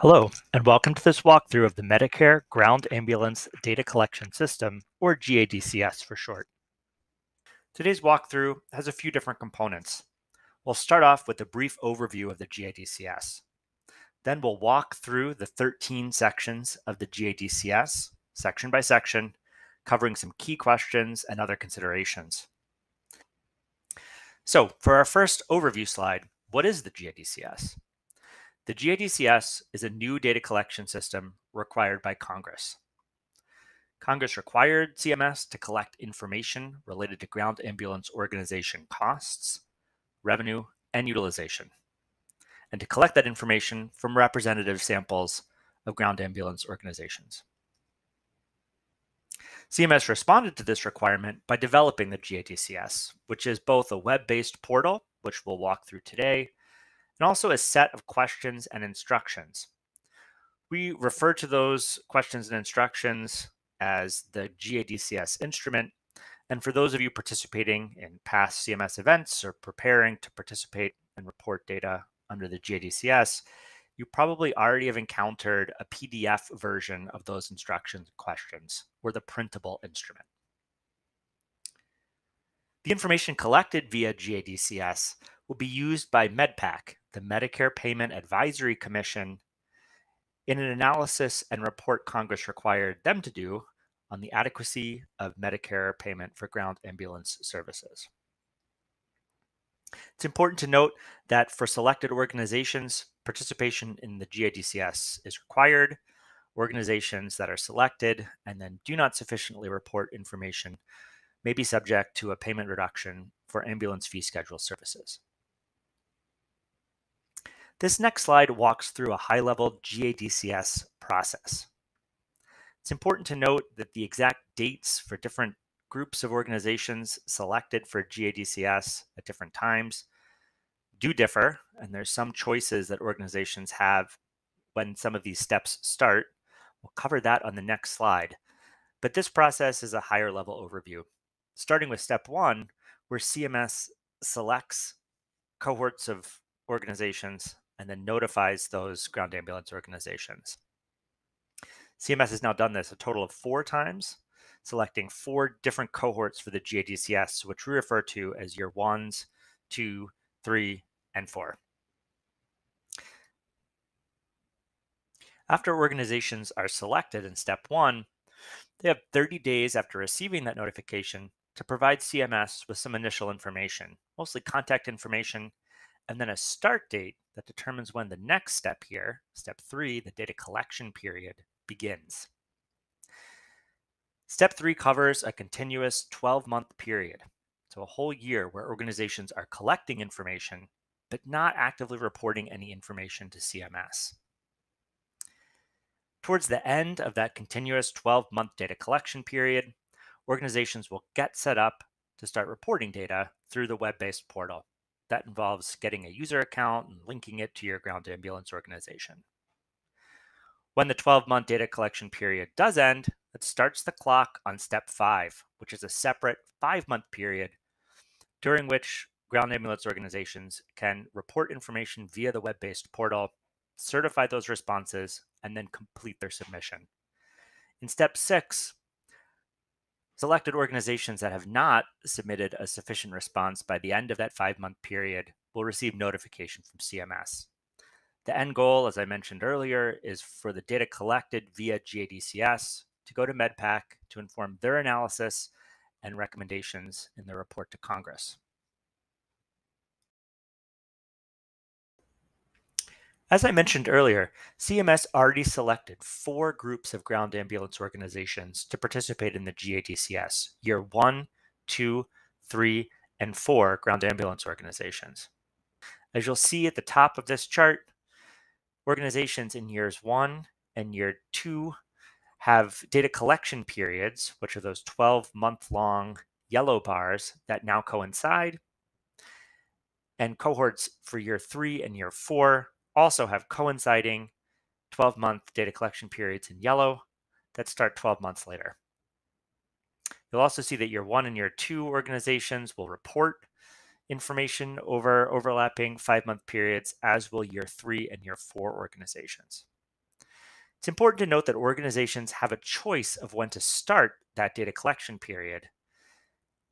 Hello, and welcome to this walkthrough of the Medicare Ground Ambulance Data Collection System, or GADCS for short. Today's walkthrough has a few different components. We'll start off with a brief overview of the GADCS. Then we'll walk through the 13 sections of the GADCS, section by section, covering some key questions and other considerations. So for our first overview slide, what is the GADCS? The GADCS is a new data collection system required by Congress. Congress required CMS to collect information related to ground ambulance organization costs, revenue, and utilization, and to collect that information from representative samples of ground ambulance organizations. CMS responded to this requirement by developing the GADCS, which is both a web based portal, which we'll walk through today, and also a set of questions and instructions. We refer to those questions and instructions as the GADCS instrument. And for those of you participating in past CMS events or preparing to participate and report data under the GADCS, you probably already have encountered a PDF version of those instructions and questions or the printable instrument. The information collected via GADCS will be used by MedPAC, the Medicare Payment Advisory Commission, in an analysis and report Congress required them to do on the adequacy of Medicare payment for ground ambulance services. It's important to note that for selected organizations, participation in the GADCS is required. Organizations that are selected and then do not sufficiently report information may be subject to a payment reduction for ambulance fee schedule services. This next slide walks through a high-level GADCS process. It's important to note that the exact dates for different groups of organizations selected for GADCS at different times do differ, and there's some choices that organizations have when some of these steps start. We'll cover that on the next slide. But this process is a higher level overview, starting with step one, where CMS selects cohorts of organizations and then notifies those ground ambulance organizations. CMS has now done this a total of four times, selecting four different cohorts for the GADCS, which we refer to as year ones, two, three, and four. After organizations are selected in step one, they have 30 days after receiving that notification to provide CMS with some initial information, mostly contact information and then a start date that determines when the next step here, step three, the data collection period, begins. Step three covers a continuous 12 month period, so a whole year where organizations are collecting information but not actively reporting any information to CMS. Towards the end of that continuous 12 month data collection period, organizations will get set up to start reporting data through the web based portal. That involves getting a user account and linking it to your ground ambulance organization. When the 12 month data collection period does end, it starts the clock on step five, which is a separate five month period during which ground ambulance organizations can report information via the web based portal, certify those responses, and then complete their submission. In step six, Selected organizations that have not submitted a sufficient response by the end of that five month period will receive notification from CMS. The end goal, as I mentioned earlier, is for the data collected via GADCS to go to MedPAC to inform their analysis and recommendations in their report to Congress. As I mentioned earlier, CMS already selected four groups of ground ambulance organizations to participate in the GADCS, year one, two, three, and four ground ambulance organizations. As you'll see at the top of this chart, organizations in years one and year two have data collection periods, which are those 12 month long yellow bars that now coincide, and cohorts for year three and year four also have coinciding 12 month data collection periods in yellow that start 12 months later. You'll also see that year one and year two organizations will report information over overlapping five month periods, as will year three and year four organizations. It's important to note that organizations have a choice of when to start that data collection period,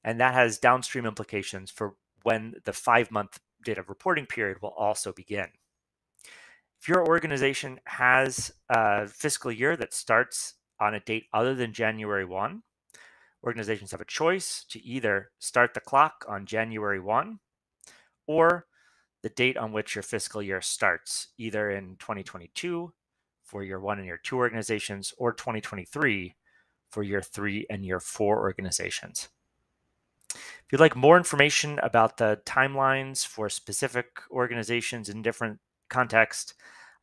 and that has downstream implications for when the five month data reporting period will also begin. If your organization has a fiscal year that starts on a date other than January 1, organizations have a choice to either start the clock on January 1 or the date on which your fiscal year starts, either in 2022 for year one and year two organizations or 2023 for year three and year four organizations. If you'd like more information about the timelines for specific organizations in different contexts,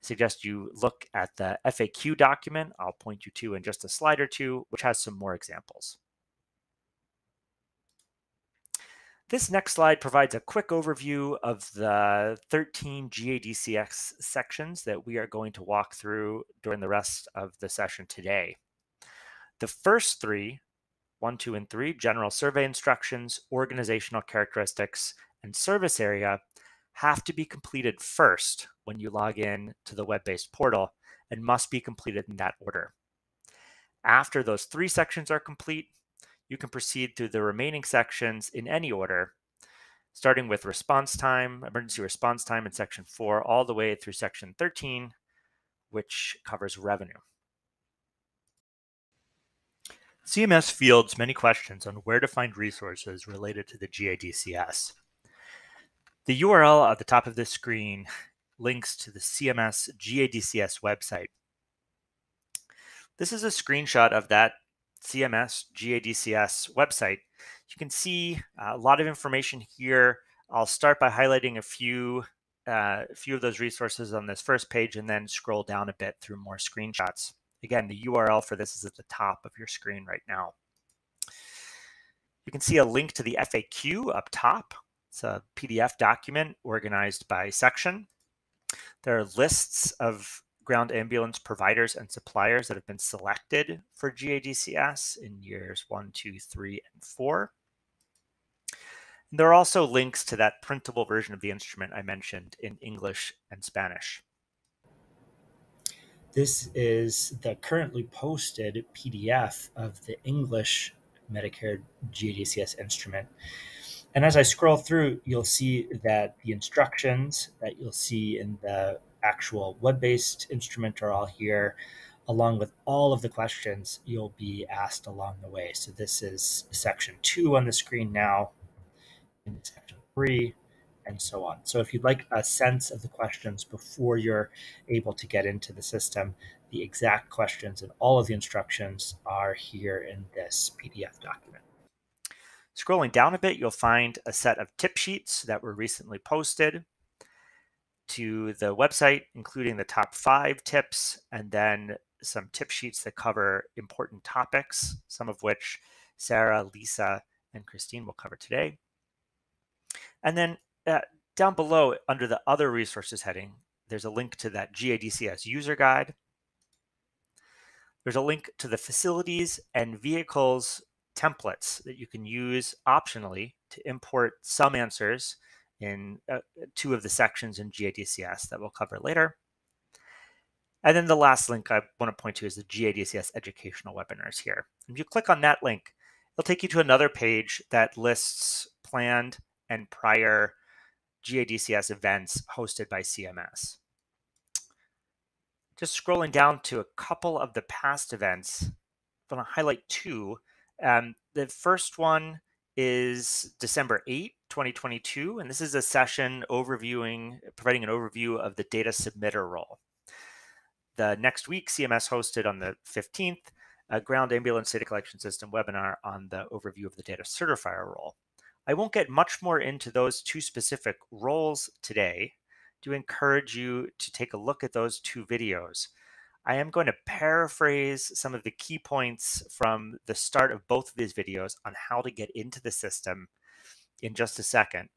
suggest you look at the FAQ document I'll point you to in just a slide or two, which has some more examples. This next slide provides a quick overview of the 13 GADCS sections that we are going to walk through during the rest of the session today. The first three, one, two, and three, general survey instructions, organizational characteristics, and service area have to be completed first when you log in to the web-based portal and must be completed in that order. After those three sections are complete, you can proceed through the remaining sections in any order, starting with response time, emergency response time in section four, all the way through section 13, which covers revenue. CMS fields many questions on where to find resources related to the GADCS. The URL at the top of this screen links to the CMS GADCS website. This is a screenshot of that CMS GADCS website. You can see a lot of information here. I'll start by highlighting a few uh, a few of those resources on this first page and then scroll down a bit through more screenshots. Again, the URL for this is at the top of your screen right now. You can see a link to the FAQ up top. It's a PDF document organized by section. There are lists of ground ambulance providers and suppliers that have been selected for GADCS in years one, two, three, and four. And there are also links to that printable version of the instrument I mentioned in English and Spanish. This is the currently posted PDF of the English Medicare GADCS instrument. And as I scroll through, you'll see that the instructions that you'll see in the actual web-based instrument are all here, along with all of the questions you'll be asked along the way. So this is section two on the screen now, and section three, and so on. So if you'd like a sense of the questions before you're able to get into the system, the exact questions and all of the instructions are here in this PDF document. Scrolling down a bit, you'll find a set of tip sheets that were recently posted to the website, including the top five tips and then some tip sheets that cover important topics, some of which Sarah, Lisa, and Christine will cover today. And then uh, down below, under the Other Resources heading, there's a link to that GADCS user guide. There's a link to the facilities and vehicles templates that you can use optionally to import some answers in uh, two of the sections in GADCS that we'll cover later. And then the last link I want to point to is the GADCS educational webinars here. If you click on that link, it'll take you to another page that lists planned and prior GADCS events hosted by CMS. Just scrolling down to a couple of the past events, I'm going to highlight two. Um, the first one is December 8, 2022, and this is a session overviewing, providing an overview of the data submitter role. The next week, CMS hosted on the 15th a ground ambulance data collection system webinar on the overview of the data certifier role. I won't get much more into those two specific roles today. To encourage you to take a look at those two videos. I am going to paraphrase some of the key points from the start of both of these videos on how to get into the system in just a second.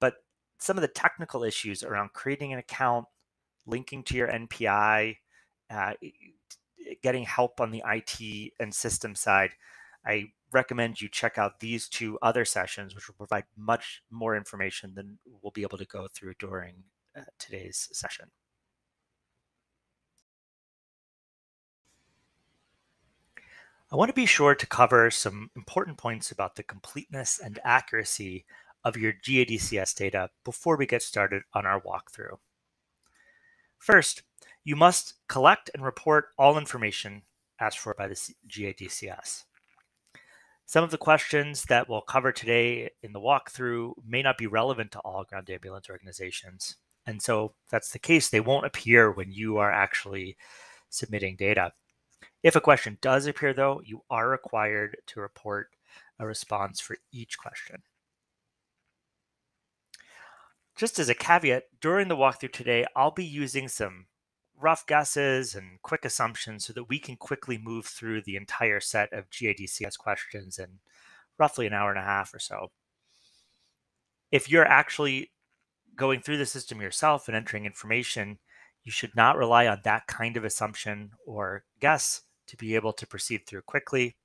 But some of the technical issues around creating an account, linking to your NPI, uh, getting help on the IT and system side, I recommend you check out these two other sessions, which will provide much more information than we'll be able to go through during uh, today's session. I want to be sure to cover some important points about the completeness and accuracy of your GADCS data before we get started on our walkthrough. First, you must collect and report all information asked for by the GADCS. Some of the questions that we'll cover today in the walkthrough may not be relevant to all ground ambulance organizations. And so if that's the case. They won't appear when you are actually submitting data. If a question does appear, though, you are required to report a response for each question. Just as a caveat, during the walkthrough today, I'll be using some rough guesses and quick assumptions so that we can quickly move through the entire set of GADCS questions in roughly an hour and a half or so. If you're actually going through the system yourself and entering information, you should not rely on that kind of assumption or guess to be able to proceed through quickly.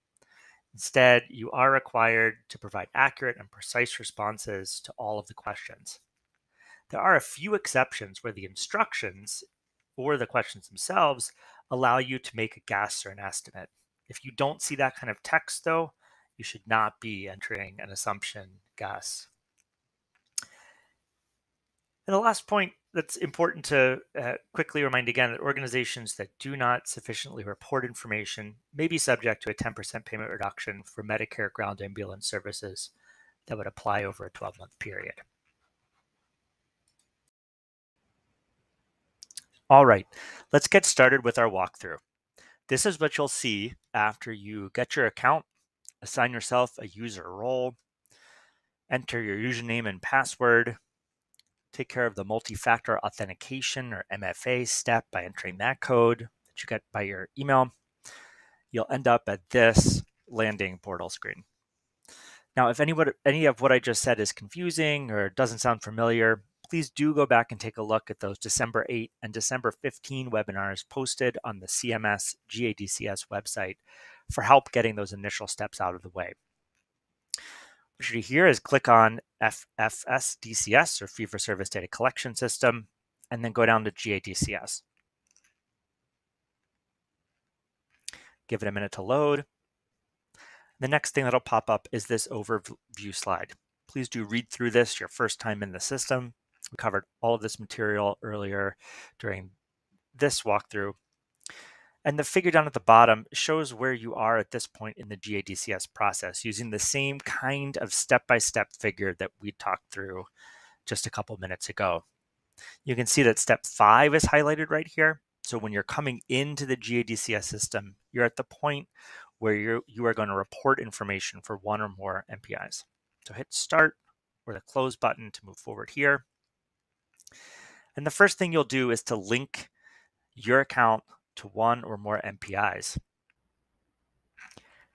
Instead, you are required to provide accurate and precise responses to all of the questions. There are a few exceptions where the instructions or the questions themselves allow you to make a guess or an estimate. If you don't see that kind of text, though, you should not be entering an assumption guess. And the last point that's important to uh, quickly remind again that organizations that do not sufficiently report information may be subject to a 10% payment reduction for Medicare ground ambulance services that would apply over a 12 month period. All right, let's get started with our walkthrough. This is what you'll see after you get your account, assign yourself a user role, enter your username and password, take care of the multi-factor authentication or MFA step by entering that code that you get by your email. You'll end up at this landing portal screen. Now, if any, any of what I just said is confusing or doesn't sound familiar, please do go back and take a look at those December 8 and December 15 webinars posted on the CMS GADCS website for help getting those initial steps out of the way. What you do here is click on FFS or Fee for Service Data Collection System, and then go down to GADCS. Give it a minute to load. The next thing that'll pop up is this overview slide. Please do read through this your first time in the system. We covered all of this material earlier during this walkthrough. And the figure down at the bottom shows where you are at this point in the GADCS process using the same kind of step-by-step -step figure that we talked through just a couple minutes ago. You can see that step five is highlighted right here. So when you're coming into the GADCS system, you're at the point where you're, you are going to report information for one or more NPIs. So hit start or the close button to move forward here. And the first thing you'll do is to link your account to one or more NPIs.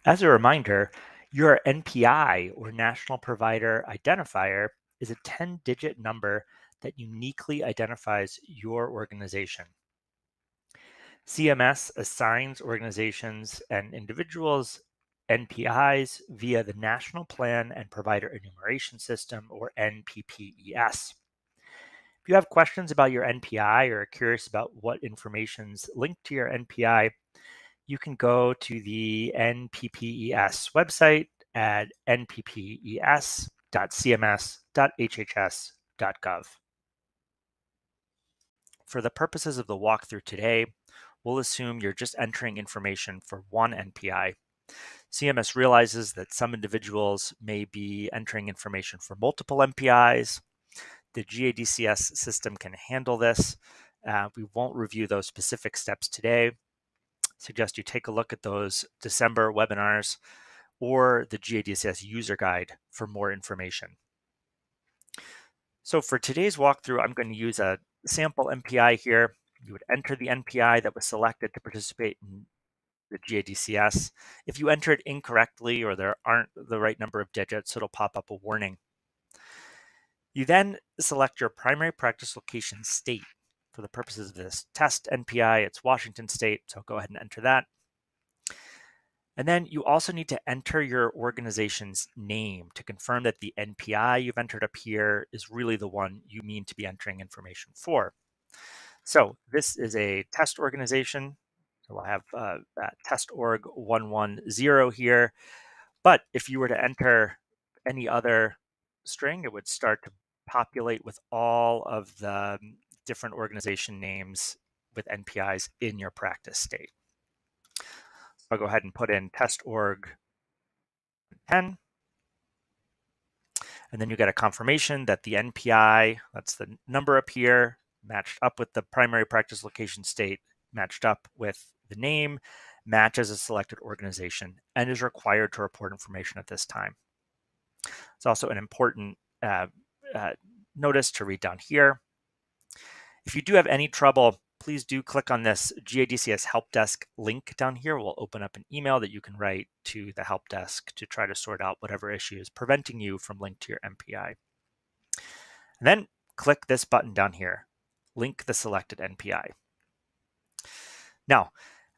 As a reminder, your NPI or National Provider Identifier is a 10 digit number that uniquely identifies your organization. CMS assigns organizations and individuals NPIs via the National Plan and Provider Enumeration System or NPPES you have questions about your NPI or are curious about what information's linked to your NPI, you can go to the NPPES website at nppes.cms.hhs.gov. For the purposes of the walkthrough today, we'll assume you're just entering information for one NPI. CMS realizes that some individuals may be entering information for multiple NPIs, the GADCS system can handle this. Uh, we won't review those specific steps today. Suggest you take a look at those December webinars or the GADCS user guide for more information. So for today's walkthrough, I'm going to use a sample NPI here. You would enter the NPI that was selected to participate in the GADCS. If you enter it incorrectly or there aren't the right number of digits, it'll pop up a warning. You then select your primary practice location state. For the purposes of this test NPI, it's Washington State, so go ahead and enter that. And then you also need to enter your organization's name to confirm that the NPI you've entered up here is really the one you mean to be entering information for. So this is a test organization. So we'll have uh, test org 110 here. But if you were to enter any other string, it would start to populate with all of the um, different organization names with NPIs in your practice state. I'll go ahead and put in test org 10. And then you get a confirmation that the NPI, that's the number up here, matched up with the primary practice location state, matched up with the name, matches a selected organization, and is required to report information at this time. It's also an important uh, uh, notice to read down here. If you do have any trouble, please do click on this GADCS help desk link down here. We'll open up an email that you can write to the help desk to try to sort out whatever issue is preventing you from link to your NPI. And then click this button down here, link the selected NPI. Now,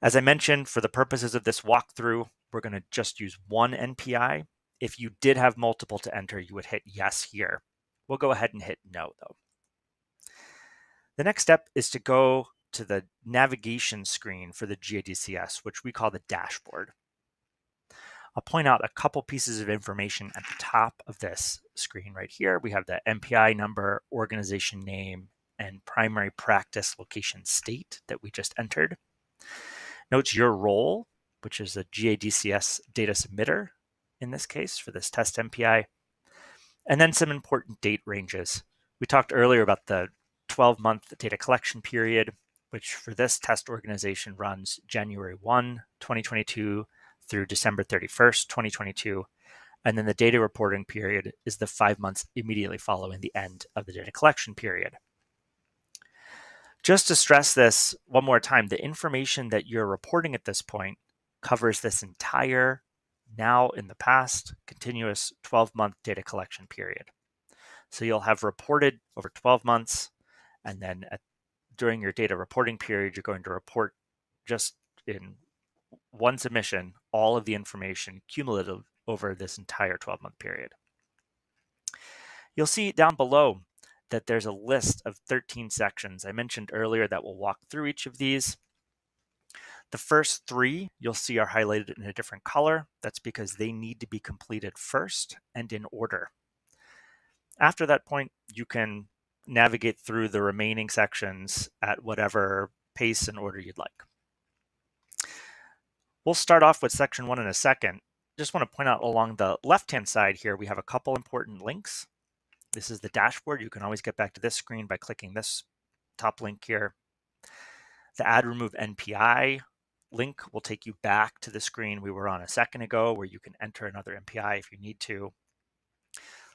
as I mentioned, for the purposes of this walkthrough, we're going to just use one NPI. If you did have multiple to enter, you would hit yes here. We'll go ahead and hit no though. The next step is to go to the navigation screen for the GADCS, which we call the dashboard. I'll point out a couple pieces of information at the top of this screen right here. We have the NPI number, organization name, and primary practice location state that we just entered. Notes your role, which is a GADCS data submitter in this case for this test NPI. and then some important date ranges. We talked earlier about the 12 month data collection period, which for this test organization runs January 1, 2022 through December 31st, 2022. And then the data reporting period is the five months immediately following the end of the data collection period. Just to stress this one more time, the information that you're reporting at this point covers this entire now in the past continuous 12 month data collection period. So you'll have reported over 12 months, and then at, during your data reporting period, you're going to report just in one submission all of the information cumulative over this entire 12 month period. You'll see down below that there's a list of 13 sections. I mentioned earlier that we'll walk through each of these. The first three you'll see are highlighted in a different color. That's because they need to be completed first and in order. After that point, you can navigate through the remaining sections at whatever pace and order you'd like. We'll start off with section one in a second. Just want to point out along the left-hand side here, we have a couple important links. This is the dashboard. You can always get back to this screen by clicking this top link here. The add remove NPI link will take you back to the screen we were on a second ago where you can enter another NPI if you need to.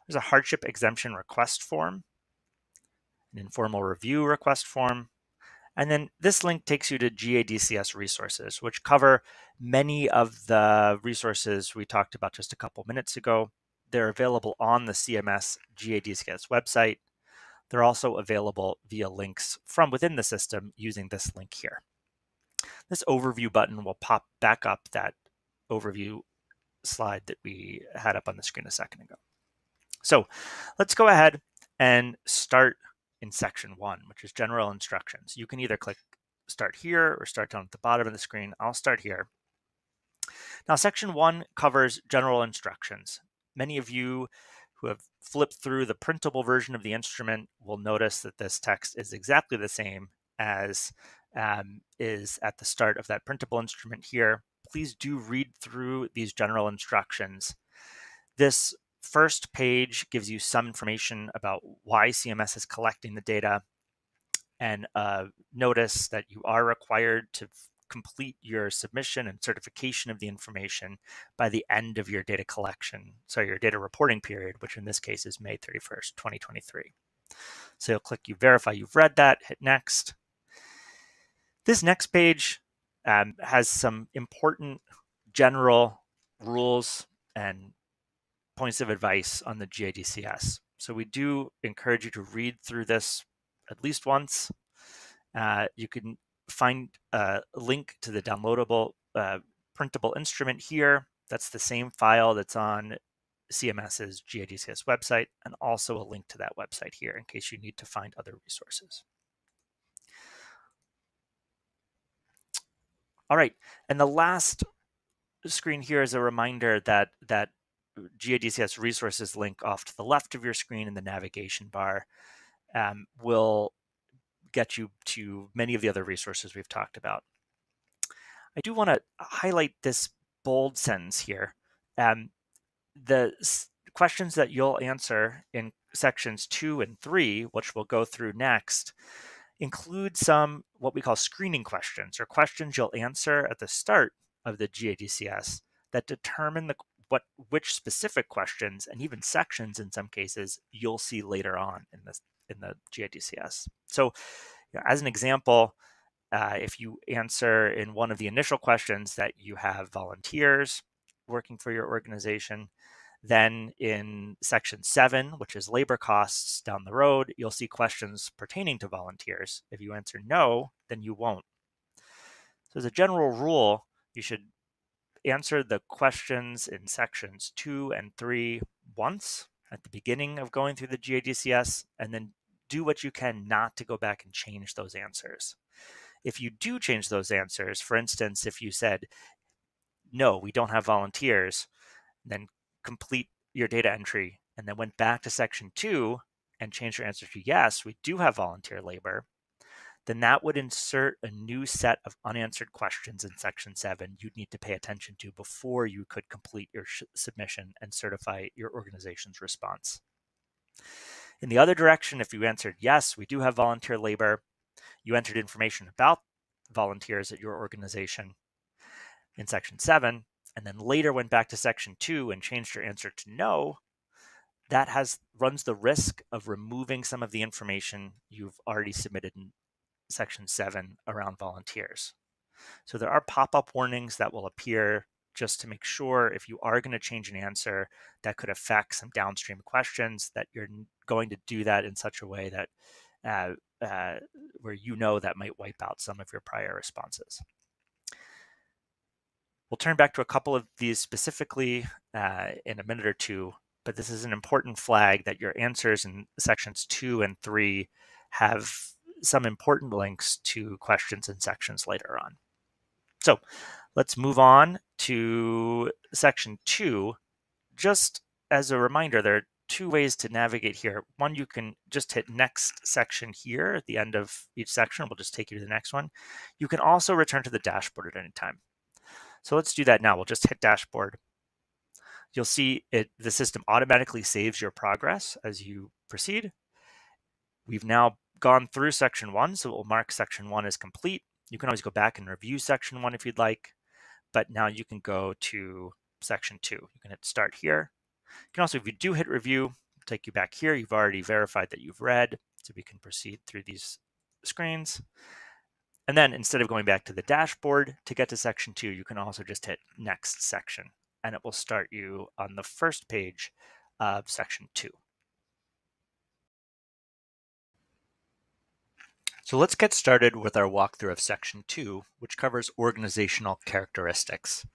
There's a hardship exemption request form, an informal review request form, and then this link takes you to GADCS resources, which cover many of the resources we talked about just a couple minutes ago. They're available on the CMS GADCS website. They're also available via links from within the system using this link here. This overview button will pop back up that overview slide that we had up on the screen a second ago. So let's go ahead and start in section one, which is general instructions. You can either click start here or start down at the bottom of the screen. I'll start here. Now, section one covers general instructions. Many of you who have flipped through the printable version of the instrument will notice that this text is exactly the same as um, is at the start of that printable instrument here. Please do read through these general instructions. This first page gives you some information about why CMS is collecting the data and uh, notice that you are required to complete your submission and certification of the information by the end of your data collection, so your data reporting period, which in this case is May 31st, 2023. So you'll click you verify you've read that, hit next. This next page um, has some important general rules and points of advice on the GADCS. So we do encourage you to read through this at least once. Uh, you can find a link to the downloadable uh, printable instrument here. That's the same file that's on CMS's GADCS website, and also a link to that website here in case you need to find other resources. All right, and the last screen here is a reminder that that GADCS resources link off to the left of your screen in the navigation bar um, will get you to many of the other resources we've talked about. I do want to highlight this bold sentence here. Um, the questions that you'll answer in sections two and three, which we'll go through next, include some what we call screening questions or questions you'll answer at the start of the GADCS that determine the what which specific questions and even sections in some cases you'll see later on in this in the GADCS. So you know, as an example, uh, if you answer in one of the initial questions that you have volunteers working for your organization, then in section seven, which is labor costs down the road, you'll see questions pertaining to volunteers. If you answer no, then you won't. So as a general rule, you should answer the questions in sections two and three once at the beginning of going through the GADCS, and then do what you can not to go back and change those answers. If you do change those answers, for instance, if you said, no, we don't have volunteers, then complete your data entry and then went back to section two and changed your answer to yes, we do have volunteer labor, then that would insert a new set of unanswered questions in section seven you'd need to pay attention to before you could complete your submission and certify your organization's response. In the other direction, if you answered yes, we do have volunteer labor, you entered information about volunteers at your organization in section seven, and then later went back to section two and changed your answer to no, that has runs the risk of removing some of the information you've already submitted in section seven around volunteers. So there are pop-up warnings that will appear just to make sure if you are going to change an answer that could affect some downstream questions that you're going to do that in such a way that uh, uh, where you know that might wipe out some of your prior responses. We'll turn back to a couple of these specifically uh, in a minute or two, but this is an important flag that your answers in sections two and three have some important links to questions and sections later on. So let's move on to section two. Just as a reminder, there are two ways to navigate here. One, you can just hit next section here at the end of each section. We'll just take you to the next one. You can also return to the dashboard at any time. So let's do that now. We'll just hit dashboard. You'll see it the system automatically saves your progress as you proceed. We've now gone through section one, so it will mark section one as complete. You can always go back and review section one if you'd like, but now you can go to section two. You can hit start here. You can also, if you do hit review, take you back here. You've already verified that you've read, so we can proceed through these screens. And then instead of going back to the dashboard to get to section two, you can also just hit next section and it will start you on the first page of section two. So let's get started with our walkthrough of section two, which covers organizational characteristics.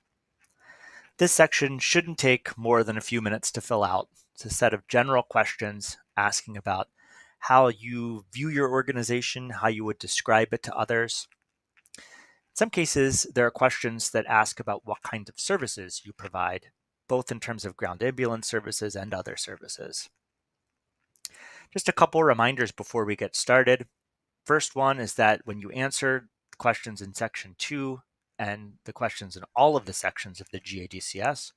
This section shouldn't take more than a few minutes to fill out. It's a set of general questions asking about how you view your organization, how you would describe it to others. In some cases, there are questions that ask about what kinds of services you provide, both in terms of ground ambulance services and other services. Just a couple reminders before we get started. First one is that when you answer questions in section two and the questions in all of the sections of the GADCS,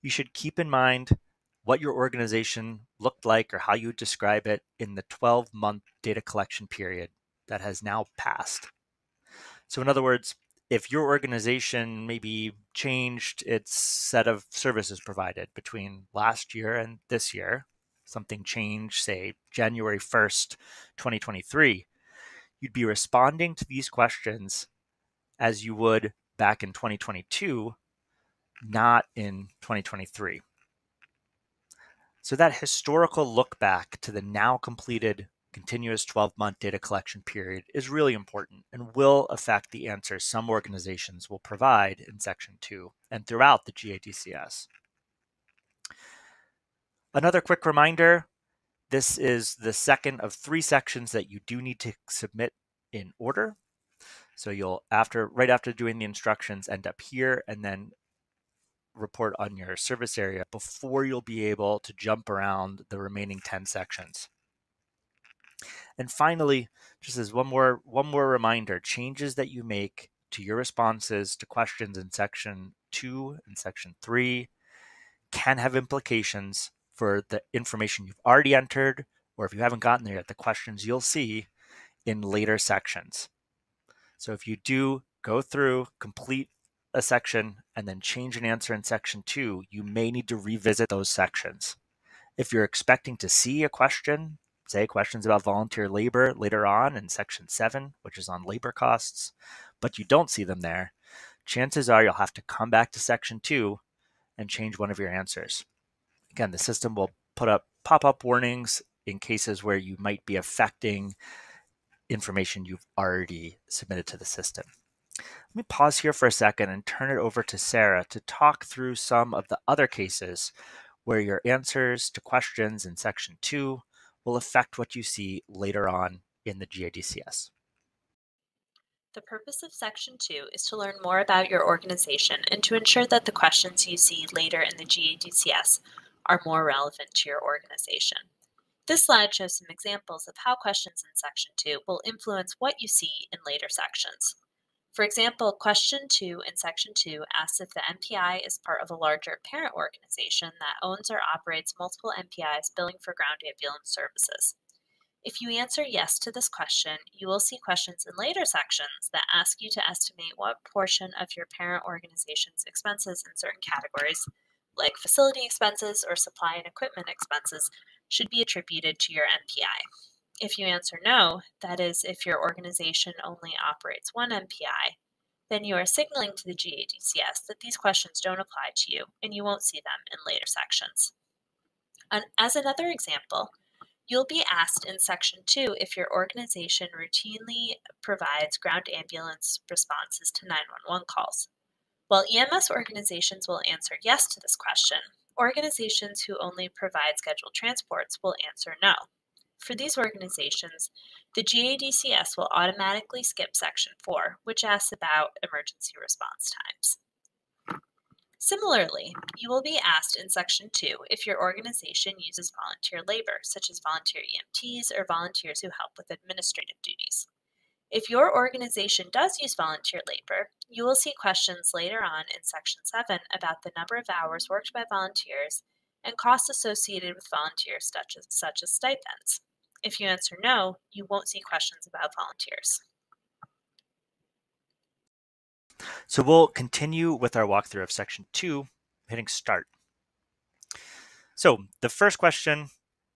you should keep in mind what your organization looked like or how you describe it in the 12 month data collection period that has now passed. So, in other words, if your organization maybe changed its set of services provided between last year and this year, something changed, say January 1st, 2023, you'd be responding to these questions as you would back in 2022, not in 2023. So that historical look back to the now completed continuous 12 month data collection period is really important and will affect the answers some organizations will provide in Section 2 and throughout the GADCS. Another quick reminder this is the second of three sections that you do need to submit in order. So you'll after right after doing the instructions end up here and then report on your service area before you'll be able to jump around the remaining 10 sections. And finally, just as one more one more reminder, changes that you make to your responses to questions in section 2 and section 3 can have implications for the information you've already entered or if you haven't gotten there yet, the questions you'll see in later sections. So if you do go through, complete a section, and then change an answer in section two, you may need to revisit those sections. If you're expecting to see a question, say questions about volunteer labor later on in section seven, which is on labor costs, but you don't see them there, chances are you'll have to come back to section two and change one of your answers. Again, the system will put up pop-up warnings in cases where you might be affecting information you've already submitted to the system. Let me pause here for a second and turn it over to Sarah to talk through some of the other cases where your answers to questions in section two will affect what you see later on in the GADCS. The purpose of Section 2 is to learn more about your organization and to ensure that the questions you see later in the GADCS are more relevant to your organization. This slide shows some examples of how questions in Section 2 will influence what you see in later sections. For example, question 2 in Section 2 asks if the NPI is part of a larger parent organization that owns or operates multiple NPIs billing for ground ambulance services. If you answer yes to this question, you will see questions in later sections that ask you to estimate what portion of your parent organization's expenses in certain categories, like facility expenses or supply and equipment expenses, should be attributed to your NPI. If you answer no, that is, if your organization only operates one NPI, then you are signaling to the GADCS that these questions don't apply to you and you won't see them in later sections. As another example, you'll be asked in Section 2 if your organization routinely provides ground ambulance responses to 911 calls. While EMS organizations will answer yes to this question, organizations who only provide scheduled transports will answer no. For these organizations, the GADCS will automatically skip Section 4, which asks about emergency response times. Similarly, you will be asked in Section 2 if your organization uses volunteer labor, such as volunteer EMTs or volunteers who help with administrative duties. If your organization does use volunteer labor, you will see questions later on in Section 7 about the number of hours worked by volunteers and costs associated with volunteers such as, such as stipends. If you answer no, you won't see questions about volunteers. So we'll continue with our walkthrough of section two, hitting start. So the first question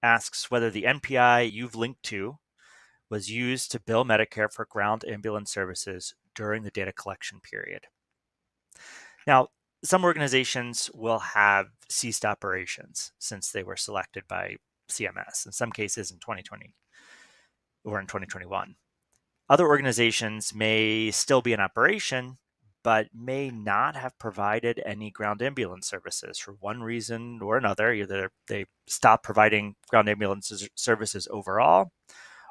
asks whether the NPI you've linked to was used to bill Medicare for ground ambulance services during the data collection period. Now, some organizations will have ceased operations since they were selected by CMS, in some cases in 2020 or in 2021. Other organizations may still be in operation, but may not have provided any ground ambulance services for one reason or another. Either they stopped providing ground ambulance services overall,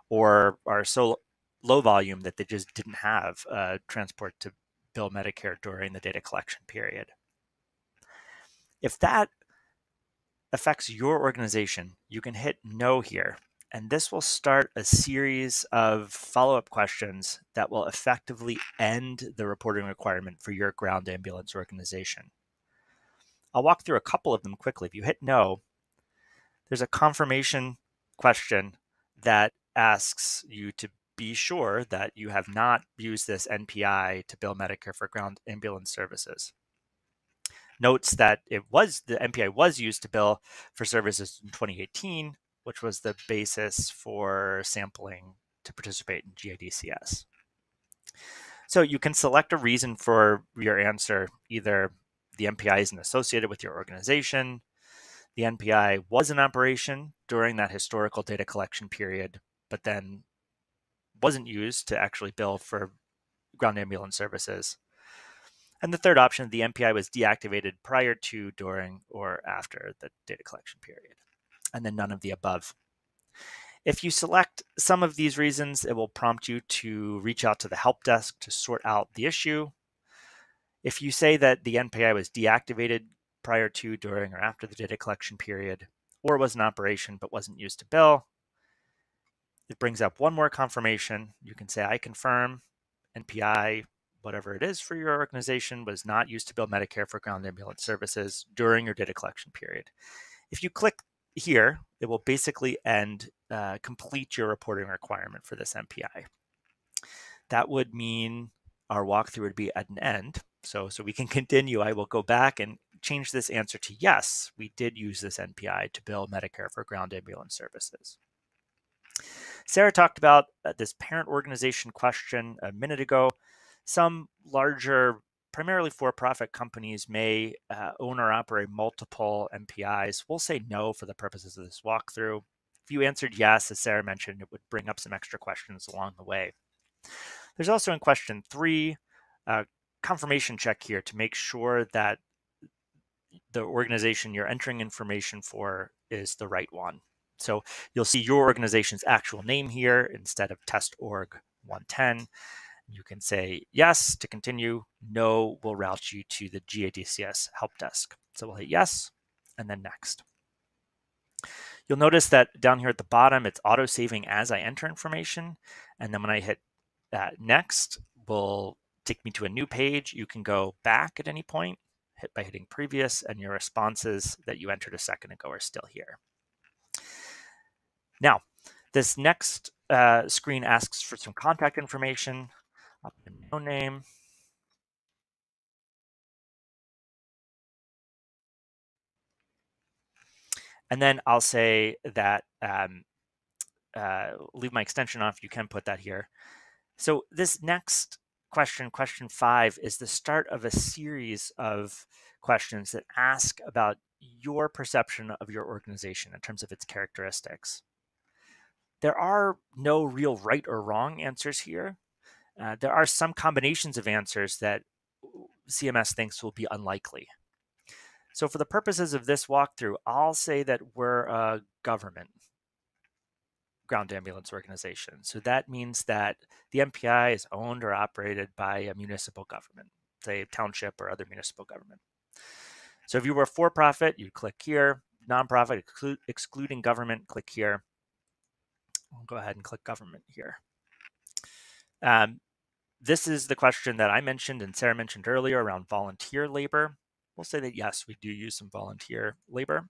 or are so low volume that they just didn't have uh, transport to bill Medicare during the data collection period. If that affects your organization, you can hit no here. And this will start a series of follow up questions that will effectively end the reporting requirement for your ground ambulance organization. I'll walk through a couple of them quickly. If you hit no, there's a confirmation question that asks you to be sure that you have not used this NPI to bill Medicare for ground ambulance services notes that it was the NPI was used to bill for services in 2018, which was the basis for sampling to participate in GADCS. So you can select a reason for your answer. Either the NPI isn't associated with your organization, the NPI was in operation during that historical data collection period, but then wasn't used to actually bill for ground ambulance services, and the third option, the NPI was deactivated prior to, during, or after the data collection period. And then none of the above. If you select some of these reasons, it will prompt you to reach out to the help desk to sort out the issue. If you say that the NPI was deactivated prior to, during, or after the data collection period, or was in operation but wasn't used to bill, it brings up one more confirmation. You can say, I confirm NPI, whatever it is for your organization, was not used to bill Medicare for ground ambulance services during your data collection period. If you click here, it will basically end, uh, complete your reporting requirement for this NPI. That would mean our walkthrough would be at an end. So, so we can continue. I will go back and change this answer to yes, we did use this NPI to bill Medicare for ground ambulance services. Sarah talked about uh, this parent organization question a minute ago. Some larger, primarily for profit companies may uh, own or operate multiple NPIs. We'll say no for the purposes of this walkthrough. If you answered yes, as Sarah mentioned, it would bring up some extra questions along the way. There's also in question three, uh, confirmation check here to make sure that the organization you're entering information for is the right one. So you'll see your organization's actual name here instead of test org 110. You can say yes to continue, no will route you to the GADCS help desk. So we'll hit yes and then next. You'll notice that down here at the bottom, it's auto saving as I enter information. And then when I hit uh, next, will take me to a new page. You can go back at any point hit by hitting previous and your responses that you entered a second ago are still here. Now, this next uh, screen asks for some contact information, no name, and then I'll say that um, uh, leave my extension off. You can put that here. So this next question, question five, is the start of a series of questions that ask about your perception of your organization in terms of its characteristics. There are no real right or wrong answers here. Uh, there are some combinations of answers that CMS thinks will be unlikely. So for the purposes of this walkthrough, I'll say that we're a government ground ambulance organization. So that means that the NPI is owned or operated by a municipal government, say township or other municipal government. So if you were for profit, you'd click here. Nonprofit, exclu excluding government, click here. I'll go ahead and click government here. Um, this is the question that I mentioned and Sarah mentioned earlier around volunteer labor. We'll say that yes, we do use some volunteer labor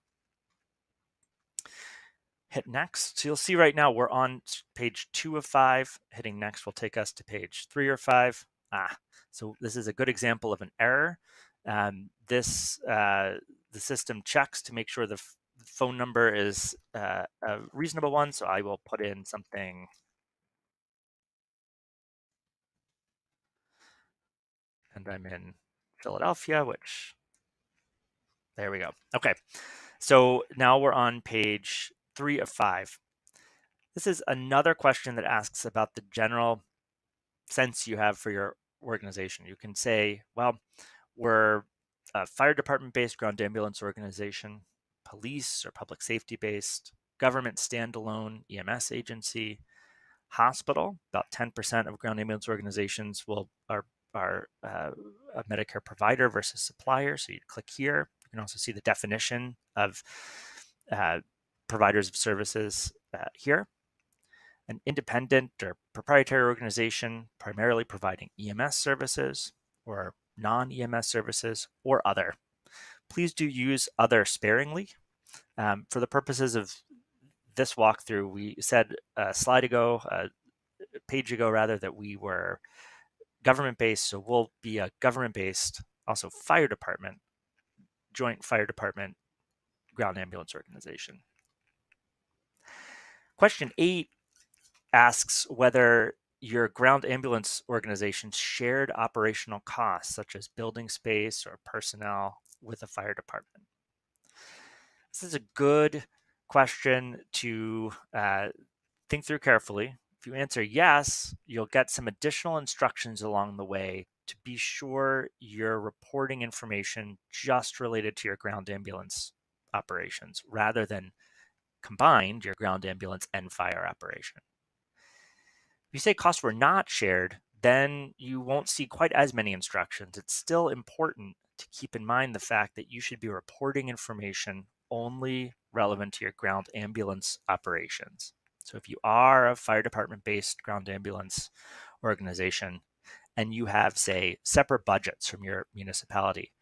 hit next. So you'll see right now we're on page two of five. Hitting next will take us to page three or five. Ah, so this is a good example of an error. Um, this uh, the system checks to make sure the phone number is uh, a reasonable one. So I will put in something. And I'm in Philadelphia, which there we go. Okay. So now we're on page three of five. This is another question that asks about the general sense you have for your organization. You can say, well, we're a fire department based ground ambulance organization, police or public safety based, government standalone EMS agency, hospital. About 10% of ground ambulance organizations will are are uh, a Medicare provider versus supplier. So you click here. You can also see the definition of uh, providers of services uh, here. An independent or proprietary organization primarily providing EMS services or non EMS services or other. Please do use other sparingly. Um, for the purposes of this walkthrough, we said a slide ago, a page ago rather, that we were government based. So we'll be a government based, also fire department, joint fire department ground ambulance organization. Question eight asks whether your ground ambulance organizations shared operational costs, such as building space or personnel, with a fire department. This is a good question to uh, think through carefully. If you answer yes, you'll get some additional instructions along the way to be sure you're reporting information just related to your ground ambulance operations rather than combined, your ground ambulance and fire operation. If you say costs were not shared, then you won't see quite as many instructions. It's still important to keep in mind the fact that you should be reporting information only relevant to your ground ambulance operations. So if you are a fire department based ground ambulance organization and you have, say, separate budgets from your municipality,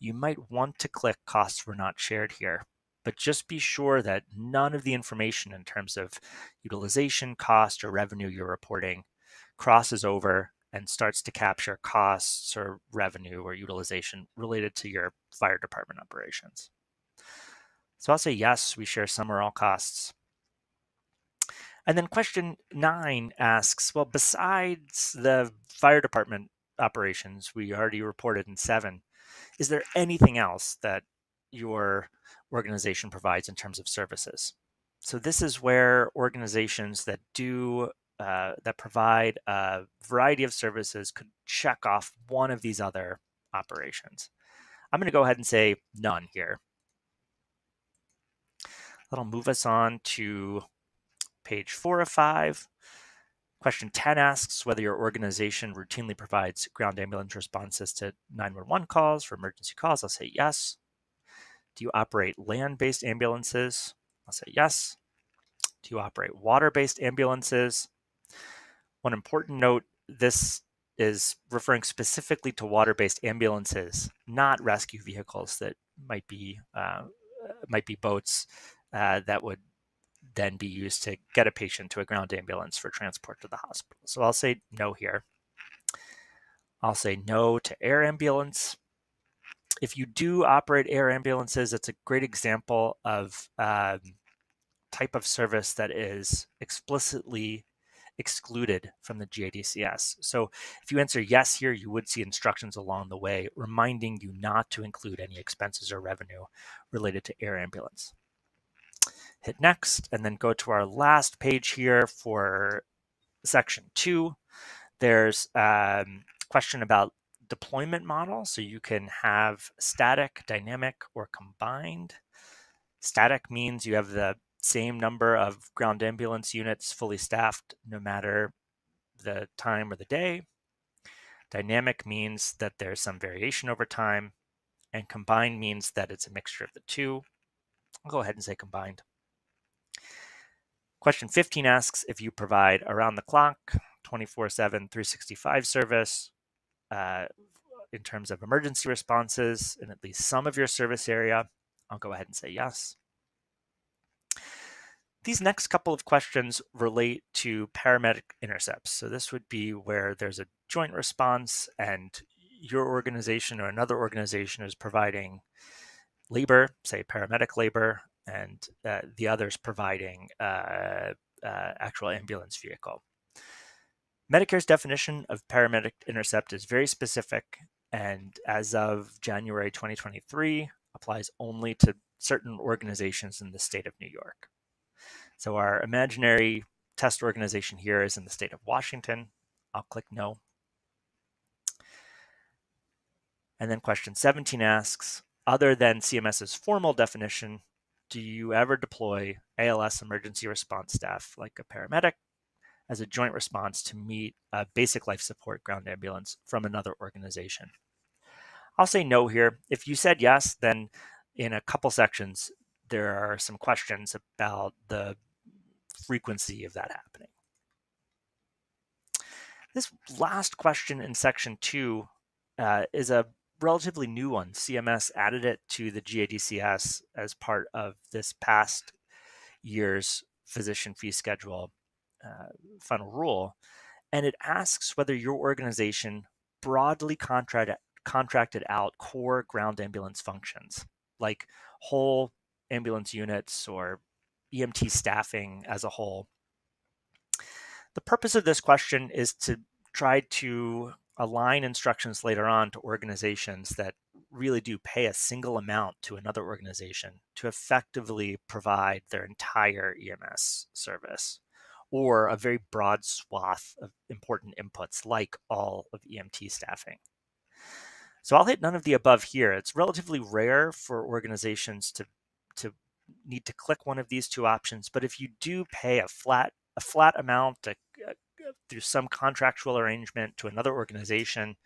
you might want to click costs were not shared here. But just be sure that none of the information in terms of utilization, cost, or revenue you're reporting crosses over and starts to capture costs or revenue or utilization related to your fire department operations. So I'll say yes, we share some or all costs. And then question nine asks, well, besides the fire department operations we already reported in seven, is there anything else that your organization provides in terms of services? So this is where organizations that do uh, that provide a variety of services could check off one of these other operations. I'm going to go ahead and say none here. That'll move us on to page four of five. Question 10 asks whether your organization routinely provides ground ambulance responses to 911 calls for emergency calls. I'll say yes. Do you operate land based ambulances? I'll say yes. Do you operate water based ambulances? One important note this is referring specifically to water based ambulances, not rescue vehicles that might be, uh, might be boats uh, that would then be used to get a patient to a ground ambulance for transport to the hospital. So I'll say no here. I'll say no to air ambulance. If you do operate air ambulances, it's a great example of um, type of service that is explicitly excluded from the GADCS. So if you answer yes here, you would see instructions along the way reminding you not to include any expenses or revenue related to air ambulance. Hit next and then go to our last page here for section two. There's a um, question about deployment model. So you can have static, dynamic, or combined. Static means you have the same number of ground ambulance units fully staffed no matter the time or the day. Dynamic means that there's some variation over time, and combined means that it's a mixture of the two. I'll go ahead and say combined. Question 15 asks if you provide around the clock, 24 7, 365 service uh, in terms of emergency responses in at least some of your service area. I'll go ahead and say yes. These next couple of questions relate to paramedic intercepts. So this would be where there's a joint response and your organization or another organization is providing labor, say paramedic labor, and uh, the others providing uh, uh, actual ambulance vehicle. Medicare's definition of paramedic intercept is very specific and as of January 2023 applies only to certain organizations in the state of New York. So our imaginary test organization here is in the state of Washington. I'll click no. And then question 17 asks, other than CMS's formal definition, do you ever deploy ALS emergency response staff like a paramedic as a joint response to meet a basic life support ground ambulance from another organization? I'll say no here. If you said yes, then in a couple sections, there are some questions about the frequency of that happening. This last question in section two uh, is a relatively new one. CMS added it to the GADCS as part of this past year's physician fee schedule uh, final rule. And it asks whether your organization broadly contracted, contracted out core ground ambulance functions like whole ambulance units or EMT staffing as a whole. The purpose of this question is to try to align instructions later on to organizations that really do pay a single amount to another organization to effectively provide their entire EMS service or a very broad swath of important inputs like all of EMT staffing. So I'll hit none of the above here. It's relatively rare for organizations to, to need to click one of these two options, but if you do pay a flat a flat amount uh, through some contractual arrangement to another organization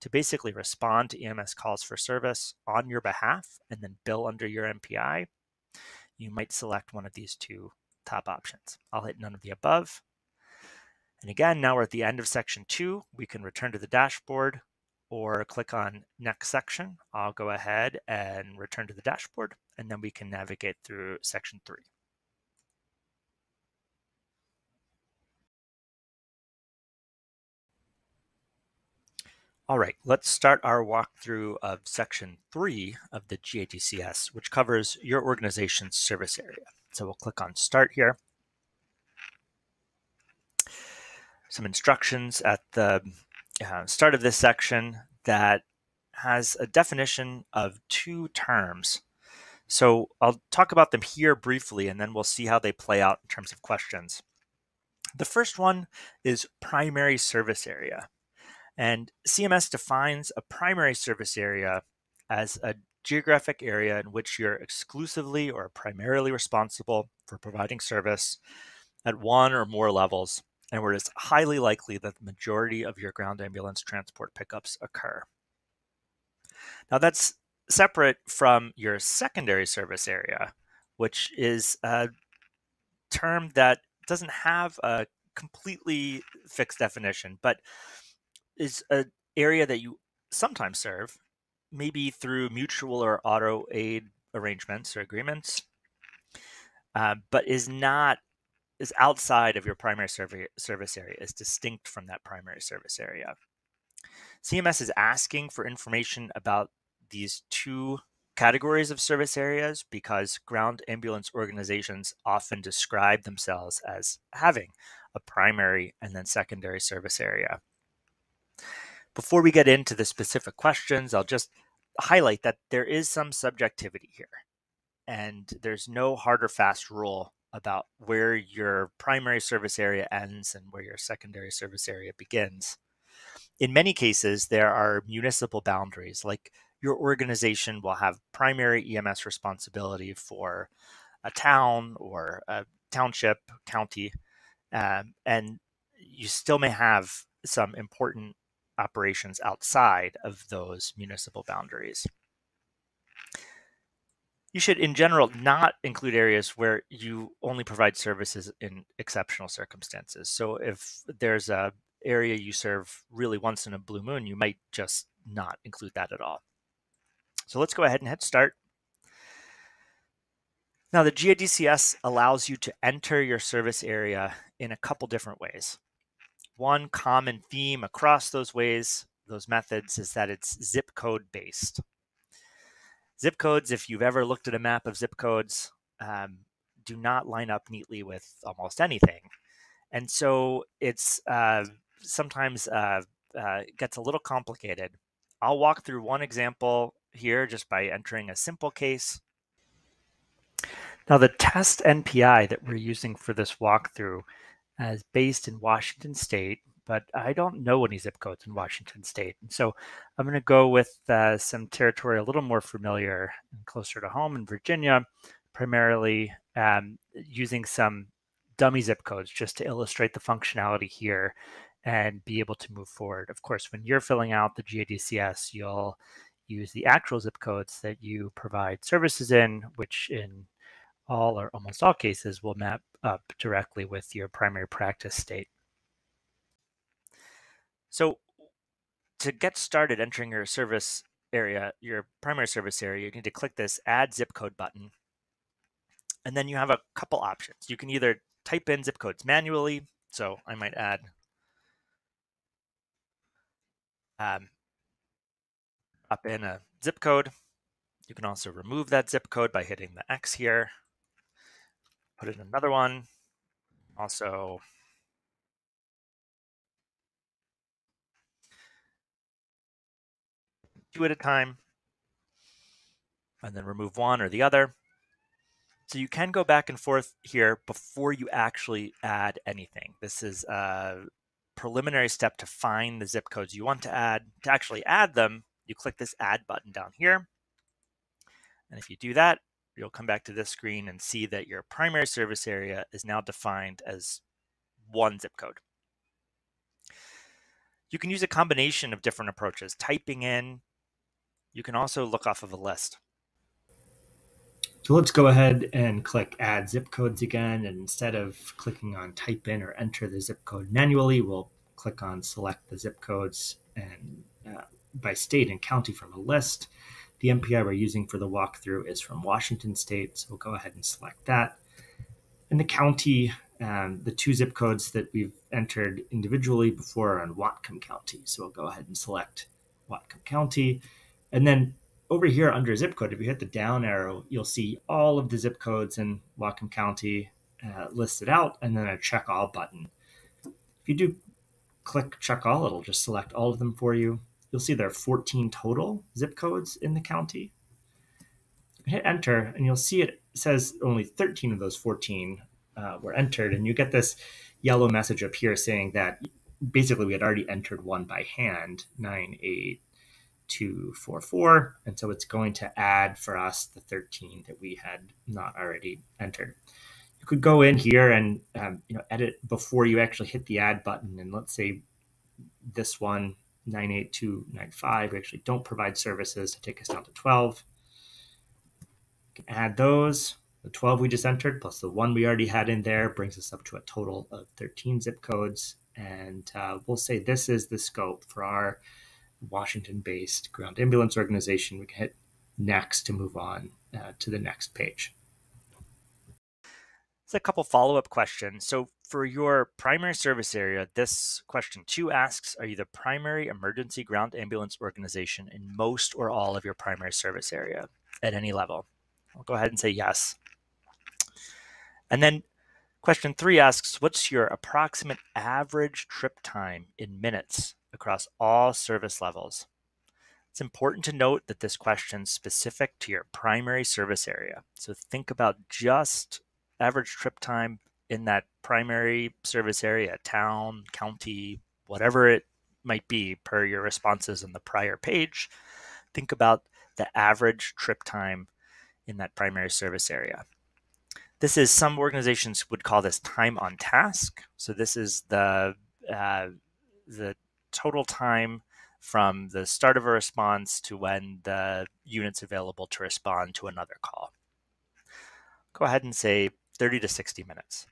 to basically respond to EMS calls for service on your behalf and then bill under your NPI, you might select one of these two top options. I'll hit none of the above. And again, now we're at the end of section two. We can return to the dashboard or click on next section. I'll go ahead and return to the dashboard and then we can navigate through section three. All right, let's start our walkthrough of section three of the GADCS, which covers your organization's service area. So we'll click on start here. Some instructions at the uh, start of this section that has a definition of two terms. So I'll talk about them here briefly, and then we'll see how they play out in terms of questions. The first one is primary service area. And CMS defines a primary service area as a geographic area in which you're exclusively or primarily responsible for providing service at one or more levels and where it's highly likely that the majority of your ground ambulance transport pickups occur. Now, that's separate from your secondary service area, which is a term that doesn't have a completely fixed definition, but is an area that you sometimes serve, maybe through mutual or auto aid arrangements or agreements, uh, but is not is outside of your primary service area, is distinct from that primary service area. CMS is asking for information about these two categories of service areas because ground ambulance organizations often describe themselves as having a primary and then secondary service area. Before we get into the specific questions, I'll just highlight that there is some subjectivity here. And there's no hard or fast rule about where your primary service area ends and where your secondary service area begins. In many cases, there are municipal boundaries, like your organization will have primary EMS responsibility for a town or a township, county, um, and you still may have some important operations outside of those municipal boundaries. You should, in general, not include areas where you only provide services in exceptional circumstances. So if there's a area you serve really once in a blue moon, you might just not include that at all. So let's go ahead and hit start. Now the GADCS allows you to enter your service area in a couple different ways one common theme across those ways, those methods, is that it's zip code based. Zip codes, if you've ever looked at a map of zip codes, um, do not line up neatly with almost anything. And so it's uh, sometimes uh, uh, gets a little complicated. I'll walk through one example here just by entering a simple case. Now, the test NPI that we're using for this walkthrough as based in Washington State, but I don't know any zip codes in Washington State. And so I'm going to go with uh, some territory a little more familiar and closer to home in Virginia, primarily um, using some dummy zip codes just to illustrate the functionality here and be able to move forward. Of course, when you're filling out the GADCS, you'll use the actual zip codes that you provide services in, which in all or almost all cases will map up directly with your primary practice state. So to get started entering your service area, your primary service area, you need to click this add zip code button. And then you have a couple options. You can either type in zip codes manually. So I might add um, up in a zip code. You can also remove that zip code by hitting the X here put in another one. Also, two at a time, and then remove one or the other. So you can go back and forth here before you actually add anything. This is a preliminary step to find the zip codes you want to add. To actually add them, you click this add button down here. And if you do that, you'll come back to this screen and see that your primary service area is now defined as one zip code. You can use a combination of different approaches, typing in. You can also look off of a list. So let's go ahead and click add zip codes again. And instead of clicking on type in or enter the zip code manually, we'll click on select the zip codes and uh, by state and county from a list. The NPI we're using for the walkthrough is from Washington State, so we'll go ahead and select that. And the county, um, the two zip codes that we've entered individually before are in Whatcom County, so we'll go ahead and select Whatcom County. And then over here under zip code, if you hit the down arrow, you'll see all of the zip codes in Whatcom County uh, listed out, and then a check all button. If you do click check all, it'll just select all of them for you you'll see there are 14 total zip codes in the county. Hit enter, and you'll see it says only 13 of those 14 uh, were entered, and you get this yellow message up here saying that basically we had already entered one by hand, 98244, and so it's going to add for us the 13 that we had not already entered. You could go in here and um, you know edit before you actually hit the add button, and let's say this one 98295. We actually don't provide services to take us down to 12. We can add those. The 12 we just entered plus the one we already had in there brings us up to a total of 13 zip codes. And uh, we'll say this is the scope for our Washington based ground ambulance organization. We can hit next to move on uh, to the next page It's a couple follow up questions. So, for your primary service area, this question two asks Are you the primary emergency ground ambulance organization in most or all of your primary service area at any level? I'll go ahead and say yes. And then question three asks What's your approximate average trip time in minutes across all service levels? It's important to note that this question is specific to your primary service area. So think about just average trip time in that primary service area, town, county, whatever it might be per your responses in the prior page, think about the average trip time in that primary service area. This is some organizations would call this time on task. So this is the uh, the total time from the start of a response to when the unit's available to respond to another call. Go ahead and say 30 to 60 minutes.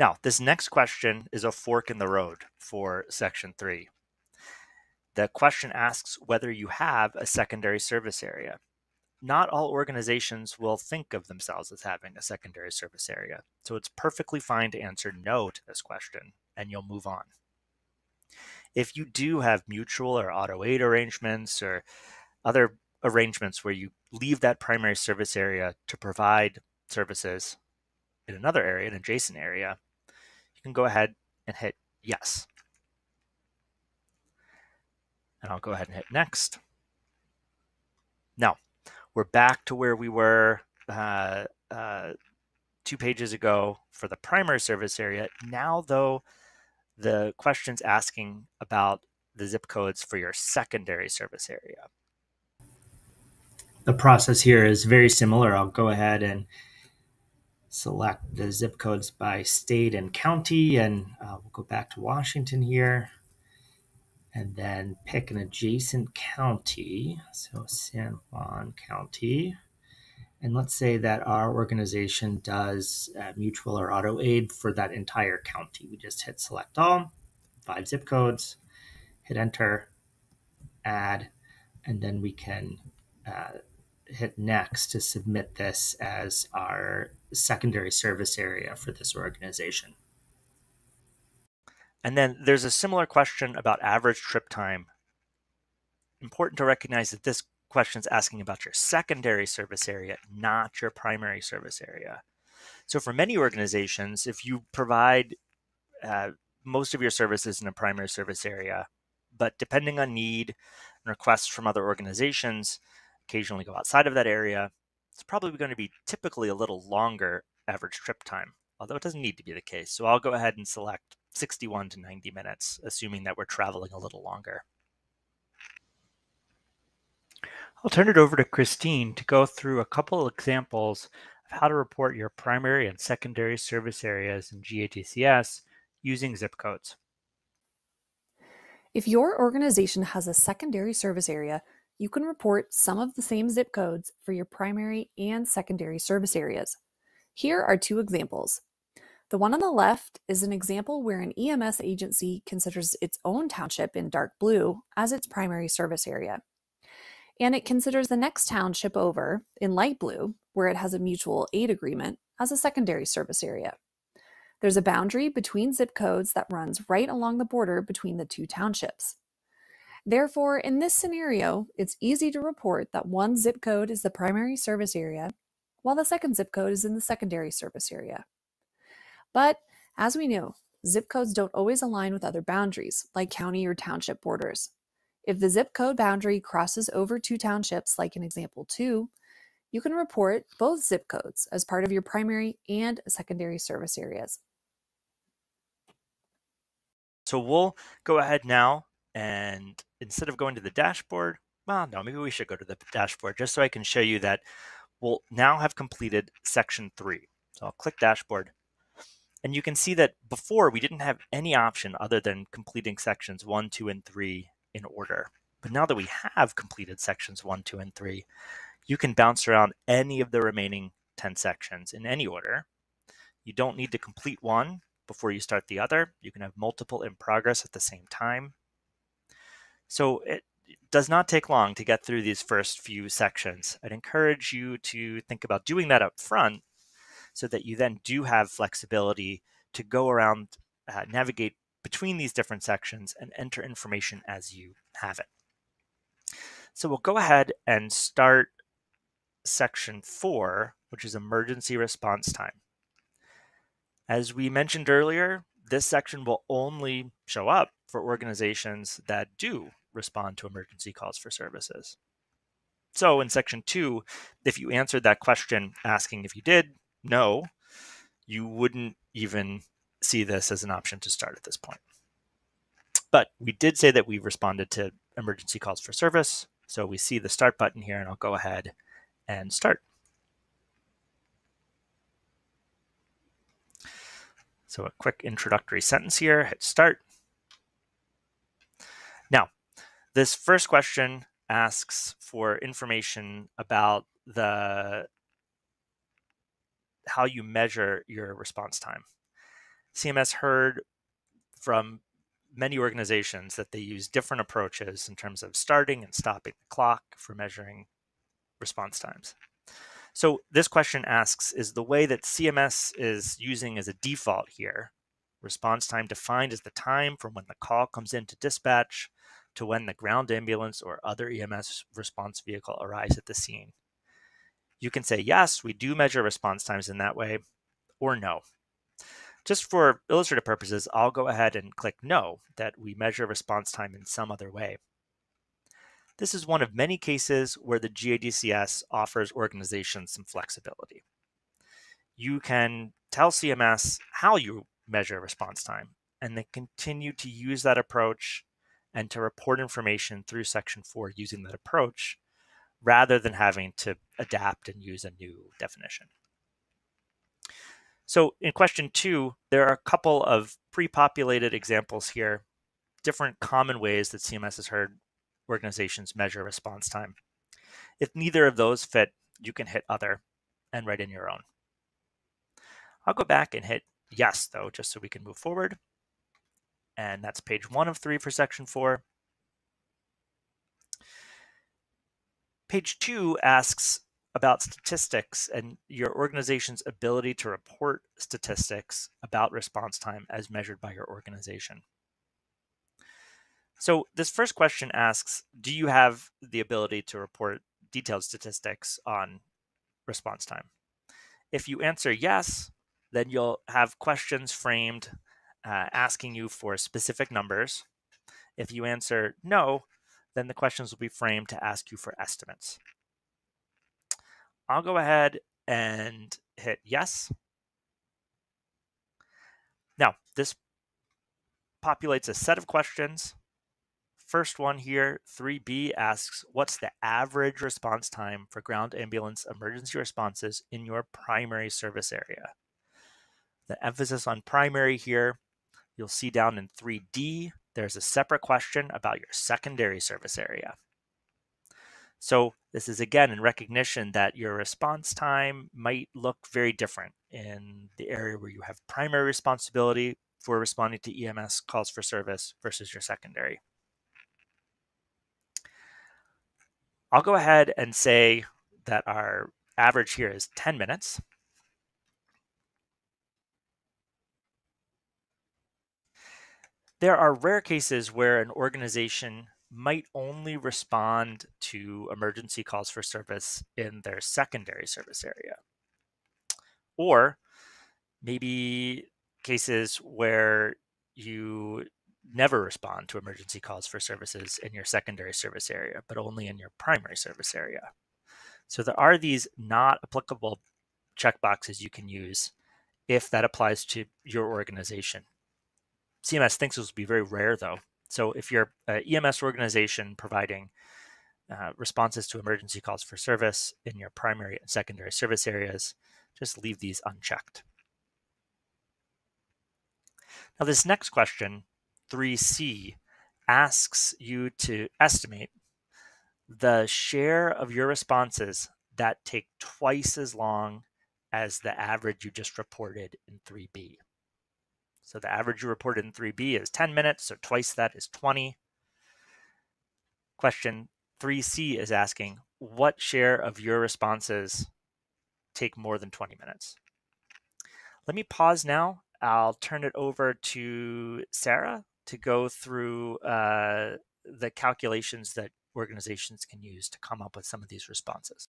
Now, this next question is a fork in the road for section three. The question asks whether you have a secondary service area. Not all organizations will think of themselves as having a secondary service area, so it's perfectly fine to answer no to this question, and you'll move on. If you do have mutual or auto aid arrangements or other arrangements where you leave that primary service area to provide services in another area, an adjacent area, you can go ahead and hit yes. And I'll go ahead and hit next. Now, we're back to where we were uh, uh, two pages ago for the primary service area. Now, though, the question's asking about the zip codes for your secondary service area the process here is very similar. I'll go ahead and select the zip codes by state and county, and uh, we'll go back to Washington here, and then pick an adjacent county. So San Juan County. And let's say that our organization does uh, mutual or auto aid for that entire county. We just hit select all, five zip codes, hit enter, add, and then we can uh, hit next to submit this as our secondary service area for this organization. And then there's a similar question about average trip time. Important to recognize that this question is asking about your secondary service area, not your primary service area. So for many organizations, if you provide uh, most of your services in a primary service area, but depending on need and requests from other organizations, occasionally go outside of that area, it's probably going to be typically a little longer average trip time, although it doesn't need to be the case. So I'll go ahead and select 61 to 90 minutes, assuming that we're traveling a little longer. I'll turn it over to Christine to go through a couple examples of how to report your primary and secondary service areas in GADCS using zip codes. If your organization has a secondary service area, you can report some of the same zip codes for your primary and secondary service areas. Here are two examples. The one on the left is an example where an EMS agency considers its own township in dark blue as its primary service area. And it considers the next township over in light blue, where it has a mutual aid agreement, as a secondary service area. There's a boundary between zip codes that runs right along the border between the two townships. Therefore, in this scenario, it's easy to report that one zip code is the primary service area, while the second zip code is in the secondary service area. But as we know, zip codes don't always align with other boundaries, like county or township borders. If the zip code boundary crosses over two townships, like in example 2, you can report both zip codes as part of your primary and secondary service areas. So we'll go ahead now and instead of going to the dashboard, well, no, maybe we should go to the dashboard just so I can show you that we'll now have completed section three. So I'll click dashboard and you can see that before we didn't have any option other than completing sections one, two, and three in order. But now that we have completed sections one, two, and three, you can bounce around any of the remaining 10 sections in any order. You don't need to complete one before you start the other. You can have multiple in progress at the same time. So it does not take long to get through these first few sections. I'd encourage you to think about doing that up front so that you then do have flexibility to go around, uh, navigate between these different sections and enter information as you have it. So we'll go ahead and start section four, which is emergency response time. As we mentioned earlier, this section will only show up for organizations that do respond to emergency calls for services. So in section two, if you answered that question asking if you did, no, you wouldn't even see this as an option to start at this point. But we did say that we responded to emergency calls for service. So we see the start button here and I'll go ahead and start. So a quick introductory sentence here, hit start. Now, this first question asks for information about the how you measure your response time. CMS heard from many organizations that they use different approaches in terms of starting and stopping the clock for measuring response times. So this question asks, is the way that CMS is using as a default here, response time defined as the time from when the call comes into dispatch to when the ground ambulance or other EMS response vehicle arrives at the scene. You can say, yes, we do measure response times in that way, or no. Just for illustrative purposes, I'll go ahead and click no, that we measure response time in some other way. This is one of many cases where the GADCS offers organizations some flexibility. You can tell CMS how you measure response time and then continue to use that approach and to report information through Section 4 using that approach rather than having to adapt and use a new definition. So in question two, there are a couple of pre-populated examples here, different common ways that CMS has heard organizations measure response time. If neither of those fit, you can hit other and write in your own. I'll go back and hit yes, though, just so we can move forward. And that's page one of three for section four. Page two asks about statistics and your organization's ability to report statistics about response time as measured by your organization. So this first question asks, do you have the ability to report detailed statistics on response time? If you answer yes, then you'll have questions framed uh, asking you for specific numbers. If you answer no, then the questions will be framed to ask you for estimates. I'll go ahead and hit yes. Now, this populates a set of questions first one here, 3B asks, what's the average response time for ground ambulance emergency responses in your primary service area? The emphasis on primary here, you'll see down in 3D, there's a separate question about your secondary service area. So this is again in recognition that your response time might look very different in the area where you have primary responsibility for responding to EMS calls for service versus your secondary. I'll go ahead and say that our average here is 10 minutes. There are rare cases where an organization might only respond to emergency calls for service in their secondary service area. Or maybe cases where you never respond to emergency calls for services in your secondary service area, but only in your primary service area. So there are these not applicable checkboxes you can use if that applies to your organization. CMS thinks this will be very rare though. So if you're an EMS organization providing uh, responses to emergency calls for service in your primary and secondary service areas, just leave these unchecked. Now this next question 3C asks you to estimate the share of your responses that take twice as long as the average you just reported in 3B. So the average you reported in 3B is 10 minutes, so twice that is 20. Question 3C is asking, what share of your responses take more than 20 minutes? Let me pause now. I'll turn it over to Sarah to go through uh, the calculations that organizations can use to come up with some of these responses.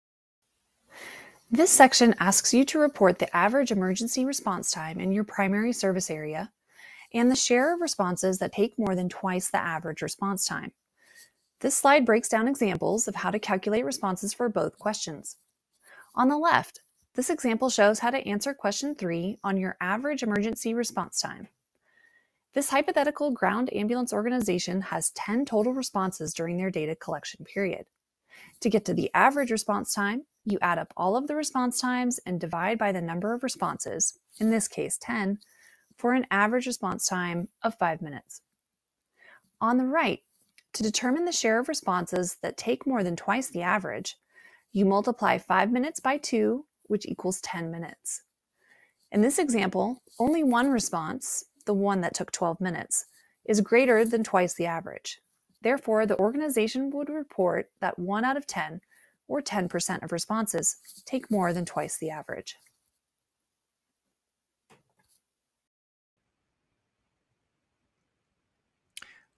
This section asks you to report the average emergency response time in your primary service area and the share of responses that take more than twice the average response time. This slide breaks down examples of how to calculate responses for both questions. On the left, this example shows how to answer question 3 on your average emergency response time. This hypothetical ground ambulance organization has 10 total responses during their data collection period. To get to the average response time, you add up all of the response times and divide by the number of responses, in this case 10, for an average response time of 5 minutes. On the right, to determine the share of responses that take more than twice the average, you multiply 5 minutes by 2, which equals 10 minutes. In this example, only one response, the one that took 12 minutes, is greater than twice the average. Therefore, the organization would report that 1 out of 10, or 10% of responses, take more than twice the average.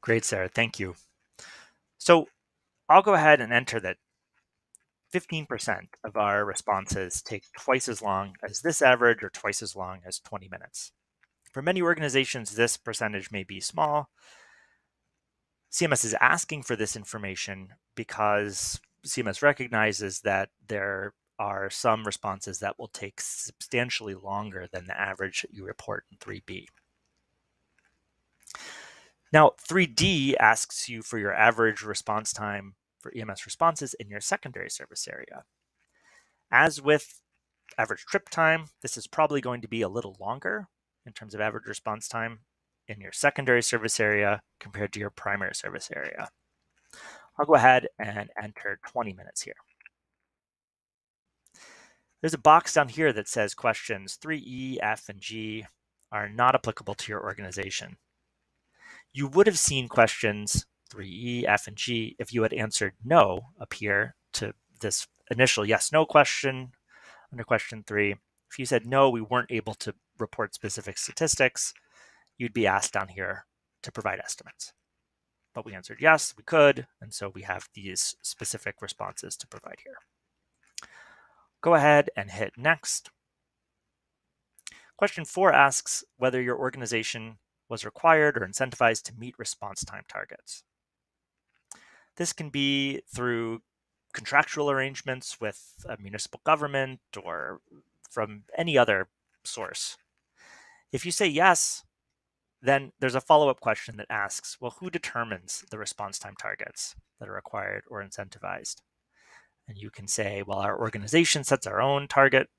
Great, Sarah. Thank you. So I'll go ahead and enter that 15% of our responses take twice as long as this average or twice as long as 20 minutes. For many organizations, this percentage may be small. CMS is asking for this information because CMS recognizes that there are some responses that will take substantially longer than the average that you report in 3B. Now, 3D asks you for your average response time for EMS responses in your secondary service area. As with average trip time, this is probably going to be a little longer in terms of average response time in your secondary service area compared to your primary service area. I'll go ahead and enter 20 minutes here. There's a box down here that says questions 3E, F, and G are not applicable to your organization. You would have seen questions 3E, F, and G if you had answered no up here to this initial yes no question under question three. If you said no, we weren't able to report specific statistics, you'd be asked down here to provide estimates. But we answered yes, we could, and so we have these specific responses to provide here. Go ahead and hit next. Question four asks whether your organization was required or incentivized to meet response time targets. This can be through contractual arrangements with a municipal government or from any other source. If you say yes, then there's a follow-up question that asks, well, who determines the response time targets that are required or incentivized? And you can say, well, our organization sets our own target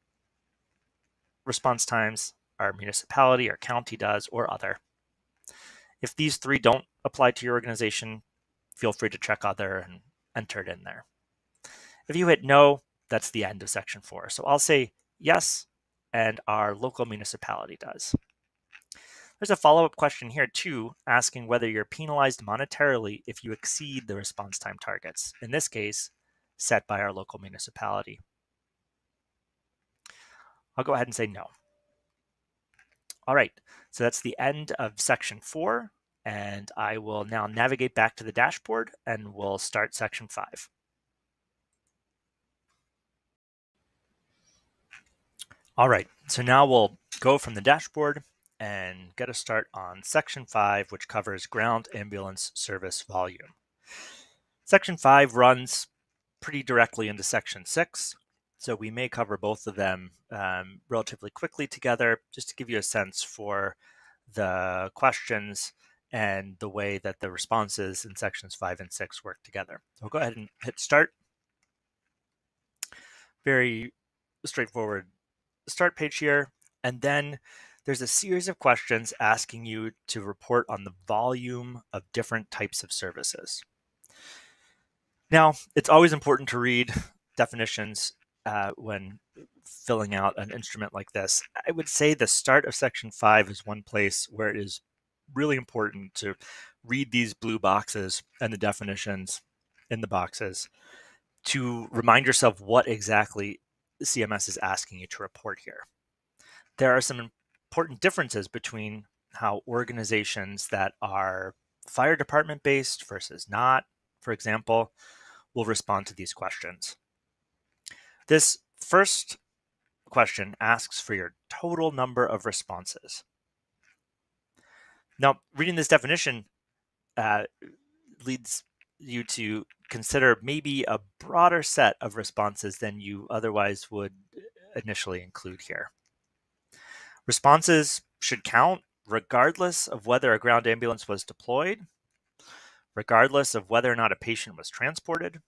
response times, our municipality or county does, or other. If these three don't apply to your organization, feel free to check other and enter it in there. If you hit no, that's the end of section four. So I'll say yes, and our local municipality does. There's a follow-up question here too, asking whether you're penalized monetarily if you exceed the response time targets, in this case, set by our local municipality. I'll go ahead and say no. All right, so that's the end of section four, and I will now navigate back to the dashboard and we'll start section five. All right, so now we'll go from the dashboard and get a start on section five, which covers ground ambulance service volume. Section five runs pretty directly into section six, so we may cover both of them um, relatively quickly together, just to give you a sense for the questions and the way that the responses in sections five and six work together. So go ahead and hit start. Very straightforward start page here. And then there's a series of questions asking you to report on the volume of different types of services. Now, it's always important to read definitions uh, when filling out an instrument like this. I would say the start of section five is one place where it is really important to read these blue boxes and the definitions in the boxes to remind yourself what exactly CMS is asking you to report here. There are some important differences between how organizations that are fire department based versus not, for example, will respond to these questions. This first question asks for your total number of responses. Now, reading this definition uh, leads you to consider maybe a broader set of responses than you otherwise would initially include here. Responses should count regardless of whether a ground ambulance was deployed, regardless of whether or not a patient was transported.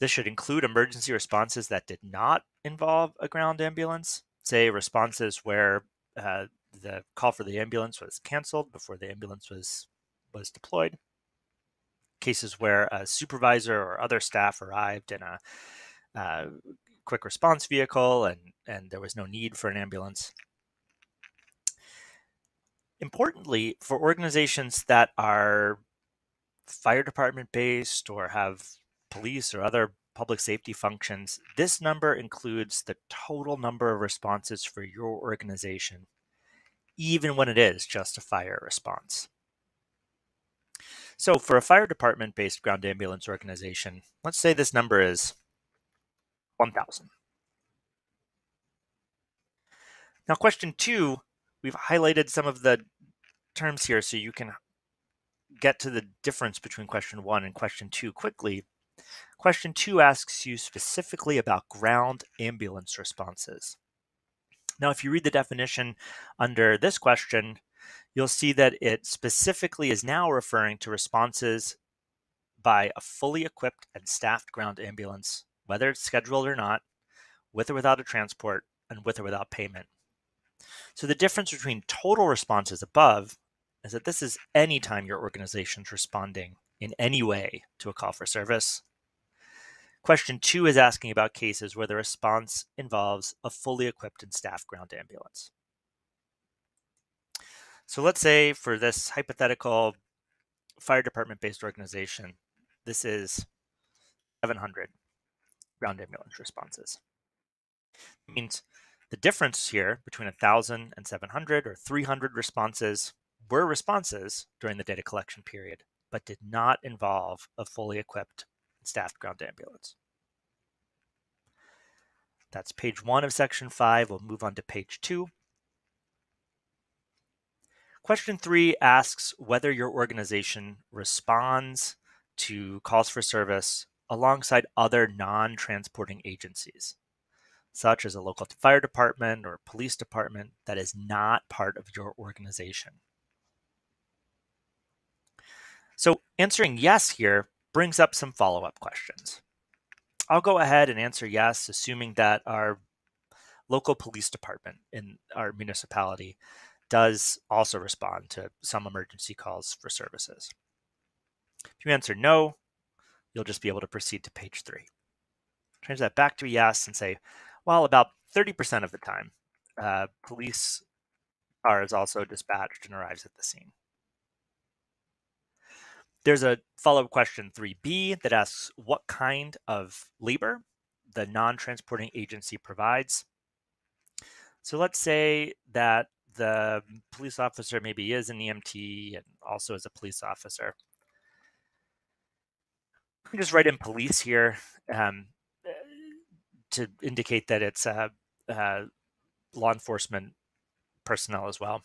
This should include emergency responses that did not involve a ground ambulance, say responses where uh, the call for the ambulance was canceled before the ambulance was was deployed cases where a supervisor or other staff arrived in a uh, quick response vehicle and, and there was no need for an ambulance. Importantly, for organizations that are fire department based or have police or other public safety functions, this number includes the total number of responses for your organization, even when it is just a fire response. So for a fire department based ground ambulance organization, let's say this number is 1,000. Now, question two, we've highlighted some of the terms here so you can get to the difference between question one and question two quickly. Question two asks you specifically about ground ambulance responses. Now, if you read the definition under this question, you'll see that it specifically is now referring to responses by a fully equipped and staffed ground ambulance, whether it's scheduled or not, with or without a transport, and with or without payment. So the difference between total responses above is that this is any time your organization is responding in any way to a call for service. Question two is asking about cases where the response involves a fully equipped and staffed ground ambulance. So let's say for this hypothetical fire department based organization, this is 700 ground ambulance responses. Hmm. It means the difference here between 1,000 and 700 or 300 responses were responses during the data collection period, but did not involve a fully equipped staffed ground ambulance. That's page one of section five. We'll move on to page two. Question three asks whether your organization responds to calls for service alongside other non transporting agencies. such as a local fire department or police department that is not part of your organization. So answering yes here brings up some follow-up questions. I'll go ahead and answer yes, assuming that our local police department in our municipality does also respond to some emergency calls for services. If you answer no, you'll just be able to proceed to page three. Change that back to a yes and say, well, about 30% of the time, uh, police is also dispatched and arrives at the scene. There's a follow-up question 3b that asks what kind of labor the non-transporting agency provides. So let's say that the police officer maybe is an EMT and also is a police officer. Just write in police here um, to indicate that it's a, a law enforcement personnel as well.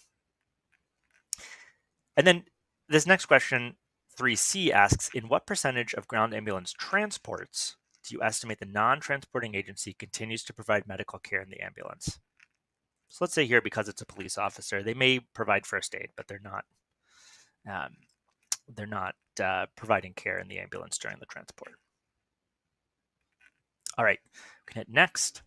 And then this next question 3C asks, in what percentage of ground ambulance transports do you estimate the non-transporting agency continues to provide medical care in the ambulance? So let's say here, because it's a police officer, they may provide first aid, but they're not um, they're not uh, providing care in the ambulance during the transport. All right, we can hit next.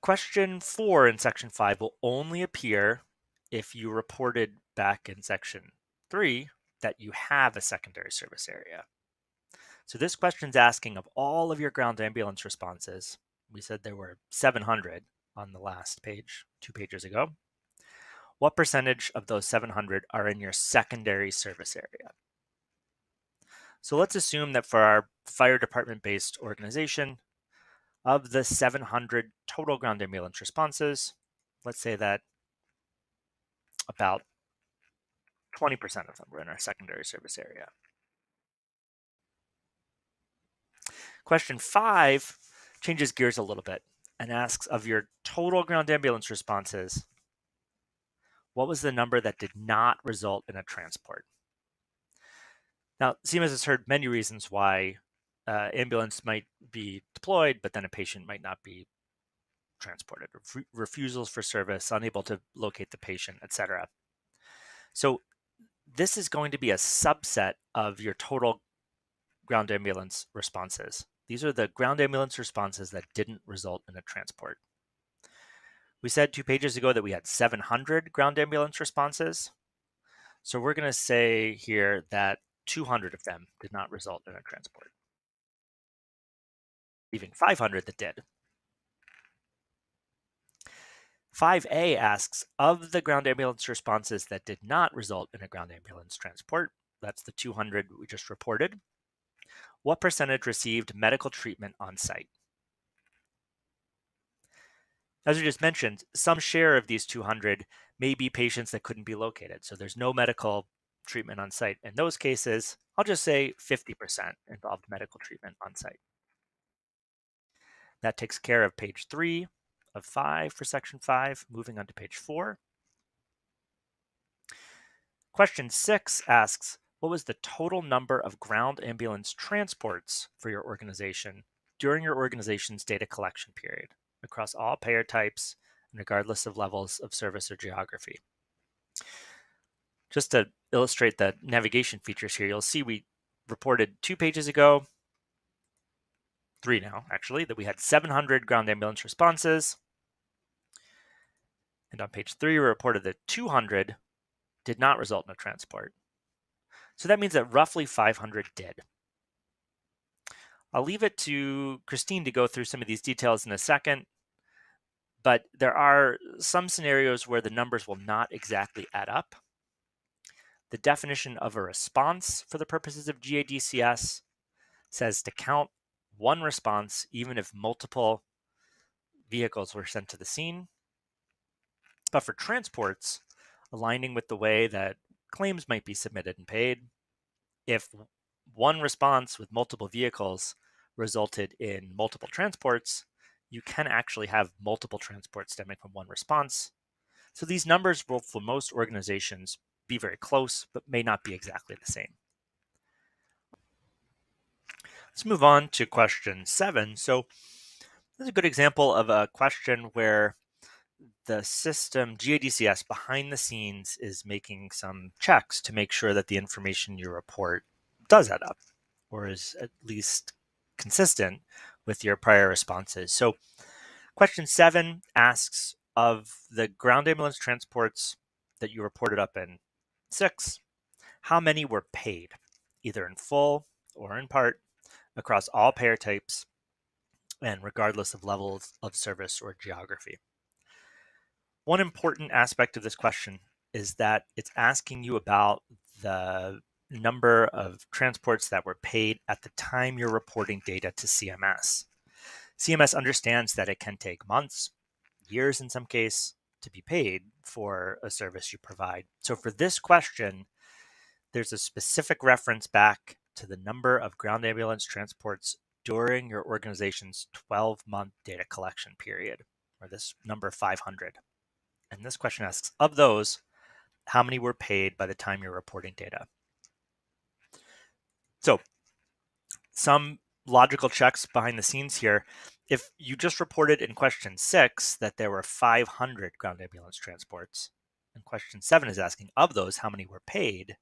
Question four in section five will only appear if you reported back in section three that you have a secondary service area. So this question is asking of all of your ground ambulance responses, we said there were 700 on the last page, two pages ago. What percentage of those 700 are in your secondary service area? So let's assume that for our fire department based organization, of the 700 total ground ambulance responses, let's say that about 20% of them were in our secondary service area. Question five changes gears a little bit and asks of your total ground ambulance responses, what was the number that did not result in a transport? Now, CMS has heard many reasons why uh, ambulance might be deployed, but then a patient might not be transported, Ref refusals for service, unable to locate the patient, etc. So this is going to be a subset of your total ground ambulance responses. These are the ground ambulance responses that didn't result in a transport. We said two pages ago that we had 700 ground ambulance responses. So we're going to say here that 200 of them did not result in a transport, leaving 500 that did. 5A asks, of the ground ambulance responses that did not result in a ground ambulance transport, that's the 200 we just reported, what percentage received medical treatment on site? As we just mentioned, some share of these 200 may be patients that couldn't be located. So there's no medical treatment on site. In those cases, I'll just say 50% involved medical treatment on site. That takes care of page three of five for section five. Moving on to page four. Question six asks, what was the total number of ground ambulance transports for your organization during your organization's data collection period across all payer types and regardless of levels of service or geography? Just to illustrate the navigation features here, you'll see we reported two pages ago, three now actually, that we had 700 ground ambulance responses. And on page three, we reported that 200 did not result in a transport. So that means that roughly 500 did. I'll leave it to Christine to go through some of these details in a second, but there are some scenarios where the numbers will not exactly add up. The definition of a response for the purposes of GADCS says to count one response even if multiple vehicles were sent to the scene. But for transports, aligning with the way that claims might be submitted and paid, if one response with multiple vehicles resulted in multiple transports, you can actually have multiple transports stemming from one response. So these numbers will, for most organizations, be very close, but may not be exactly the same. Let's move on to question seven. So this is a good example of a question where the system GADCS behind the scenes is making some checks to make sure that the information you report does add up or is at least consistent with your prior responses. So question seven asks of the ground ambulance transports that you reported up in six, how many were paid, either in full or in part, across all payer types and regardless of levels of service or geography. One important aspect of this question is that it's asking you about the number of transports that were paid at the time you're reporting data to CMS. CMS understands that it can take months, years in some case, to be paid for a service you provide. So for this question, there's a specific reference back to the number of ground ambulance transports during your organization's 12 month data collection period, or this number 500. And this question asks of those, how many were paid by the time you're reporting data? So, some logical checks behind the scenes here. If you just reported in question six that there were 500 ground ambulance transports, and question seven is asking of those, how many were paid,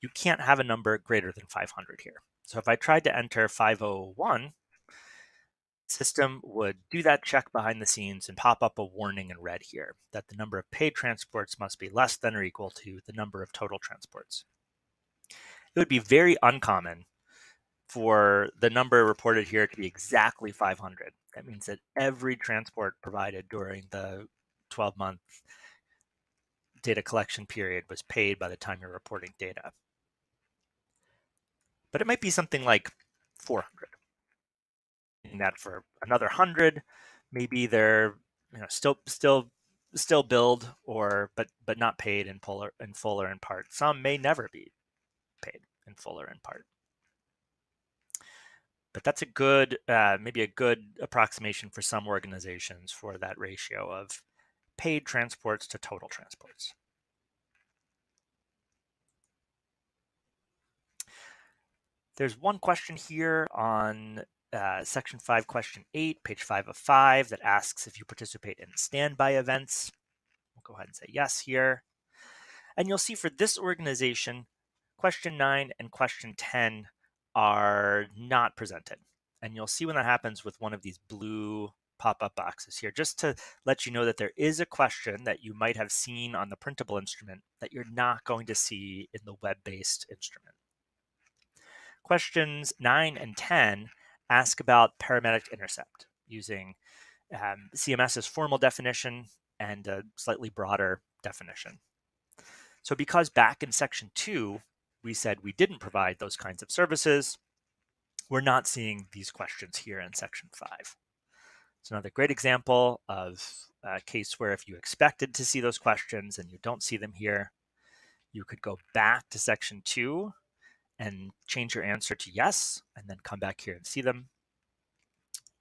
you can't have a number greater than 500 here. So if I tried to enter 501, system would do that check behind the scenes and pop up a warning in red here that the number of paid transports must be less than or equal to the number of total transports. It would be very uncommon for the number reported here to be exactly 500. That means that every transport provided during the 12 month data collection period was paid by the time you're reporting data but it might be something like 400. And that for another 100, maybe they're you know still still still billed or but but not paid in full or in full or in part. Some may never be paid in full or in part. But that's a good uh, maybe a good approximation for some organizations for that ratio of paid transports to total transports. There's one question here on uh, section 5, question 8, page 5 of 5, that asks if you participate in standby events. We'll go ahead and say yes here. And you'll see for this organization, question 9 and question 10 are not presented. And you'll see when that happens with one of these blue pop-up boxes here, just to let you know that there is a question that you might have seen on the printable instrument that you're not going to see in the web-based instrument. Questions 9 and 10 ask about paramedic intercept using um, CMS's formal definition and a slightly broader definition. So because back in section 2, we said we didn't provide those kinds of services, we're not seeing these questions here in section 5. It's another great example of a case where if you expected to see those questions and you don't see them here, you could go back to section 2 and change your answer to yes, and then come back here and see them.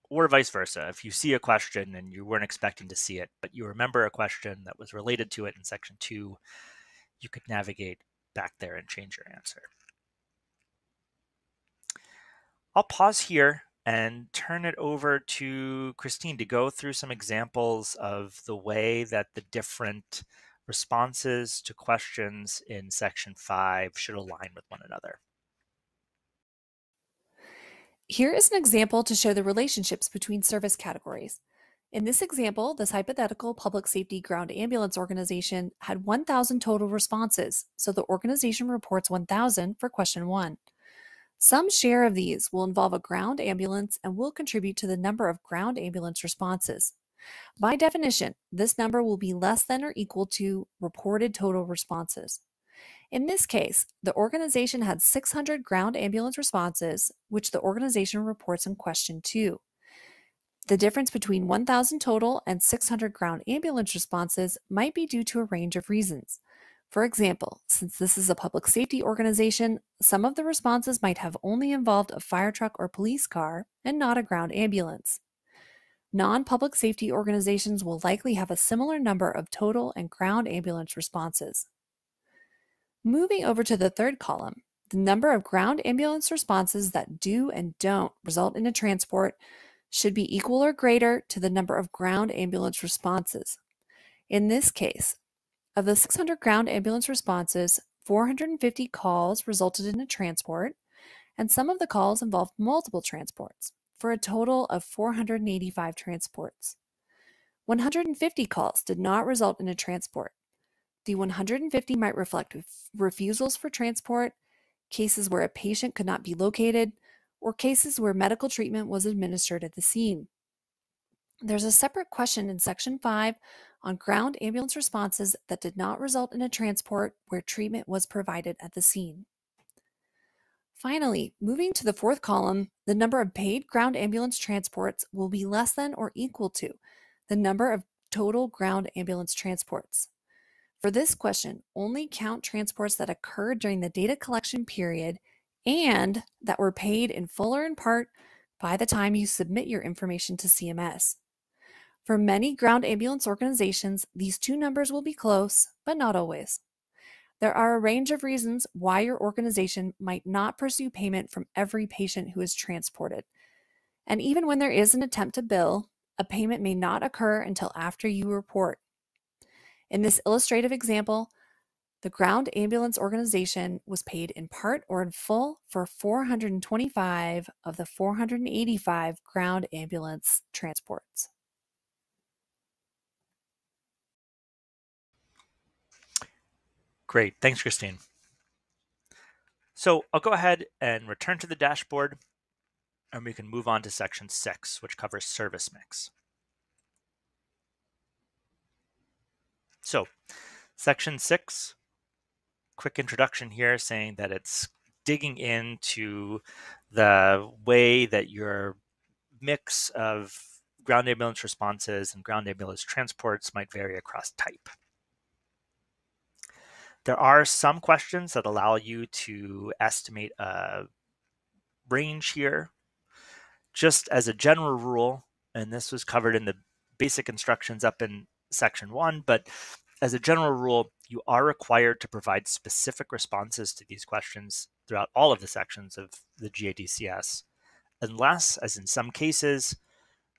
Or vice versa. If you see a question and you weren't expecting to see it, but you remember a question that was related to it in section two, you could navigate back there and change your answer. I'll pause here and turn it over to Christine to go through some examples of the way that the different responses to questions in section five should align with one another. Here is an example to show the relationships between service categories. In this example, this hypothetical public safety ground ambulance organization had 1,000 total responses, so the organization reports 1,000 for question one. Some share of these will involve a ground ambulance and will contribute to the number of ground ambulance responses. By definition, this number will be less than or equal to reported total responses. In this case, the organization had 600 ground ambulance responses, which the organization reports in question 2. The difference between 1,000 total and 600 ground ambulance responses might be due to a range of reasons. For example, since this is a public safety organization, some of the responses might have only involved a fire truck or police car and not a ground ambulance. Non public safety organizations will likely have a similar number of total and ground ambulance responses. Moving over to the third column, The number of ground ambulance responses that do and don't result in a transport should be equal or greater to the number of ground ambulance responses. In this case, of the 600 ground ambulance responses, 450 calls resulted in a transport, and some of the calls involved multiple transports, for a total of 485 transports. 150 calls did not result in a transport. The 150 might reflect refusals for transport, cases where a patient could not be located, or cases where medical treatment was administered at the scene. There's a separate question in Section 5 on ground ambulance responses that did not result in a transport where treatment was provided at the scene. Finally, moving to the fourth column, the number of paid ground ambulance transports will be less than or equal to the number of total ground ambulance transports. For this question, only count transports that occurred during the data collection period and that were paid in full or in part by the time you submit your information to CMS. For many ground ambulance organizations, these two numbers will be close, but not always. There are a range of reasons why your organization might not pursue payment from every patient who is transported. And even when there is an attempt to bill, a payment may not occur until after you report. In this illustrative example, the ground ambulance organization was paid in part or in full for 425 of the 485 ground ambulance transports. Great. Thanks, Christine. So I'll go ahead and return to the dashboard and we can move on to section six, which covers service mix. So section six, quick introduction here saying that it's digging into the way that your mix of ground ambulance responses and ground ambulance transports might vary across type. There are some questions that allow you to estimate a range here. Just as a general rule, and this was covered in the basic instructions up in section one, but as a general rule, you are required to provide specific responses to these questions throughout all of the sections of the GADCS, unless, as in some cases,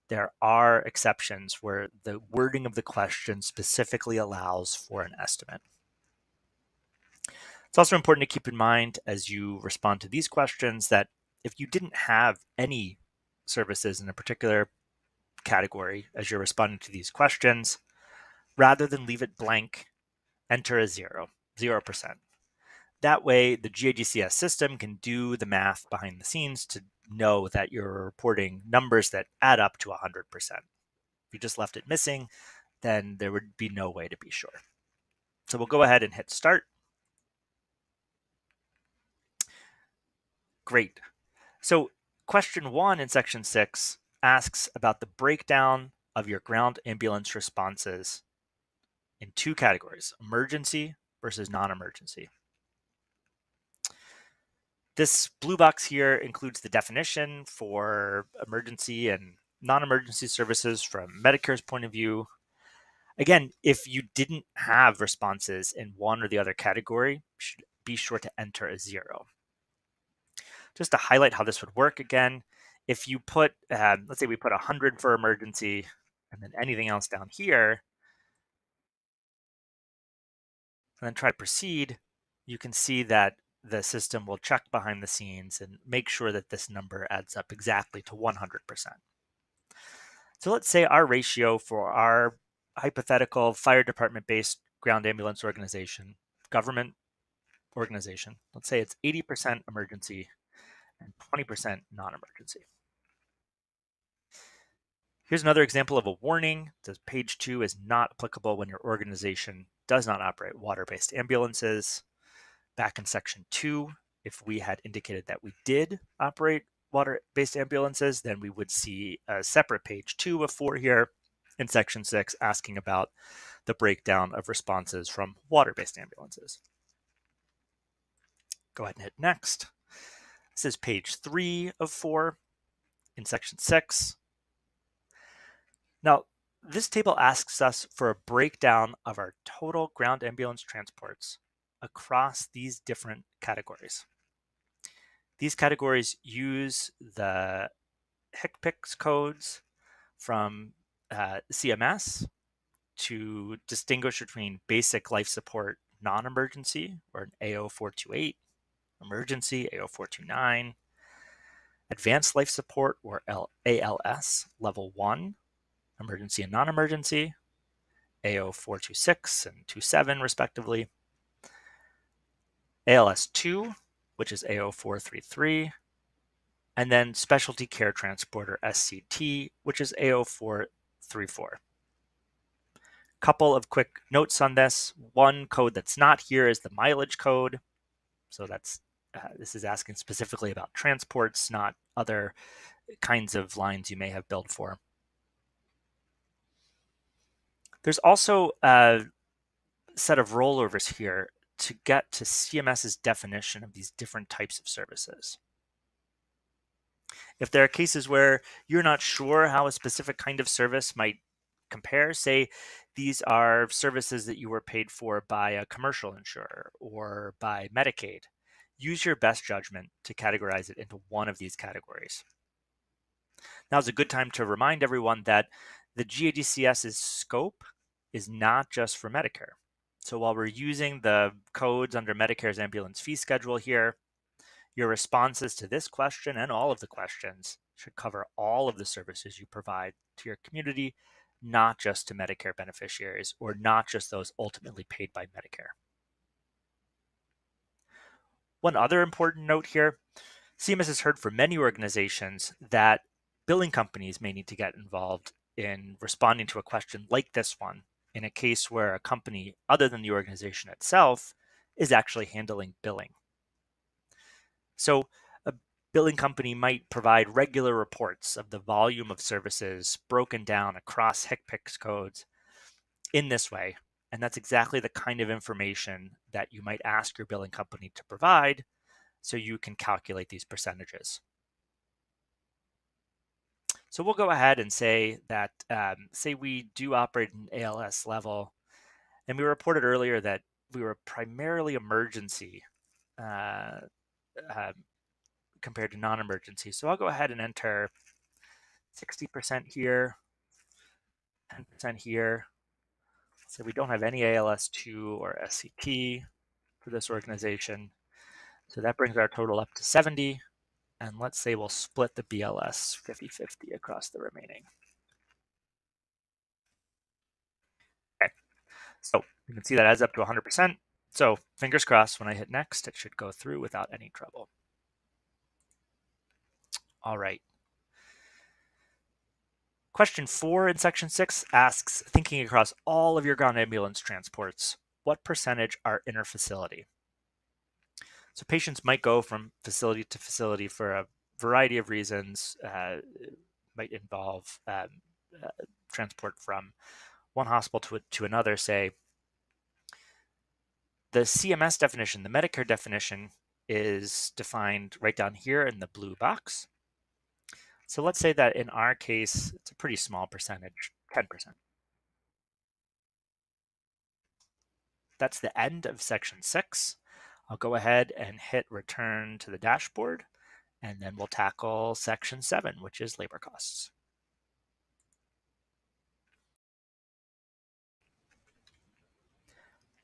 there are exceptions where the wording of the question specifically allows for an estimate. It's also important to keep in mind as you respond to these questions that if you didn't have any services in a particular category as you're responding to these questions, rather than leave it blank, enter a zero, 0%. That way, the GADCS system can do the math behind the scenes to know that you're reporting numbers that add up to 100%. If you just left it missing, then there would be no way to be sure. So we'll go ahead and hit start. Great. So question one in section six asks about the breakdown of your ground ambulance responses in two categories, emergency versus non-emergency. This blue box here includes the definition for emergency and non-emergency services from Medicare's point of view. Again, if you didn't have responses in one or the other category, be sure to enter a zero just to highlight how this would work again, if you put, uh, let's say we put 100 for emergency and then anything else down here, and then try proceed, you can see that the system will check behind the scenes and make sure that this number adds up exactly to 100%. So let's say our ratio for our hypothetical fire department based ground ambulance organization, government organization, let's say it's 80% emergency and 20% non-emergency. Here's another example of a warning. It says page two is not applicable when your organization does not operate water-based ambulances. Back in section two, if we had indicated that we did operate water-based ambulances, then we would see a separate page two of four here in section six asking about the breakdown of responses from water-based ambulances. Go ahead and hit next. This is page three of four in section six. Now, this table asks us for a breakdown of our total ground ambulance transports across these different categories. These categories use the HCPCS codes from uh, CMS to distinguish between basic life support non-emergency or an AO428, emergency AO429, advanced life support or ALS level 1, emergency and non-emergency, AO426 and 27 respectively, ALS2, which is AO433, and then Specialty Care Transporter SCT, which is AO434. Couple of quick notes on this. One code that's not here is the mileage code. So that's uh, this is asking specifically about transports, not other kinds of lines you may have billed for. There's also a set of rollovers here to get to CMS's definition of these different types of services. If there are cases where you're not sure how a specific kind of service might compare, say these are services that you were paid for by a commercial insurer or by Medicaid, use your best judgment to categorize it into one of these categories. Now is a good time to remind everyone that the GADCS's scope is not just for Medicare. So while we're using the codes under Medicare's ambulance fee schedule here, your responses to this question and all of the questions should cover all of the services you provide to your community, not just to Medicare beneficiaries or not just those ultimately paid by Medicare. One other important note here CMS has heard from many organizations that billing companies may need to get involved in responding to a question like this one in a case where a company other than the organization itself is actually handling billing. So a billing company might provide regular reports of the volume of services broken down across HCPCS codes in this way. And that's exactly the kind of information that you might ask your billing company to provide so you can calculate these percentages. So we'll go ahead and say that, um, say we do operate an ALS level, and we reported earlier that we were primarily emergency uh, uh, compared to non-emergency. So I'll go ahead and enter 60% here, 10% here. So we don't have any ALS2 or SCT for this organization. So that brings our total up to 70. And let's say we'll split the BLS 50-50 across the remaining. Okay, so you can see that adds up to 100%. So fingers crossed, when I hit next, it should go through without any trouble. All right. Question four in section six asks, thinking across all of your ground ambulance transports, what percentage are interfacility? So patients might go from facility to facility for a variety of reasons. Uh, might involve um, uh, transport from one hospital to, to another, say. The CMS definition, the Medicare definition, is defined right down here in the blue box. So let's say that in our case, it's a pretty small percentage, 10%. That's the end of section six. I'll go ahead and hit return to the dashboard, and then we'll tackle section seven, which is labor costs.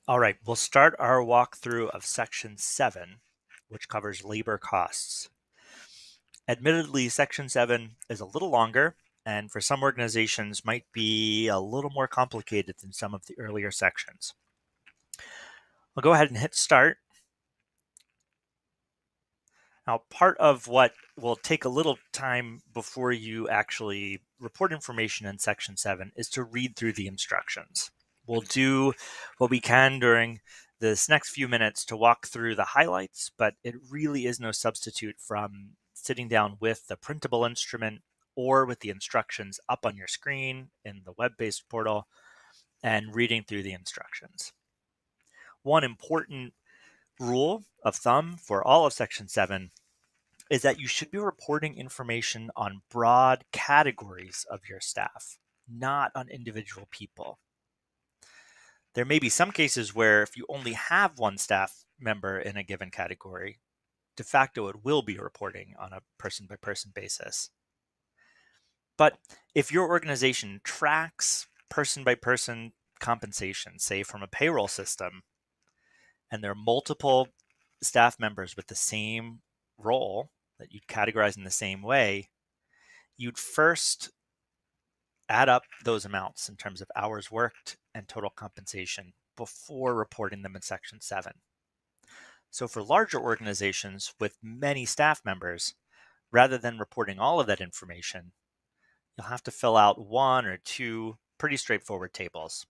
All right, we'll start our walkthrough of section seven, which covers labor costs. Admittedly, section seven is a little longer and for some organizations might be a little more complicated than some of the earlier sections. I'll go ahead and hit start now, part of what will take a little time before you actually report information in Section 7 is to read through the instructions. We'll do what we can during this next few minutes to walk through the highlights, but it really is no substitute from sitting down with the printable instrument or with the instructions up on your screen in the web-based portal and reading through the instructions. One important rule of thumb for all of Section 7 is that you should be reporting information on broad categories of your staff, not on individual people. There may be some cases where if you only have one staff member in a given category, de facto it will be reporting on a person by person basis. But if your organization tracks person by person compensation, say from a payroll system, and there are multiple staff members with the same role that you'd categorize in the same way, you'd first add up those amounts in terms of hours worked and total compensation before reporting them in Section 7. So for larger organizations with many staff members, rather than reporting all of that information, you'll have to fill out one or two pretty straightforward tables.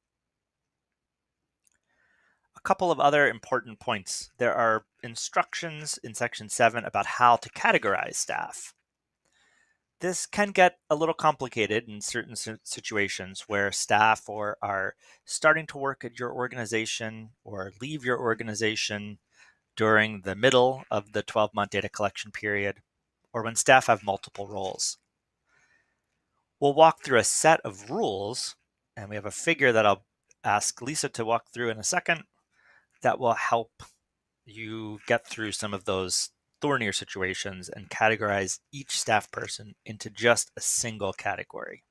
A couple of other important points. There are instructions in Section 7 about how to categorize staff. This can get a little complicated in certain situations where staff or are starting to work at your organization or leave your organization during the middle of the 12 month data collection period, or when staff have multiple roles. We'll walk through a set of rules, and we have a figure that I'll ask Lisa to walk through in a second that will help you get through some of those thornier situations and categorize each staff person into just a single category.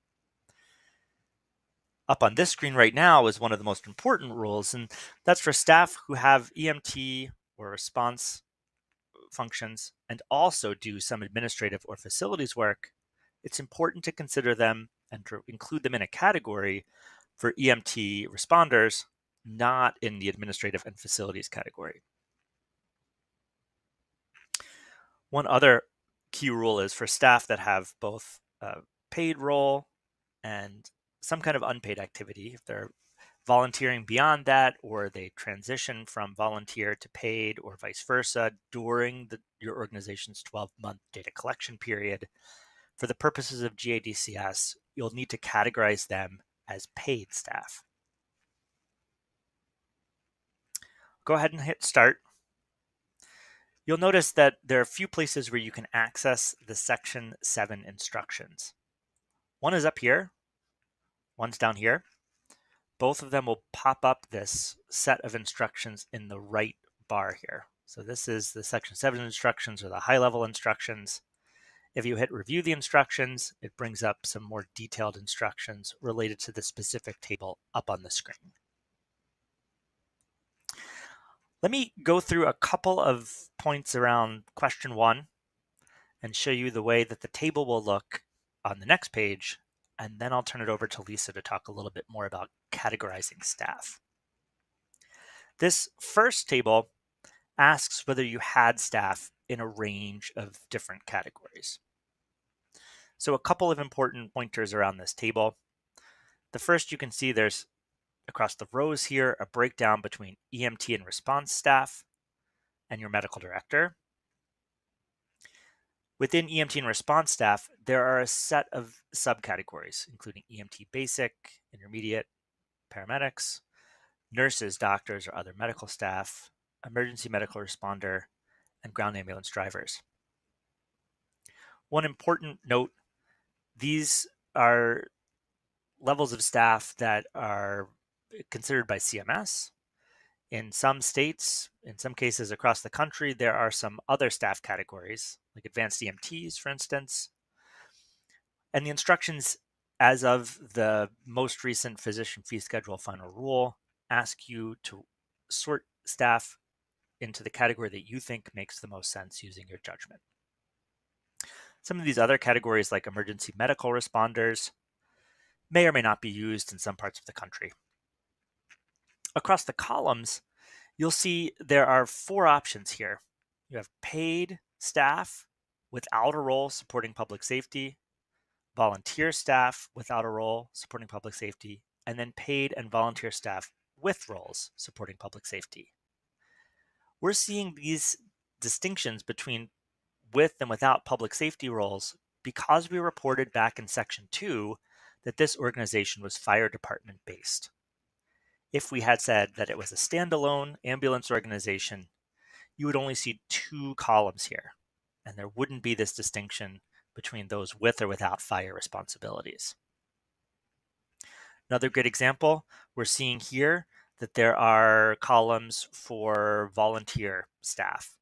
Up on this screen right now is one of the most important rules, and that's for staff who have EMT or response functions and also do some administrative or facilities work. It's important to consider them and to include them in a category for EMT responders, not in the administrative and facilities category. One other key rule is for staff that have both a paid role and some kind of unpaid activity. If they're volunteering beyond that, or they transition from volunteer to paid, or vice versa during the, your organization's 12 month data collection period, for the purposes of GADCS, you'll need to categorize them as paid staff. Go ahead and hit start. You'll notice that there are a few places where you can access the Section 7 instructions. One is up here, one's down here. Both of them will pop up this set of instructions in the right bar here. So this is the Section 7 instructions or the high-level instructions. If you hit review the instructions, it brings up some more detailed instructions related to the specific table up on the screen. Let me go through a couple of points around question one and show you the way that the table will look on the next page, and then I'll turn it over to Lisa to talk a little bit more about categorizing staff. This first table asks whether you had staff in a range of different categories. So a couple of important pointers around this table. The first you can see there's across the rows here a breakdown between EMT and response staff and your medical director. Within EMT and response staff, there are a set of subcategories, including EMT basic, intermediate, paramedics, nurses, doctors, or other medical staff, emergency medical responder, and ground ambulance drivers. One important note these are levels of staff that are considered by CMS. In some states, in some cases across the country, there are some other staff categories, like advanced EMTs, for instance. And the instructions, as of the most recent physician fee schedule final rule, ask you to sort staff into the category that you think makes the most sense using your judgment. Some of these other categories, like emergency medical responders, may or may not be used in some parts of the country across the columns, you'll see there are four options here. You have paid staff without a role supporting public safety, volunteer staff without a role supporting public safety, and then paid and volunteer staff with roles supporting public safety. We're seeing these distinctions between with and without public safety roles because we reported back in section two that this organization was fire department based if we had said that it was a standalone ambulance organization, you would only see two columns here, and there wouldn't be this distinction between those with or without fire responsibilities. Another good example, we're seeing here that there are columns for volunteer staff.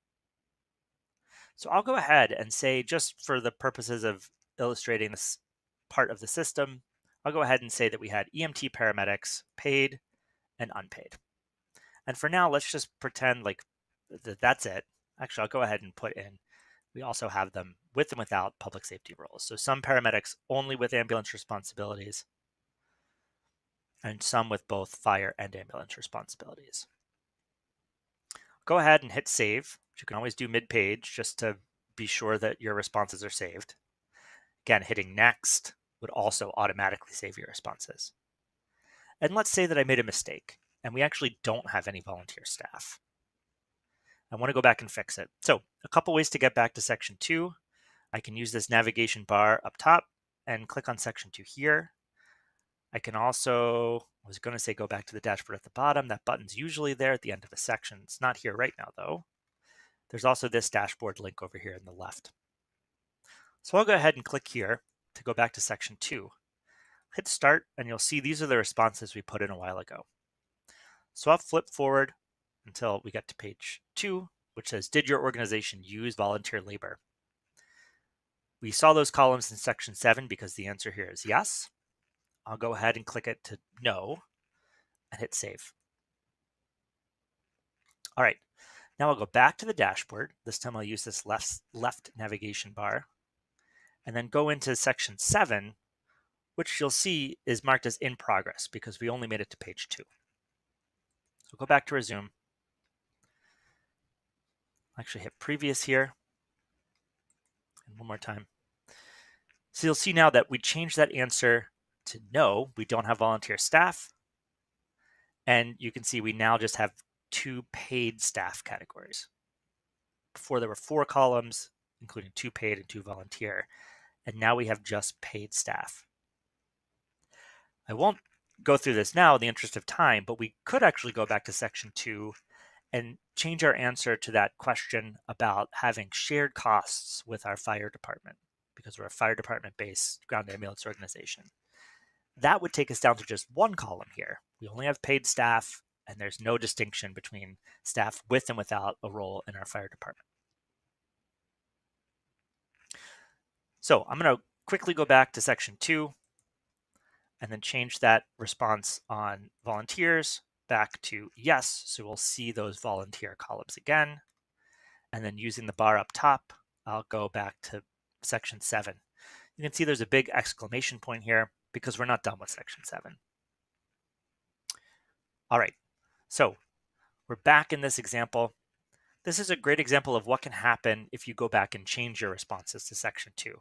So I'll go ahead and say, just for the purposes of illustrating this part of the system, I'll go ahead and say that we had EMT paramedics paid and unpaid. And for now, let's just pretend like that that's it. Actually, I'll go ahead and put in, we also have them with and without public safety roles. So some paramedics only with ambulance responsibilities and some with both fire and ambulance responsibilities. Go ahead and hit save. You can always do mid-page just to be sure that your responses are saved. Again, hitting next would also automatically save your responses. And let's say that I made a mistake and we actually don't have any volunteer staff. I want to go back and fix it. So a couple ways to get back to section two. I can use this navigation bar up top and click on section two here. I can also, I was going to say go back to the dashboard at the bottom. That button's usually there at the end of a section. It's not here right now though. There's also this dashboard link over here in the left. So I'll go ahead and click here to go back to section two. Hit start and you'll see these are the responses we put in a while ago. So I'll flip forward until we get to page two, which says, did your organization use volunteer labor? We saw those columns in section seven because the answer here is yes. I'll go ahead and click it to no and hit save. All right, now I'll go back to the dashboard. This time I'll use this left, left navigation bar and then go into section seven, which you'll see is marked as in progress because we only made it to page two. So go back to resume. Actually hit previous here. And one more time. So you'll see now that we changed that answer to no, we don't have volunteer staff. And you can see we now just have two paid staff categories. Before there were four columns, including two paid and two volunteer. And now we have just paid staff. I won't go through this now in the interest of time, but we could actually go back to section two and change our answer to that question about having shared costs with our fire department because we're a fire department based ground ambulance organization. That would take us down to just one column here. We only have paid staff and there's no distinction between staff with and without a role in our fire department. So I'm going to quickly go back to section two and then change that response on volunteers back to yes. So we'll see those volunteer columns again. And then using the bar up top, I'll go back to section seven. You can see there's a big exclamation point here because we're not done with section seven. All right, so we're back in this example. This is a great example of what can happen if you go back and change your responses to section two.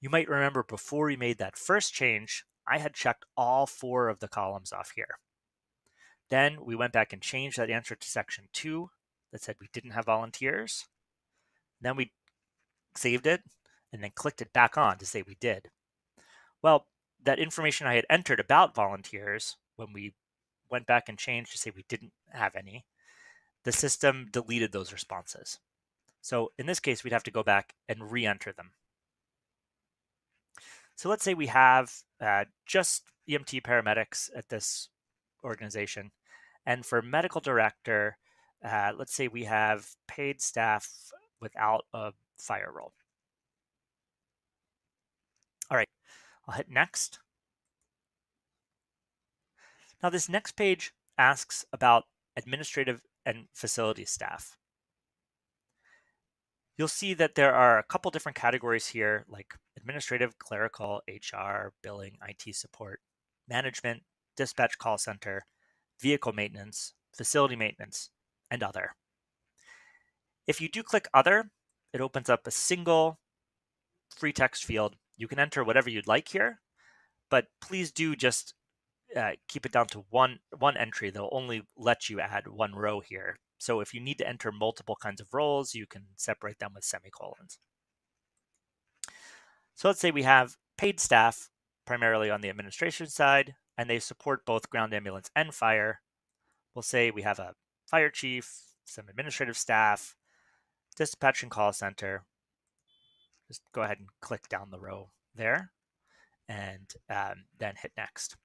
You might remember before we made that first change, I had checked all four of the columns off here. Then we went back and changed that answer to section two that said we didn't have volunteers. Then we saved it and then clicked it back on to say we did. Well, that information I had entered about volunteers when we went back and changed to say we didn't have any, the system deleted those responses. So in this case, we'd have to go back and re-enter them. So let's say we have uh, just EMT paramedics at this organization. And for medical director, uh, let's say we have paid staff without a fire role. All right, I'll hit next. Now this next page asks about administrative and facility staff. You'll see that there are a couple different categories here like administrative, clerical, HR, billing, IT support, management, dispatch call center, vehicle maintenance, facility maintenance, and other. If you do click other, it opens up a single free text field. You can enter whatever you'd like here, but please do just uh, keep it down to one one entry. They'll only let you add one row here. So if you need to enter multiple kinds of roles, you can separate them with semicolons. So let's say we have paid staff primarily on the administration side, and they support both ground ambulance and fire. We'll say we have a fire chief, some administrative staff, dispatch and call center. Just go ahead and click down the row there and um, then hit next.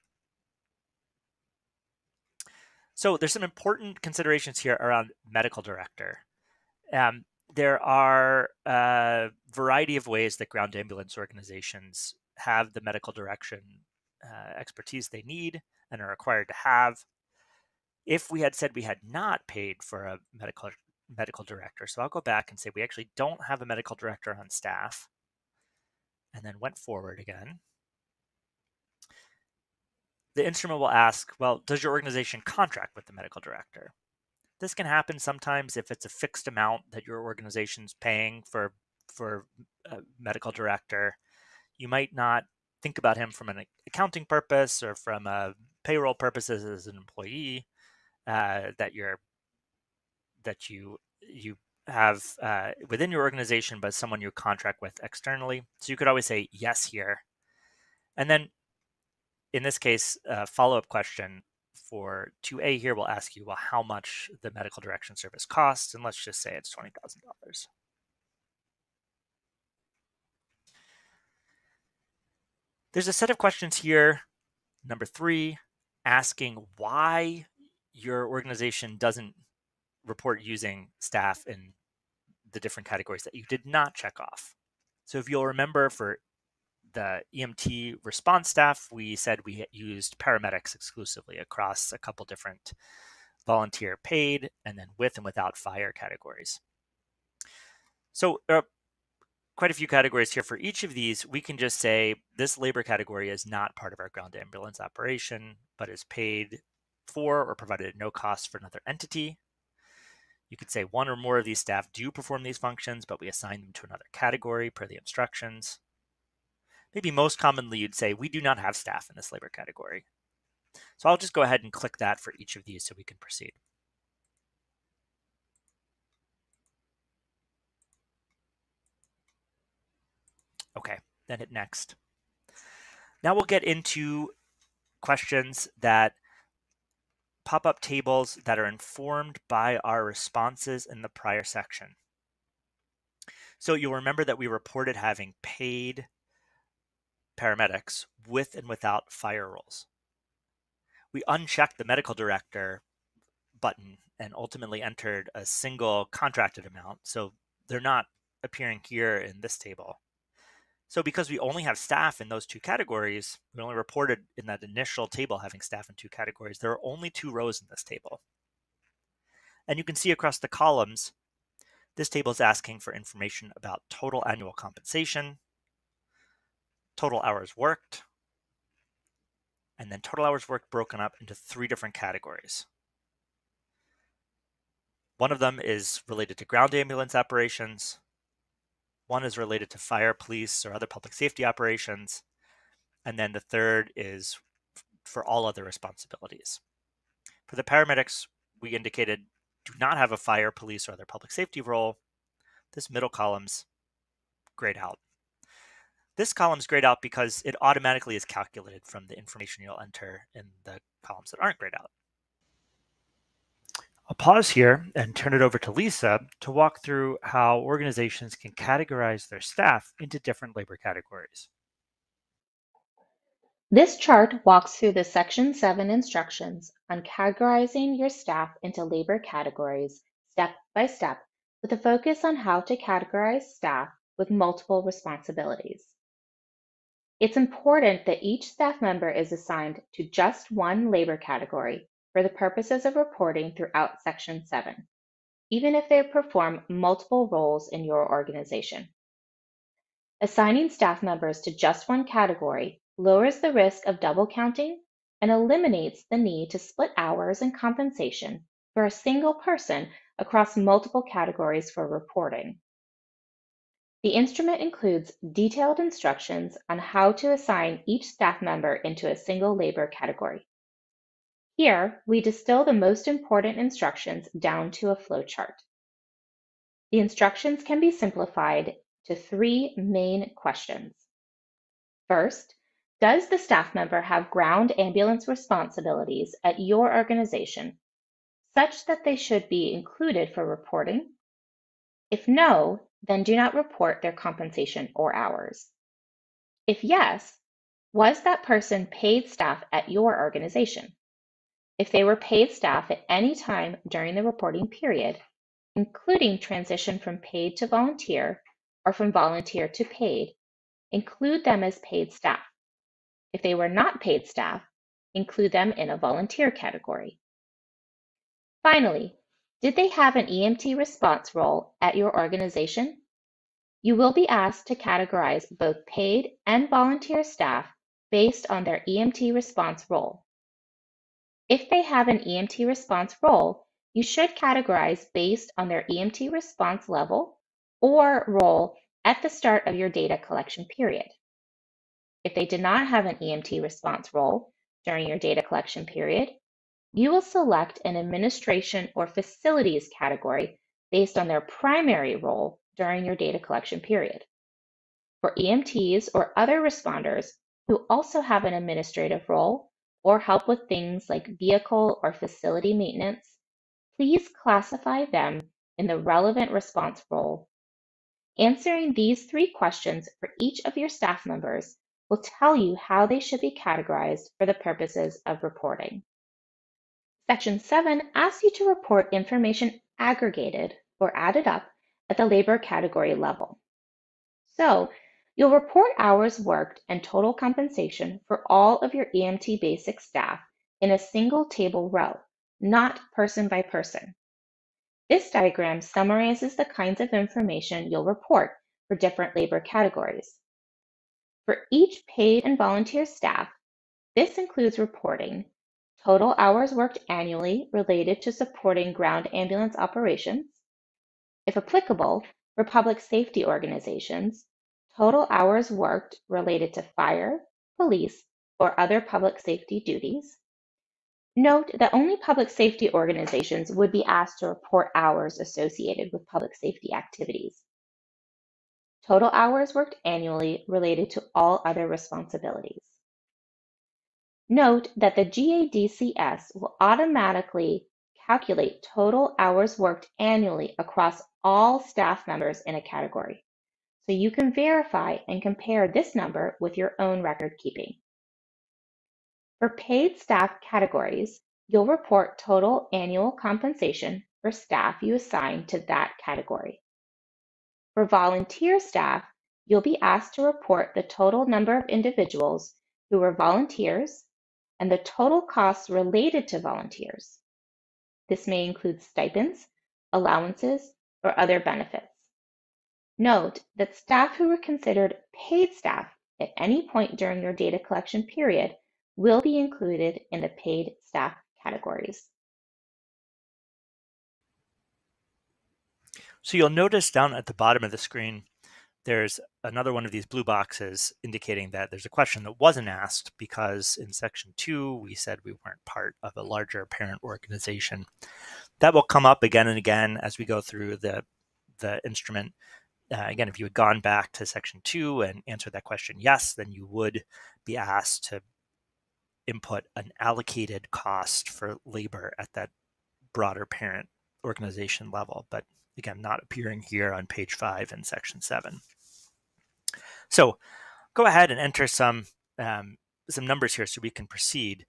So there's some important considerations here around medical director. Um, there are a variety of ways that ground ambulance organizations have the medical direction uh, expertise they need and are required to have. If we had said we had not paid for a medical medical director, so I'll go back and say we actually don't have a medical director on staff, and then went forward again. The instrument will ask, well, does your organization contract with the medical director? This can happen sometimes if it's a fixed amount that your organization's paying for for a medical director. You might not think about him from an accounting purpose or from a payroll purposes as an employee uh, that you're that you you have uh, within your organization, but someone you contract with externally. So you could always say yes here, and then in this case, uh, a follow up question for 2A here will ask you, well, how much the medical direction service costs, and let's just say it's $20,000. There's a set of questions here, number three, asking why your organization doesn't report using staff in the different categories that you did not check off. So if you'll remember for the EMT response staff, we said we used paramedics exclusively across a couple different volunteer paid and then with and without fire categories. So there are quite a few categories here for each of these. We can just say this labor category is not part of our ground ambulance operation, but is paid for or provided at no cost for another entity. You could say one or more of these staff do perform these functions, but we assign them to another category per the instructions maybe most commonly you'd say, we do not have staff in this labor category. So I'll just go ahead and click that for each of these so we can proceed. Okay, then hit next. Now we'll get into questions that pop up tables that are informed by our responses in the prior section. So you'll remember that we reported having paid paramedics with and without fire roles. We unchecked the medical director button and ultimately entered a single contracted amount. So they're not appearing here in this table. So because we only have staff in those two categories, we only reported in that initial table having staff in two categories, there are only two rows in this table. And you can see across the columns, this table is asking for information about total annual compensation, total hours worked, and then total hours worked broken up into three different categories. One of them is related to ground ambulance operations. One is related to fire, police, or other public safety operations. And then the third is for all other responsibilities. For the paramedics, we indicated do not have a fire, police, or other public safety role. This middle column's grayed out. This column is grayed out because it automatically is calculated from the information you'll enter in the columns that aren't grayed out. I'll pause here and turn it over to Lisa to walk through how organizations can categorize their staff into different labor categories. This chart walks through the Section 7 instructions on categorizing your staff into labor categories step by step with a focus on how to categorize staff with multiple responsibilities. It's important that each staff member is assigned to just one labor category for the purposes of reporting throughout Section 7, even if they perform multiple roles in your organization. Assigning staff members to just one category lowers the risk of double counting and eliminates the need to split hours and compensation for a single person across multiple categories for reporting. The instrument includes detailed instructions on how to assign each staff member into a single labor category. Here, we distill the most important instructions down to a flowchart. The instructions can be simplified to three main questions. First, does the staff member have ground ambulance responsibilities at your organization such that they should be included for reporting? If no, then do not report their compensation or hours. If yes, was that person paid staff at your organization? If they were paid staff at any time during the reporting period, including transition from paid to volunteer or from volunteer to paid, include them as paid staff. If they were not paid staff, include them in a volunteer category. Finally, did they have an EMT response role at your organization? You will be asked to categorize both paid and volunteer staff based on their EMT response role. If they have an EMT response role, you should categorize based on their EMT response level or role at the start of your data collection period. If they did not have an EMT response role during your data collection period, you will select an administration or facilities category based on their primary role during your data collection period. For EMTs or other responders who also have an administrative role or help with things like vehicle or facility maintenance, please classify them in the relevant response role. Answering these three questions for each of your staff members will tell you how they should be categorized for the purposes of reporting. Section 7 asks you to report information aggregated or added up at the labor category level. So, you'll report hours worked and total compensation for all of your EMT basic staff in a single table row, not person by person. This diagram summarizes the kinds of information you'll report for different labor categories. For each paid and volunteer staff, this includes reporting total hours worked annually related to supporting ground ambulance operations, if applicable, for public safety organizations, total hours worked related to fire, police, or other public safety duties. Note that only public safety organizations would be asked to report hours associated with public safety activities. Total hours worked annually related to all other responsibilities. Note that the GADCS will automatically calculate total hours worked annually across all staff members in a category, so you can verify and compare this number with your own record keeping. For paid staff categories, you'll report total annual compensation for staff you assign to that category. For volunteer staff, you'll be asked to report the total number of individuals who were volunteers and the total costs related to volunteers. This may include stipends, allowances, or other benefits. Note that staff who were considered paid staff at any point during your data collection period will be included in the paid staff categories. So you'll notice down at the bottom of the screen, there's another one of these blue boxes indicating that there's a question that wasn't asked because in section two, we said we weren't part of a larger parent organization. That will come up again and again as we go through the, the instrument. Uh, again, if you had gone back to section two and answered that question yes, then you would be asked to input an allocated cost for labor at that broader parent organization level. But again, not appearing here on page five in section seven. So go ahead and enter some, um, some numbers here so we can proceed.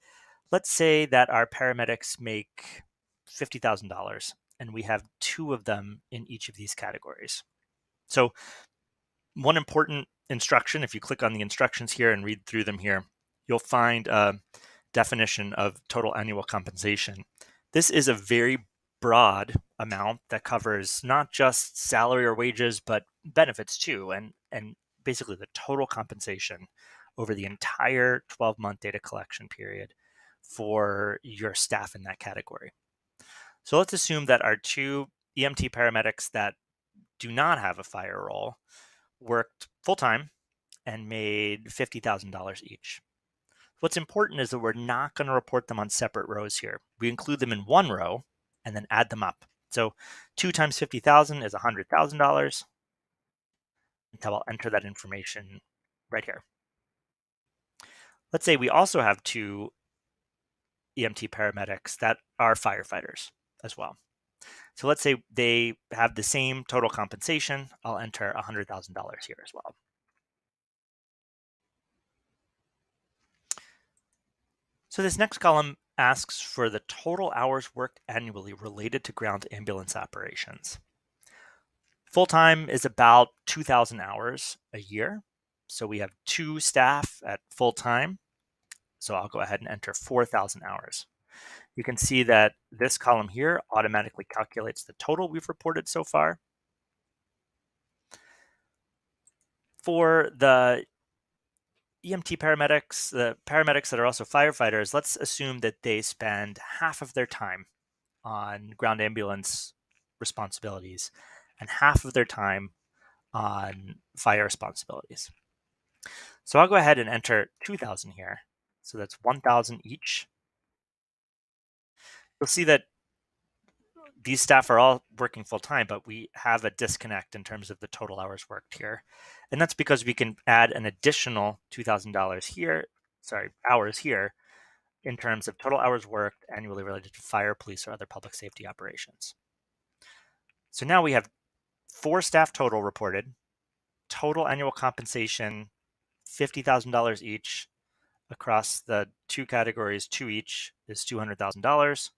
Let's say that our paramedics make $50,000 and we have two of them in each of these categories. So one important instruction, if you click on the instructions here and read through them here, you'll find a definition of total annual compensation. This is a very broad amount that covers not just salary or wages, but benefits too, and and basically the total compensation over the entire 12 month data collection period for your staff in that category. So let's assume that our two EMT paramedics that do not have a fire role worked full time and made $50,000 each. What's important is that we're not going to report them on separate rows here. We include them in one row and then add them up. So 2 times 50,000 is $100,000. So I'll enter that information right here. Let's say we also have two EMT paramedics that are firefighters as well. So let's say they have the same total compensation. I'll enter $100,000 here as well. So this next column asks for the total hours worked annually related to ground ambulance operations. Full time is about 2,000 hours a year. So we have two staff at full time. So I'll go ahead and enter 4,000 hours. You can see that this column here automatically calculates the total we've reported so far. For the EMT paramedics, the paramedics that are also firefighters, let's assume that they spend half of their time on ground ambulance responsibilities and half of their time on fire responsibilities. So I'll go ahead and enter 2000 here. So that's 1000 each. You'll see that these staff are all working full time, but we have a disconnect in terms of the total hours worked here. And that's because we can add an additional $2,000 here, sorry, hours here in terms of total hours worked annually related to fire, police, or other public safety operations. So now we have four staff total reported, total annual compensation, $50,000 each. Across the two categories, two each is $200,000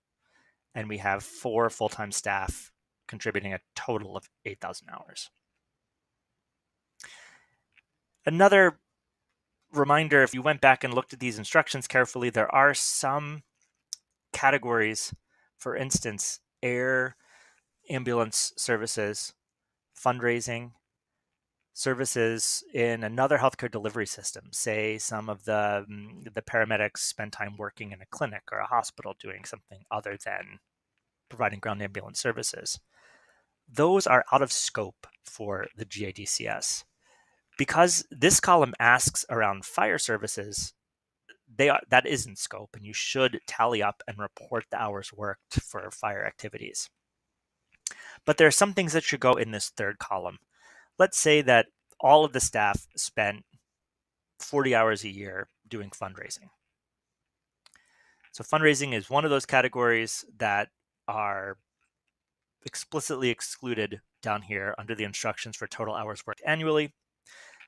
and we have four full-time staff contributing a total of 8,000 hours. Another reminder, if you went back and looked at these instructions carefully, there are some categories, for instance, air ambulance services, fundraising, services in another healthcare delivery system. Say some of the mm, the paramedics spend time working in a clinic or a hospital doing something other than providing ground ambulance services. Those are out of scope for the GADCS. Because this column asks around fire services, they are that is in scope and you should tally up and report the hours worked for fire activities. But there are some things that should go in this third column let's say that all of the staff spent 40 hours a year doing fundraising. So fundraising is one of those categories that are explicitly excluded down here under the instructions for total hours worked annually.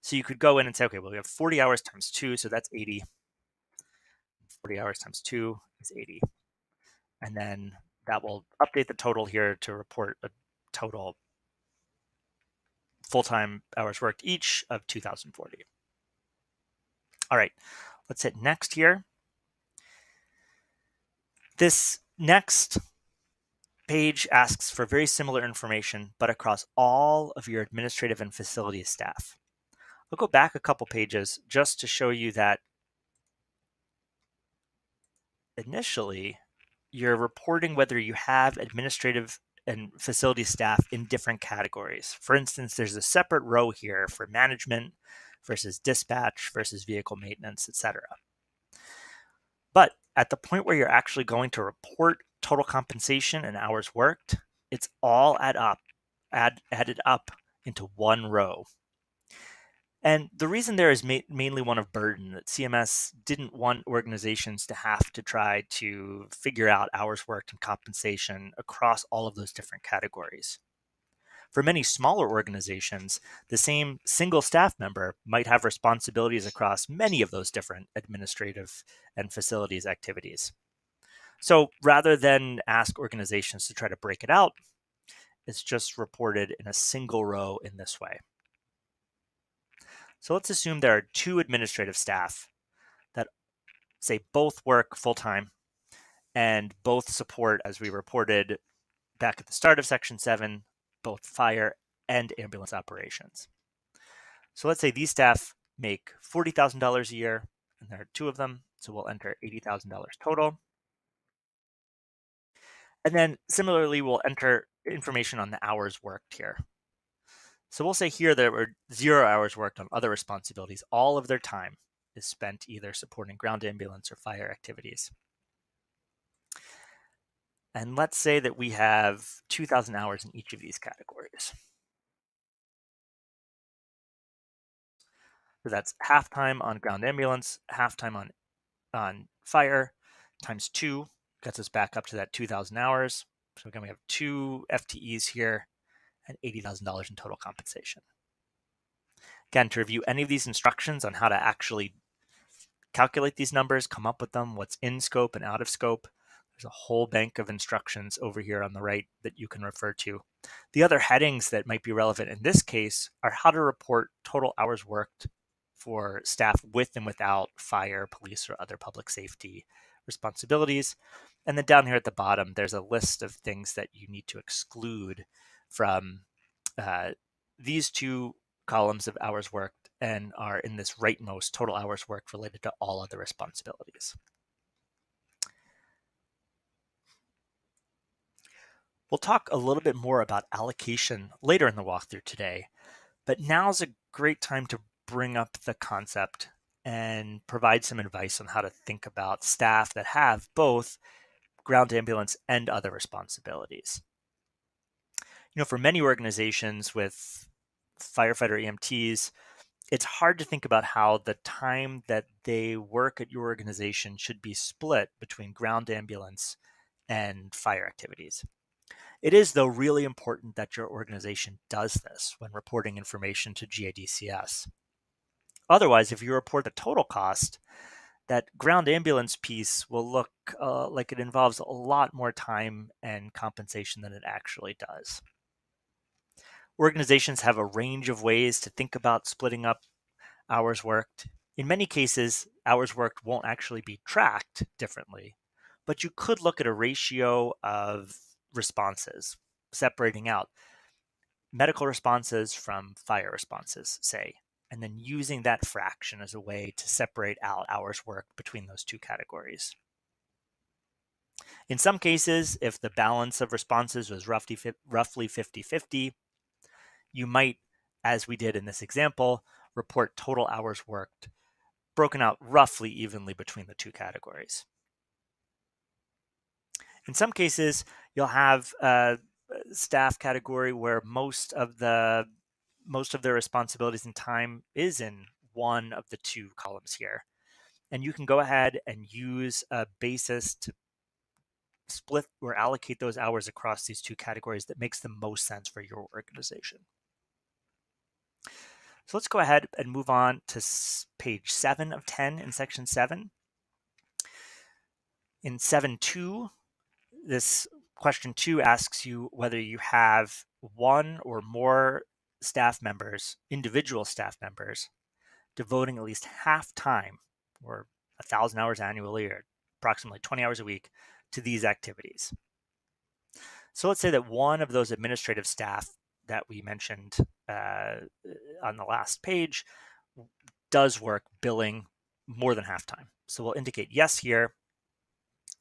So you could go in and say, okay, well, we have 40 hours times two, so that's 80. 40 hours times two is 80. And then that will update the total here to report a total full-time hours worked each of 2040. All right, let's hit next here. This next page asks for very similar information, but across all of your administrative and facility staff. I'll go back a couple pages just to show you that initially you're reporting whether you have administrative and facility staff in different categories. For instance, there's a separate row here for management versus dispatch versus vehicle maintenance, etc. But at the point where you're actually going to report total compensation and hours worked, it's all add up, add, added up into one row. And the reason there is ma- mainly one of burden that CMS didn't want organizations to have to try to figure out hours worked and compensation across all of those different categories. For many smaller organizations, the same single staff member might have responsibilities across many of those different administrative and facilities activities. So rather than ask organizations to try to break it out, it's just reported in a single row in this way. So let's assume there are two administrative staff that say both work full time and both support, as we reported back at the start of section seven, both fire and ambulance operations. So let's say these staff make $40,000 a year and there are two of them. So we'll enter $80,000 total. And then similarly, we'll enter information on the hours worked here. So we'll say here that there were zero hours worked on other responsibilities. All of their time is spent either supporting ground ambulance or fire activities. And let's say that we have 2,000 hours in each of these categories. So that's half time on ground ambulance, half time on, on fire, times two gets us back up to that 2,000 hours. So again, we have two FTEs here and $80,000 in total compensation. Again, to review any of these instructions on how to actually calculate these numbers, come up with them, what's in scope and out of scope. There's a whole bank of instructions over here on the right that you can refer to. The other headings that might be relevant in this case are how to report total hours worked for staff with and without fire, police, or other public safety responsibilities. And then down here at the bottom, there's a list of things that you need to exclude from uh, these two columns of hours worked and are in this rightmost total hours worked related to all other responsibilities. We'll talk a little bit more about allocation later in the walkthrough today, but now's a great time to bring up the concept and provide some advice on how to think about staff that have both ground ambulance and other responsibilities. Know, for many organizations with firefighter EMTs, it's hard to think about how the time that they work at your organization should be split between ground ambulance and fire activities. It is, though, really important that your organization does this when reporting information to GADCS. Otherwise, if you report the total cost, that ground ambulance piece will look uh, like it involves a lot more time and compensation than it actually does. Organizations have a range of ways to think about splitting up hours worked. In many cases, hours worked won't actually be tracked differently, but you could look at a ratio of responses, separating out medical responses from fire responses, say, and then using that fraction as a way to separate out hours worked between those two categories. In some cases, if the balance of responses was roughly roughly 50-50, you might, as we did in this example, report total hours worked broken out roughly evenly between the two categories. In some cases, you'll have a staff category where most of the most of their responsibilities and time is in one of the two columns here. And you can go ahead and use a basis to split or allocate those hours across these two categories that makes the most sense for your organization. So let's go ahead and move on to page 7 of 10 in section 7. In 7.2, this question 2 asks you whether you have one or more staff members, individual staff members, devoting at least half time or a thousand hours annually or approximately 20 hours a week to these activities. So let's say that one of those administrative staff that we mentioned uh, on the last page does work billing more than half time. So we'll indicate yes here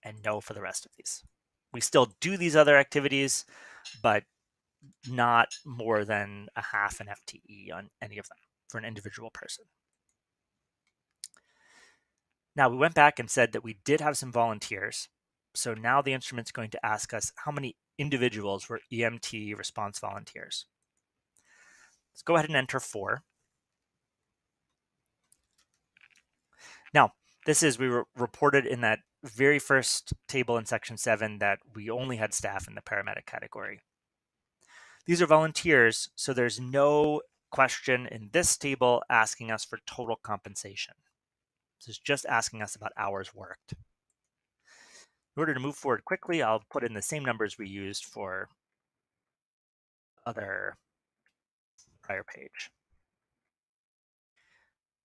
and no for the rest of these. We still do these other activities, but not more than a half an FTE on any of them for an individual person. Now we went back and said that we did have some volunteers. So now the instrument's going to ask us how many individuals were EMT response volunteers. Let's go ahead and enter four. Now, this is, we were reported in that very first table in section seven that we only had staff in the paramedic category. These are volunteers, so there's no question in this table asking us for total compensation. This is just asking us about hours worked. In order to move forward quickly, I'll put in the same numbers we used for other prior page.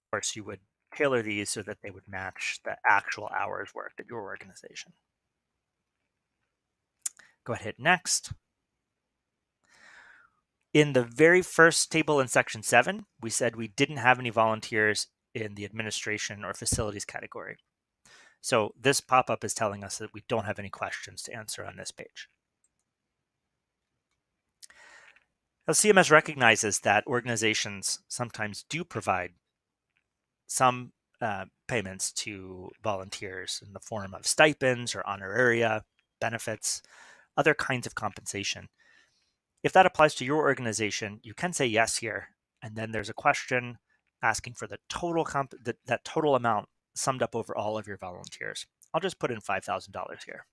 Of course, you would tailor these so that they would match the actual hours worked at your organization. Go ahead, hit next. In the very first table in section seven, we said we didn't have any volunteers in the administration or facilities category. So this pop-up is telling us that we don't have any questions to answer on this page. Now, CMS recognizes that organizations sometimes do provide some uh, payments to volunteers in the form of stipends or honoraria, benefits, other kinds of compensation. If that applies to your organization, you can say yes here. And then there's a question asking for the total comp the, that total amount summed up over all of your volunteers. I'll just put in $5,000 here.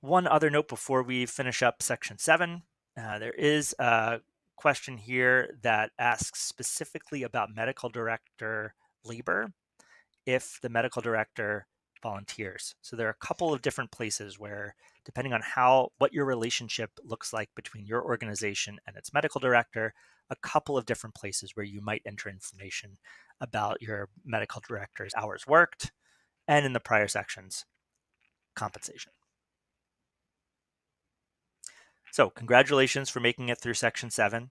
One other note before we finish up section seven, uh, there is a question here that asks specifically about medical director labor if the medical director volunteers. So there are a couple of different places where depending on how what your relationship looks like between your organization and its medical director, a couple of different places where you might enter information about your medical director's hours worked and in the prior sections compensation. So congratulations for making it through section seven.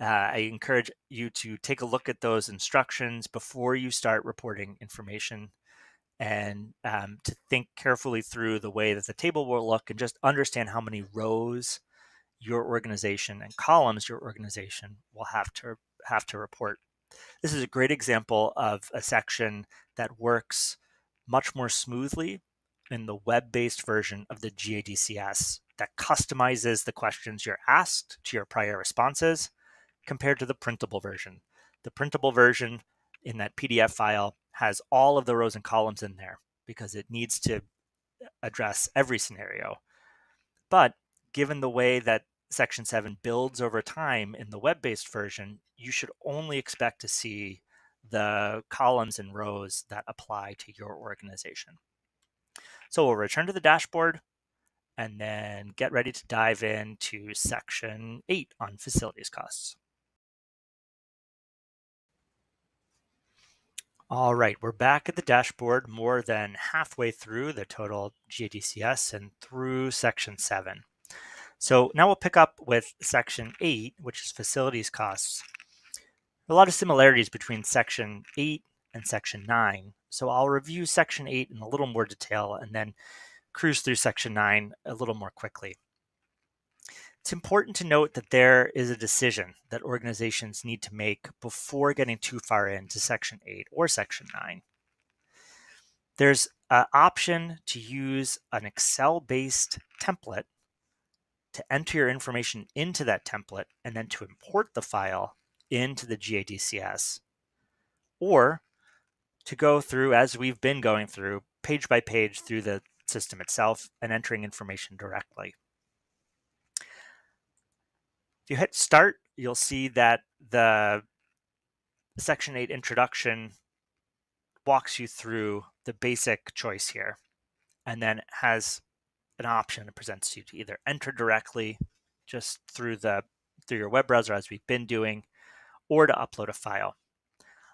Uh, I encourage you to take a look at those instructions before you start reporting information and um, to think carefully through the way that the table will look and just understand how many rows your organization and columns your organization will have to have to report. This is a great example of a section that works much more smoothly in the web-based version of the GADCS that customizes the questions you're asked to your prior responses compared to the printable version. The printable version in that PDF file has all of the rows and columns in there because it needs to address every scenario. But given the way that Section 7 builds over time in the web based version, you should only expect to see the columns and rows that apply to your organization. So we'll return to the dashboard and then get ready to dive into section 8 on facilities costs. All right, we're back at the dashboard more than halfway through the total GADCS and through section 7. So now we'll pick up with section 8, which is facilities costs. A lot of similarities between section 8 and section 9. So I'll review section 8 in a little more detail and then cruise through section 9 a little more quickly. It's important to note that there is a decision that organizations need to make before getting too far into Section 8 or Section 9. There's an option to use an Excel based template to enter your information into that template and then to import the file into the GADCS, or to go through, as we've been going through, page by page through the system itself and entering information directly. If you hit start, you'll see that the Section 8 introduction walks you through the basic choice here and then has an option that presents you to either enter directly just through the through your web browser as we've been doing or to upload a file.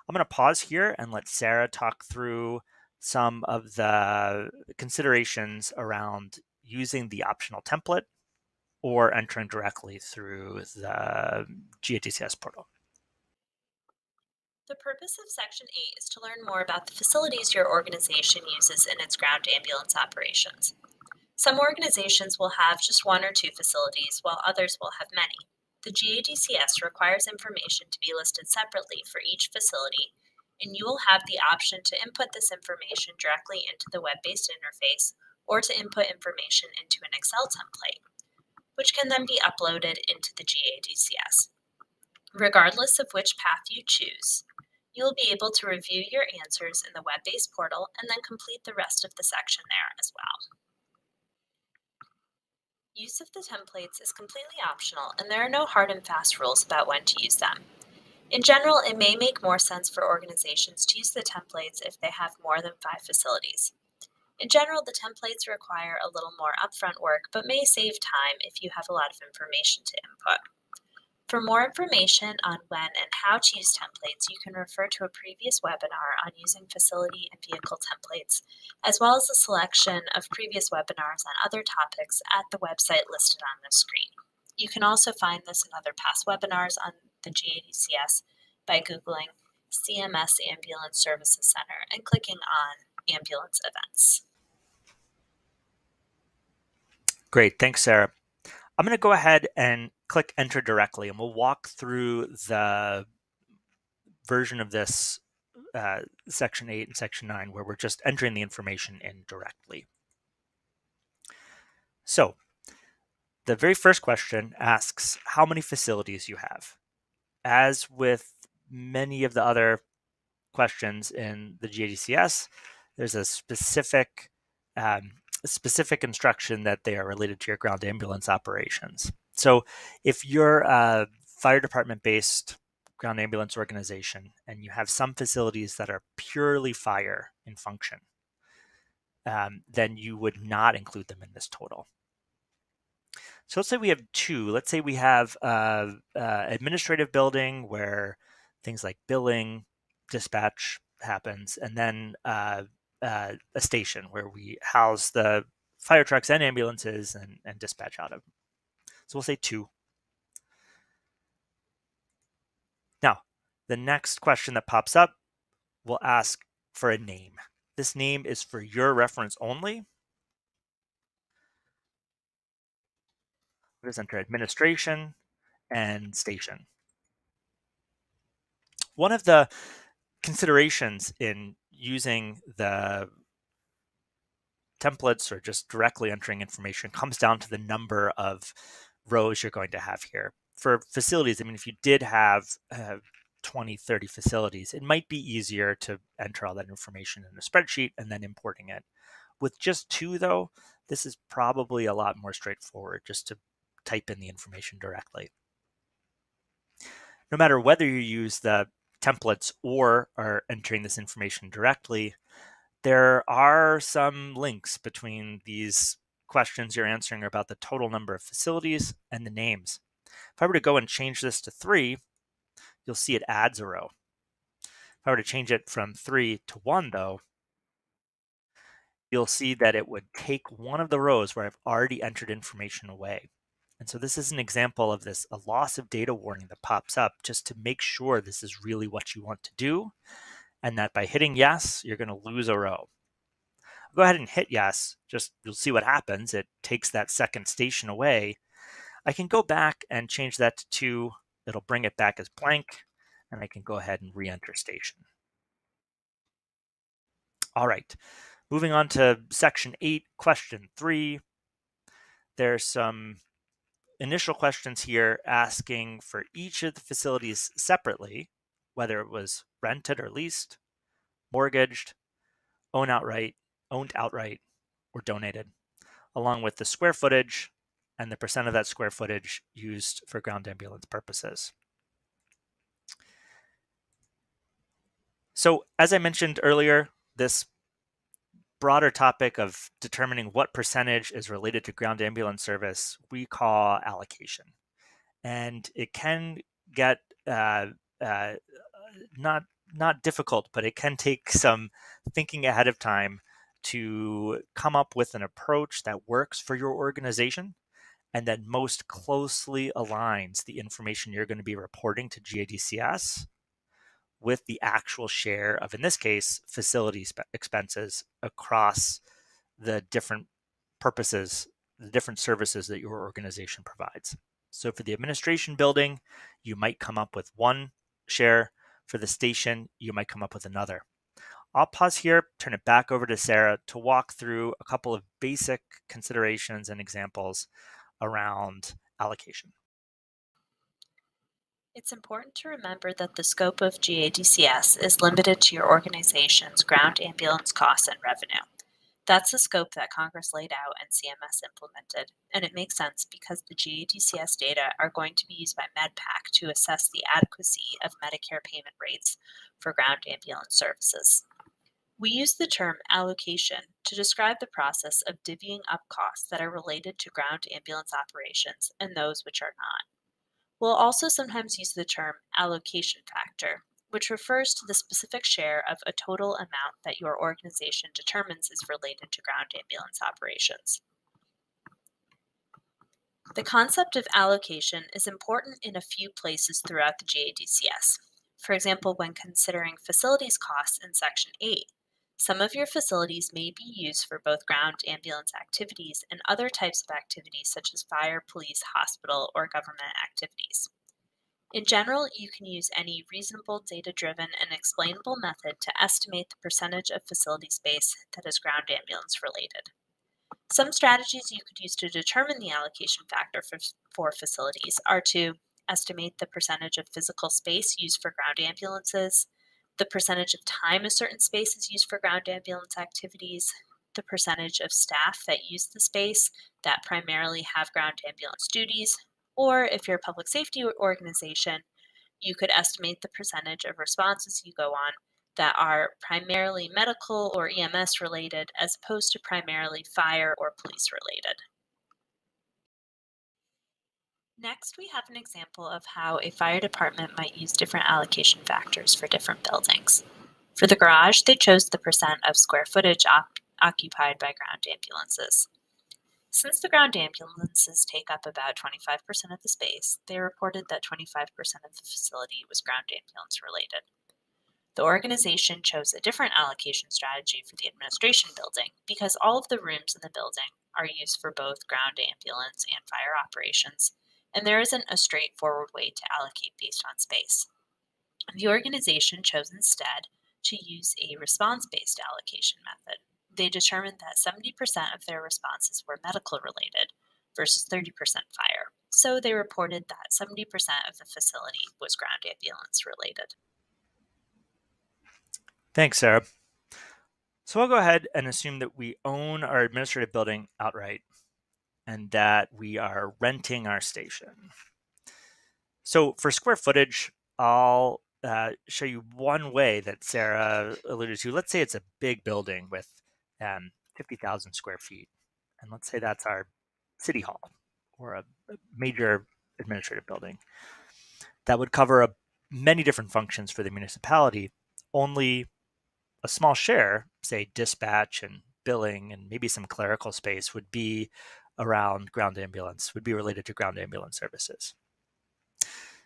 I'm going to pause here and let Sarah talk through some of the considerations around using the optional template or entering directly through the GADCS portal. The purpose of Section 8 is to learn more about the facilities your organization uses in its ground ambulance operations. Some organizations will have just one or two facilities, while others will have many. The GADCS requires information to be listed separately for each facility, and you will have the option to input this information directly into the web based interface or to input information into an Excel template which can then be uploaded into the GADCS. Regardless of which path you choose, you will be able to review your answers in the web-based portal and then complete the rest of the section there as well. Use of the templates is completely optional and there are no hard and fast rules about when to use them. In general, it may make more sense for organizations to use the templates if they have more than five facilities. In general, the templates require a little more upfront work, but may save time if you have a lot of information to input. For more information on when and how to use templates, you can refer to a previous webinar on using facility and vehicle templates, as well as a selection of previous webinars on other topics at the website listed on the screen. You can also find this in other past webinars on the GADCS by Googling CMS Ambulance Services Center and clicking on Ambulance Events. Great. Thanks, Sarah. I'm going to go ahead and click enter directly and we'll walk through the version of this uh, section 8 and section 9 where we're just entering the information in directly. So the very first question asks how many facilities you have. As with many of the other questions in the GADCS, there's a specific um, specific instruction that they are related to your ground ambulance operations. So if you're a fire department based ground ambulance organization and you have some facilities that are purely fire in function, um, then you would not include them in this total. So let's say we have two. Let's say we have administrative building where things like billing, dispatch happens, and then uh, uh, a station where we house the fire trucks and ambulances and, and dispatch out of. So we'll say two. Now, the next question that pops up will ask for a name. This name is for your reference only. We'll just enter administration and station. One of the considerations in using the templates or just directly entering information comes down to the number of rows you're going to have here. For facilities, I mean, if you did have uh, 20, 30 facilities, it might be easier to enter all that information in a spreadsheet and then importing it. With just two, though, this is probably a lot more straightforward just to type in the information directly. No matter whether you use the templates or are entering this information directly, there are some links between these questions you're answering about the total number of facilities and the names. If I were to go and change this to three, you'll see it adds a row. If I were to change it from three to one, though, you'll see that it would take one of the rows where I've already entered information away. And so this is an example of this, a loss of data warning that pops up just to make sure this is really what you want to do. And that by hitting yes, you're going to lose a row. Go ahead and hit yes, just you'll see what happens. It takes that second station away. I can go back and change that to two. It'll bring it back as blank, and I can go ahead and re-enter station. All right, moving on to section eight, question three. There's some initial questions here asking for each of the facilities separately, whether it was rented or leased, mortgaged, owned outright, owned outright, or donated, along with the square footage and the percent of that square footage used for ground ambulance purposes. So as I mentioned earlier, this broader topic of determining what percentage is related to ground ambulance service we call allocation. And it can get uh, uh, not not difficult, but it can take some thinking ahead of time to come up with an approach that works for your organization and that most closely aligns the information you're going to be reporting to GADCS with the actual share of, in this case, facility expenses across the different purposes, the different services that your organization provides. So for the administration building, you might come up with one share. For the station, you might come up with another. I'll pause here, turn it back over to Sarah to walk through a couple of basic considerations and examples around allocation. It's important to remember that the scope of GADCS is limited to your organization's ground ambulance costs and revenue. That's the scope that Congress laid out and CMS implemented, and it makes sense because the GADCS data are going to be used by MedPAC to assess the adequacy of Medicare payment rates for ground ambulance services. We use the term allocation to describe the process of divvying up costs that are related to ground ambulance operations and those which are not. We'll also sometimes use the term allocation factor, which refers to the specific share of a total amount that your organization determines is related to ground ambulance operations. The concept of allocation is important in a few places throughout the GADCS. For example, when considering facilities costs in Section 8, some of your facilities may be used for both ground ambulance activities and other types of activities such as fire, police, hospital, or government activities. In general, you can use any reasonable data-driven and explainable method to estimate the percentage of facility space that is ground ambulance related. Some strategies you could use to determine the allocation factor for, for facilities are to estimate the percentage of physical space used for ground ambulances, the percentage of time a certain space is used for ground ambulance activities, the percentage of staff that use the space that primarily have ground ambulance duties, Or if you're a public safety organization, you could estimate the percentage of responses you go on that are primarily medical or EMS related as opposed to primarily fire or police related. Next, we have an example of how a fire department might use different allocation factors for different buildings. For the garage, they chose the percent of square footage op- occupied by ground ambulances. Since the ground ambulances take up about 25% of the space, they reported that 25% of the facility was ground ambulance related. The organization chose a different allocation strategy for the administration building because all of the rooms in the building are used for both ground ambulance and fire operations, and there isn't a straightforward way to allocate based on space. The organization chose instead to use a response based allocation method. They determined that 70% of their responses were medical related versus 30% fire, so they reported that 70% of the facility was ground ambulance related. Thanks, Sarah. So I'll go ahead and assume that we own our administrative building outright and that we are renting our station. So for square footage, I'll uh, show you one way that Sarah alluded to. Let's say it's a big building with um, 50,000 square feet. And let's say that's our city hall or a, major administrative building. That would cover a, many different functions for the municipality, only a small share, say dispatch and billing and maybe some clerical space, would be around ground ambulance, would be related to ground ambulance services.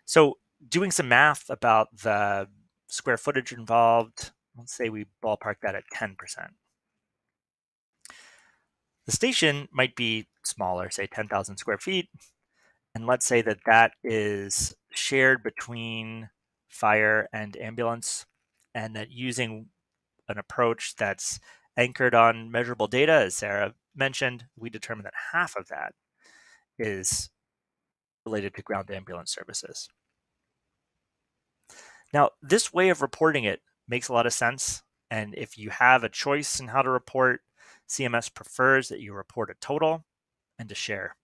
So, doing some math about the square footage involved, let's say we ballpark that at 10%. The station might be smaller, say 10,000 square feet, and let's say that that is shared between fire and ambulance, and that using an approach that's anchored on measurable data, as Sarah mentioned, we determine that half of that is related to ground ambulance services. Now, this way of reporting it makes a lot of sense. And if you have a choice in how to report, CMS prefers that you report a total and a share.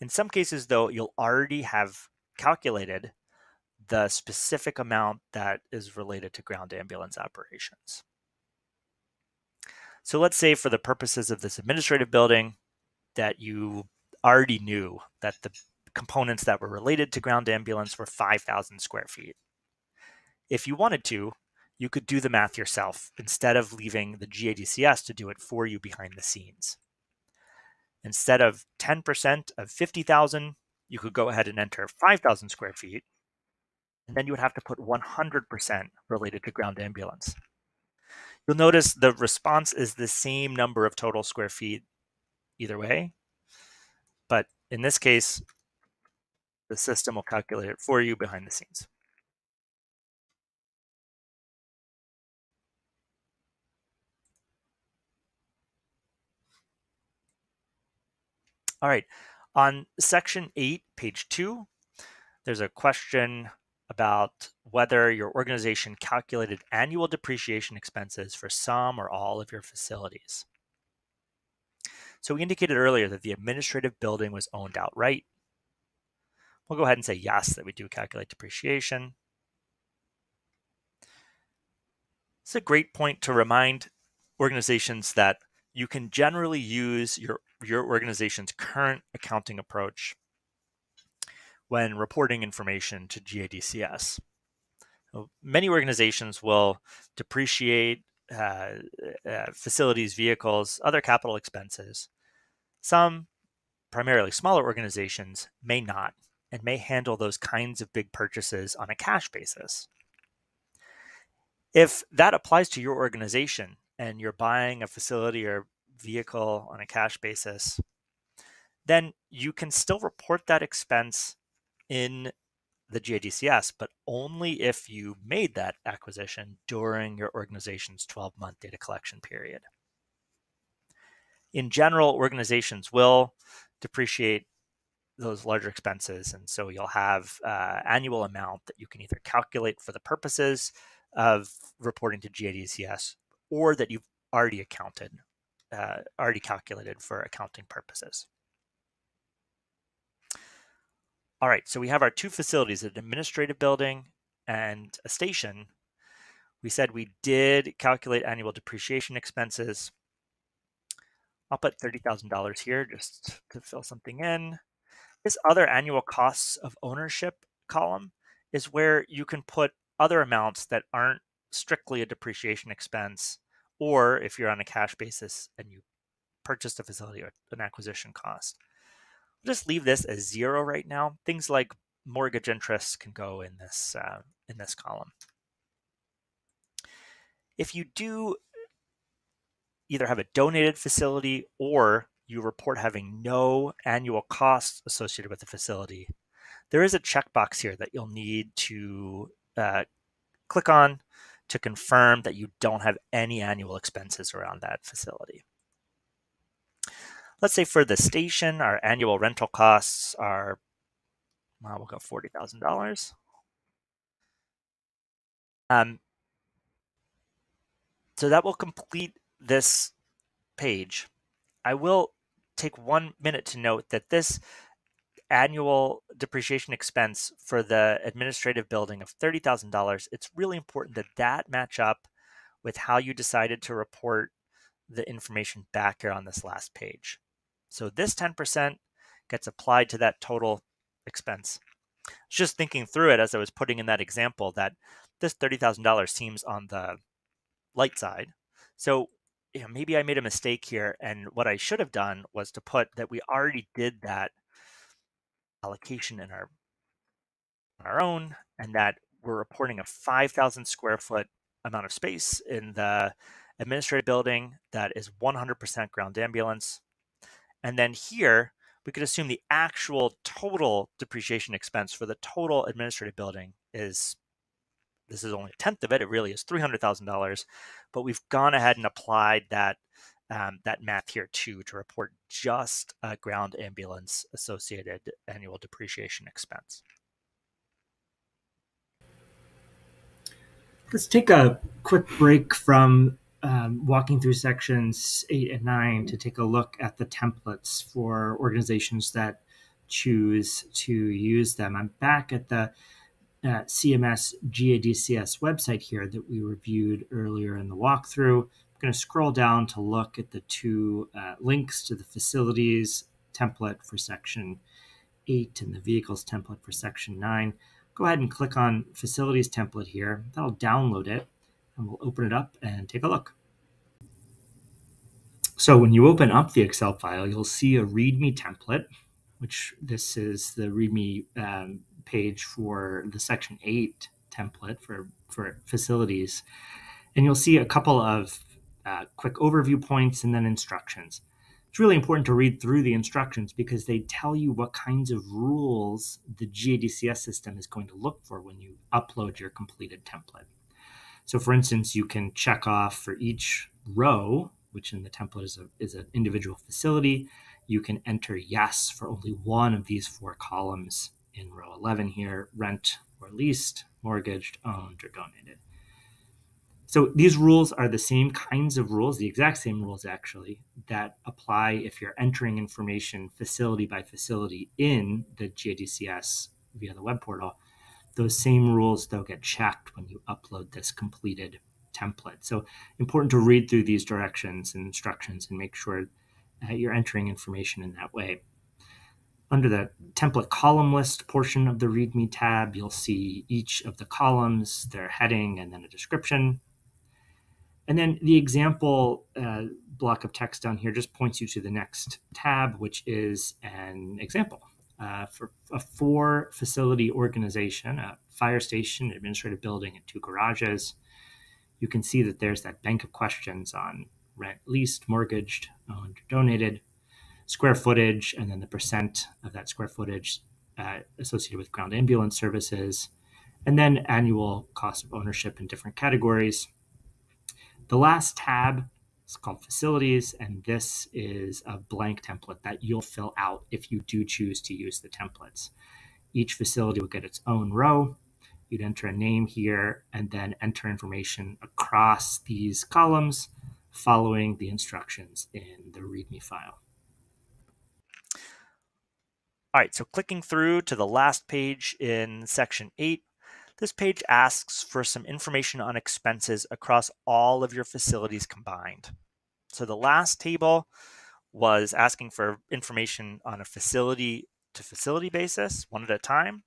In some cases, though, you'll already have calculated the specific amount that is related to ground ambulance operations. So let's say for the purposes of this administrative building that you already knew that the components that were related to ground ambulance were 5,000 square feet. If you wanted to, you could do the math yourself instead of leaving the GADCS to do it for you behind the scenes. Instead of 10% of 50,000, you could go ahead and enter 5,000 square feet and then you would have to put 100% related to ground ambulance. You'll notice the response is the same number of total square feet either way, but in this case, the system will calculate it for you behind the scenes. All right, on section 8, page 2, there's a question about whether your organization calculated annual depreciation expenses for some or all of your facilities. So we indicated earlier that the administrative building was owned outright. We'll go ahead and say yes, that we do calculate depreciation. It's a great point to remind organizations that you can generally use your, your organization's current accounting approach when reporting information to GADCS. Many organizations will depreciate uh, uh, facilities, vehicles, other capital expenses. Some, primarily smaller organizations, may not and may handle those kinds of big purchases on a cash basis. If that applies to your organization and you're buying a facility or vehicle on a cash basis, then you can still report that expense in the GADCS, but only if you made that acquisition during your organization's 12 month data collection period. In general, organizations will depreciate those larger expenses. And so you'll have uh, annual amount that you can either calculate for the purposes of reporting to GADCS or that you've already accounted, uh, already calculated for accounting purposes. All right, so we have our two facilities, an administrative building and a station. We said we did calculate annual depreciation expenses. I'll put $30,000 here just to fill something in. This other annual costs of ownership column is where you can put other amounts that aren't strictly a depreciation expense, or if you're on a cash basis and you purchased a facility or an acquisition cost. Just leave this as zero right now. Things like mortgage interest can go in this uh, in this column. If you do either have a donated facility or you report having no annual costs associated with the facility, there is a checkbox here that you'll need to uh, click on to confirm that you don't have any annual expenses around that facility. Let's say for the station, our annual rental costs are, well, we'll go $40,000. Um, so that will complete this page. I will take one minute to note that this annual depreciation expense for the administrative building of $30,000, it's really important that that match up with how you decided to report the information back here on this last page. So this 10% gets applied to that total expense. Just thinking through it as I was putting in that example that this $30,000 seems on the light side. So you know, maybe I made a mistake here. And what I should have done was to put that we already did that allocation in our on our own, and that we're reporting a 5,000 square foot amount of space in the administrative building that is 100% ground ambulance. And then here, we could assume the actual total depreciation expense for the total administrative building is this is only a tenth of it. It really is $300,000. But we've gone ahead and applied that um, that math here too to report just a ground ambulance associated annual depreciation expense. Let's take a quick break from um, walking through sections eight and nine to take a look at the templates for organizations that choose to use them. I'm back at the uh, CMS GADCS website here that we reviewed earlier in the walkthrough. I'm going to scroll down to look at the two uh, links to the facilities template for section 8 and the vehicles template for section 9. Go ahead and click on facilities template here. That'll download it and we'll open it up and take a look. So when you open up the Excel file, you'll see a README template, which this is the README um, page for the Section 8 template for, for facilities. And you'll see a couple of uh, quick overview points and then instructions. It's really important to read through the instructions because they tell you what kinds of rules the GADCS system is going to look for when you upload your completed template. So for instance, you can check off for each row, which in the template is, a, is an individual facility, you can enter yes for only one of these four columns in row 11 here, rent or leased, mortgaged, owned, or donated. So these rules are the same kinds of rules, the exact same rules actually, that apply if you're entering information facility by facility in the GADCS via the web portal. Those same rules, though, get checked when you upload this completed template. So important to read through these directions and instructions and make sure you're entering information in that way. Under the template column list portion of the README tab, you'll see each of the columns, their heading, and then a description. And then the example uh, block of text down here just points you to the next tab, which is an example uh, for a four facility organization, a fire station, administrative building, and two garages. You can see that there's that bank of questions on rent, leased, mortgaged, owned, donated square footage, and then the percent of that square footage uh, associated with ground ambulance services, and then annual cost of ownership in different categories. The last tab called facilities, and this is a blank template that you'll fill out if you do choose to use the templates. Each facility will get its own row. You'd enter a name here and then enter information across these columns following the instructions in the README file. All right, so clicking through to the last page in section eight, this page asks for some information on expenses across all of your facilities combined. So the last table was asking for information on a facility to facility basis, one at a time.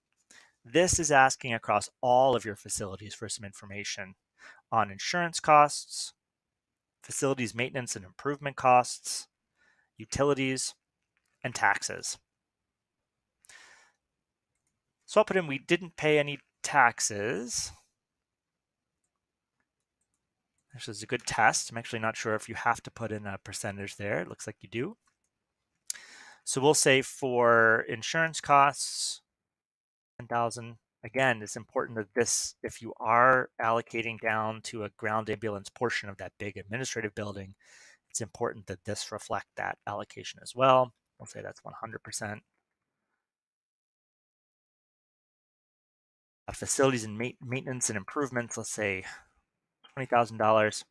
This is asking across all of your facilities for some information on insurance costs, facilities maintenance and improvement costs, utilities, and taxes. So I'll put in we didn't pay any taxes. This is a good test. I'm actually not sure if you have to put in a percentage there. It looks like you do. So we'll say for insurance costs, 10,000. Again, it's important that this, if you are allocating down to a ground ambulance portion of that big administrative building, it's important that this reflect that allocation as well. We'll say that's 100%. Uh, facilities and ma maintenance and improvements, let's say $20,000.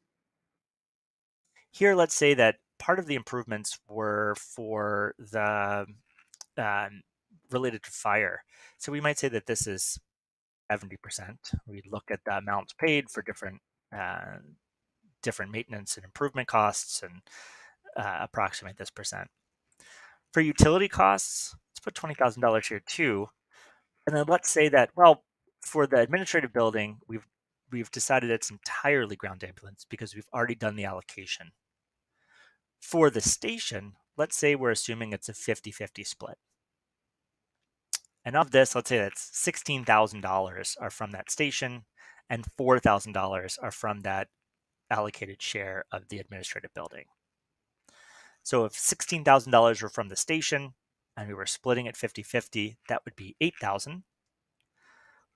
Here, let's say that part of the improvements were for the um, related to fire. So we might say that this is 70%. We look at the amounts paid for different uh, different maintenance and improvement costs and uh, approximate this percent. For utility costs, let's put $20,000 here too. And then let's say that, well, for the administrative building, we've we've decided it's entirely ground ambulance because we've already done the allocation. For the station, let's say we're assuming it's a 50-50 split. And of this, let's say that's $16,000 are from that station and $4,000 are from that allocated share of the administrative building. So if $16,000 were from the station and we were splitting it 50-50, that would be 8,000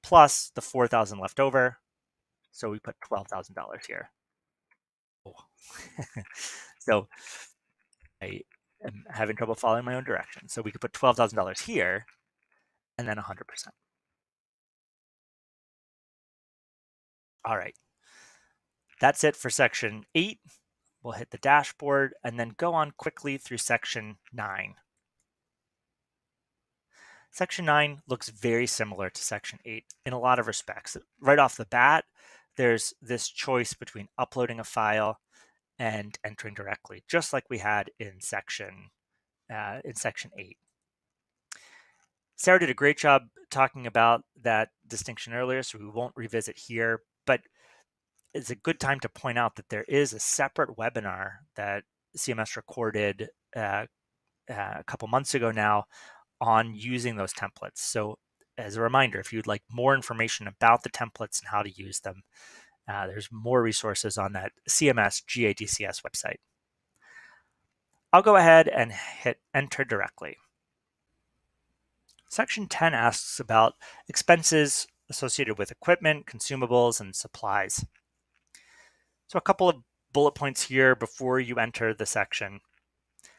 plus the 4,000 left over. So we put $12,000 here. Oh. so I am having trouble following my own direction. So we could put $12,000 here and then 100%. All right. That's it for section eight. We'll hit the dashboard and then go on quickly through section nine. Section 9 looks very similar to Section 8 in a lot of respects. Right off the bat, there's this choice between uploading a file and entering directly, just like we had in Section uh, in Section 8. Sarah did a great job talking about that distinction earlier, so we won't revisit here, but it's a good time to point out that there is a separate webinar that CMS recorded uh, uh, a couple months ago now on using those templates. So as a reminder, if you'd like more information about the templates and how to use them, uh, there's more resources on that CMS GADCS website. I'll go ahead and hit enter directly. Section 10 asks about expenses associated with equipment, consumables, and supplies. So a couple of bullet points here before you enter the section.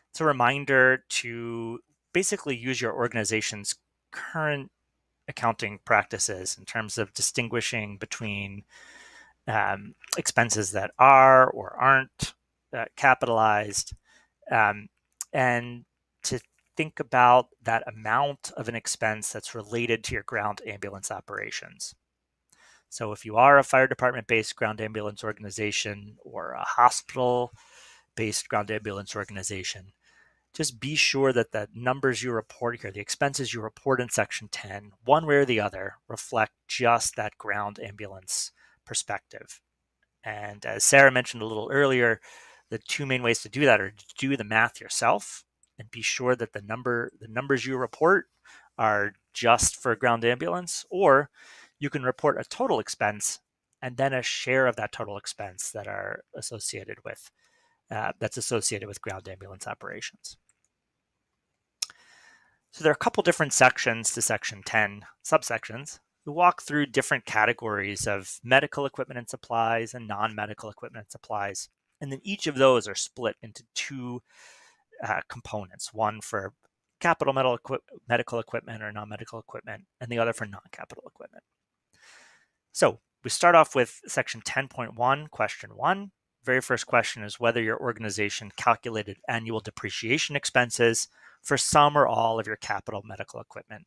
It's a reminder to basically use your organization's current accounting practices in terms of distinguishing between um, expenses that are or aren't uh, capitalized um, and to think about that amount of an expense that's related to your ground ambulance operations. So if you are a fire department based ground ambulance organization or a hospital based ground ambulance organization, just be sure that the numbers you report here, the expenses you report in section 10, one way or the other, reflect just that ground ambulance perspective. And as Sarah mentioned a little earlier, the two main ways to do that are to do the math yourself and be sure that the number the numbers you report are just for ground ambulance, or you can report a total expense and then a share of that total expense that are associated with uh, that's associated with ground ambulance operations. So there are a couple different sections to section 10 subsections. We walk through different categories of medical equipment and supplies and non-medical equipment and supplies. And then each of those are split into two uh, components, one for capital medical, equi medical equipment or non-medical equipment, and the other for non-capital equipment. So we start off with section 10.1, question one very first question is whether your organization calculated annual depreciation expenses for some or all of your capital medical equipment.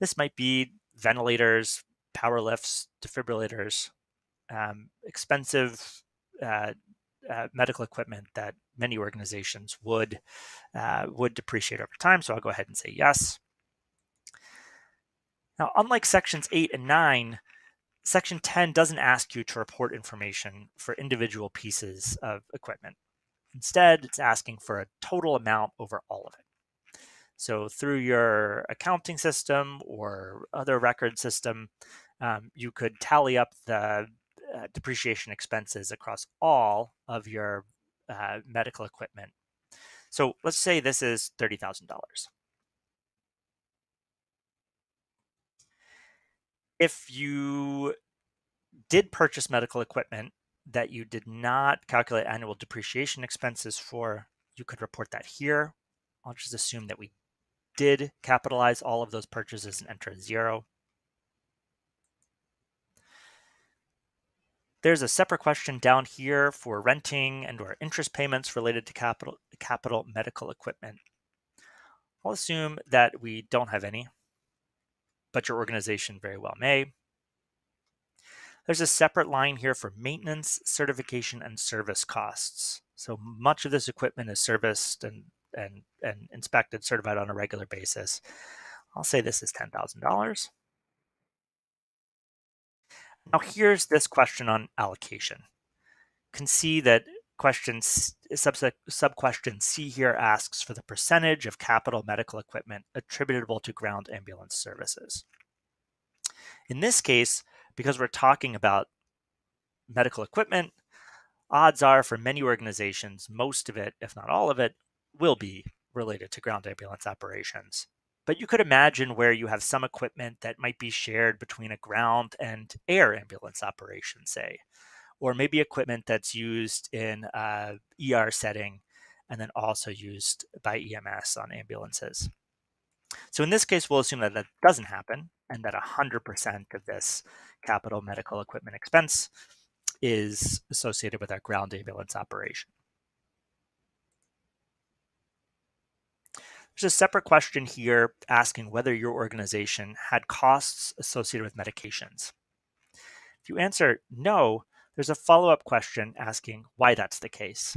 This might be ventilators, power lifts, defibrillators, um, expensive uh, uh, medical equipment that many organizations would uh, would depreciate over time. So I'll go ahead and say yes. Now, unlike sections 8 and 9, section 10 doesn't ask you to report information for individual pieces of equipment. Instead, it's asking for a total amount over all of it. So through your accounting system or other record system, um, you could tally up the uh, depreciation expenses across all of your uh, medical equipment. So let's say this is $30,000. If you did purchase medical equipment that you did not calculate annual depreciation expenses for, you could report that here. I'll just assume that we did capitalize all of those purchases and enter zero. There's a separate question down here for renting and or interest payments related to capital, capital medical equipment. I'll assume that we don't have any, but your organization very well may. There's a separate line here for maintenance, certification, and service costs. So much of this equipment is serviced and, and, and inspected, certified on a regular basis. I'll say this is $10,000. Now here's this question on allocation. You can see that question sub, sub question C here asks for the percentage of capital medical equipment attributable to ground ambulance services. In this case, because we're talking about medical equipment, odds are for many organizations, most of it, if not all of it, will be related to ground ambulance operations. But you could imagine where you have some equipment that might be shared between a ground and air ambulance operation, say, or maybe equipment that's used in a ER setting and then also used by EMS on ambulances. So in this case, we'll assume that that doesn't happen and that 100% of this capital medical equipment expense is associated with our ground ambulance operation. There's a separate question here asking whether your organization had costs associated with medications. If you answer no, there's a follow-up question asking why that's the case.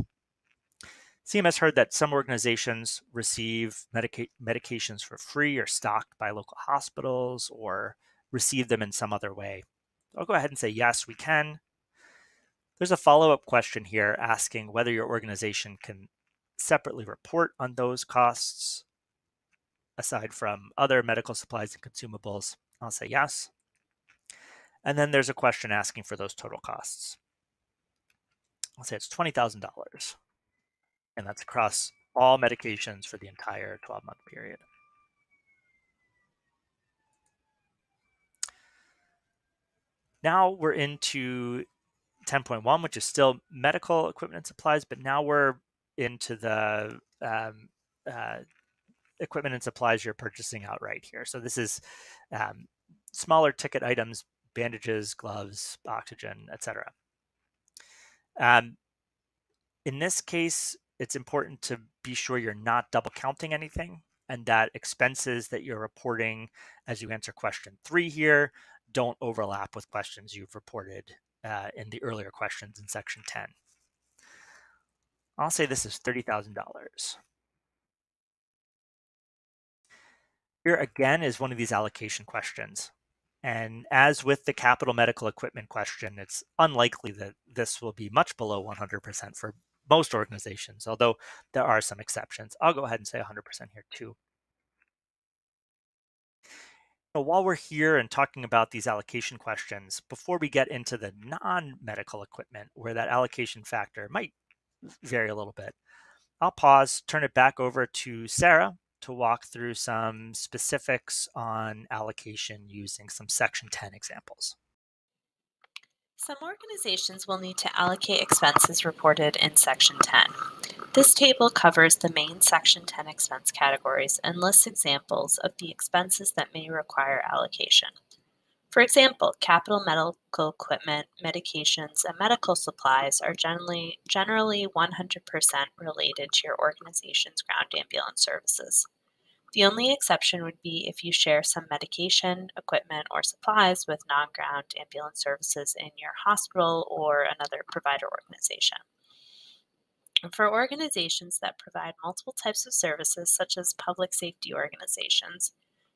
CMS heard that some organizations receive medica medications for free or stocked by local hospitals or receive them in some other way. I'll go ahead and say yes, we can. There's a follow-up question here asking whether your organization can separately report on those costs aside from other medical supplies and consumables? I'll say yes. And then there's a question asking for those total costs. I'll say it's $20,000. And that's across all medications for the entire 12 month period. Now we're into 10.1, which is still medical equipment and supplies, but now we're into the um, uh, equipment and supplies you're purchasing outright here. So this is um, smaller ticket items, bandages, gloves, oxygen, etc. Um, in this case, it's important to be sure you're not double counting anything and that expenses that you're reporting as you answer question three here don't overlap with questions you've reported uh, in the earlier questions in section 10. I'll say this is $30,000. Here again is one of these allocation questions. And as with the capital medical equipment question, it's unlikely that this will be much below 100% for most organizations, although there are some exceptions. I'll go ahead and say 100% here too. So while we're here and talking about these allocation questions, before we get into the non-medical equipment where that allocation factor might vary a little bit, I'll pause, turn it back over to Sarah to walk through some specifics on allocation using some Section 10 examples. Some organizations will need to allocate expenses reported in Section 10. This table covers the main Section 10 expense categories and lists examples of the expenses that may require allocation. For example, capital medical equipment, medications, and medical supplies are generally, generally 100% related to your organization's ground ambulance services. The only exception would be if you share some medication, equipment, or supplies with non ground ambulance services in your hospital or another provider organization. For organizations that provide multiple types of services, such as public safety organizations,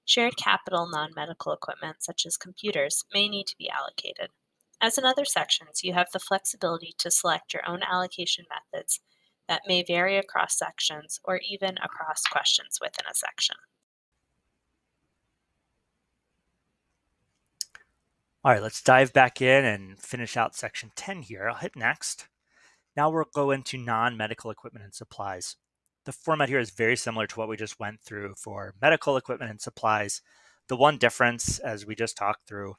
shared capital non medical equipment, such as computers, may need to be allocated. As in other sections, you have the flexibility to select your own allocation methods that may vary across sections or even across questions within a section. All right, let's dive back in and finish out section 10 here. I'll hit next. Now we'll go into non-medical equipment and supplies. The format here is very similar to what we just went through for medical equipment and supplies. The one difference, as we just talked through,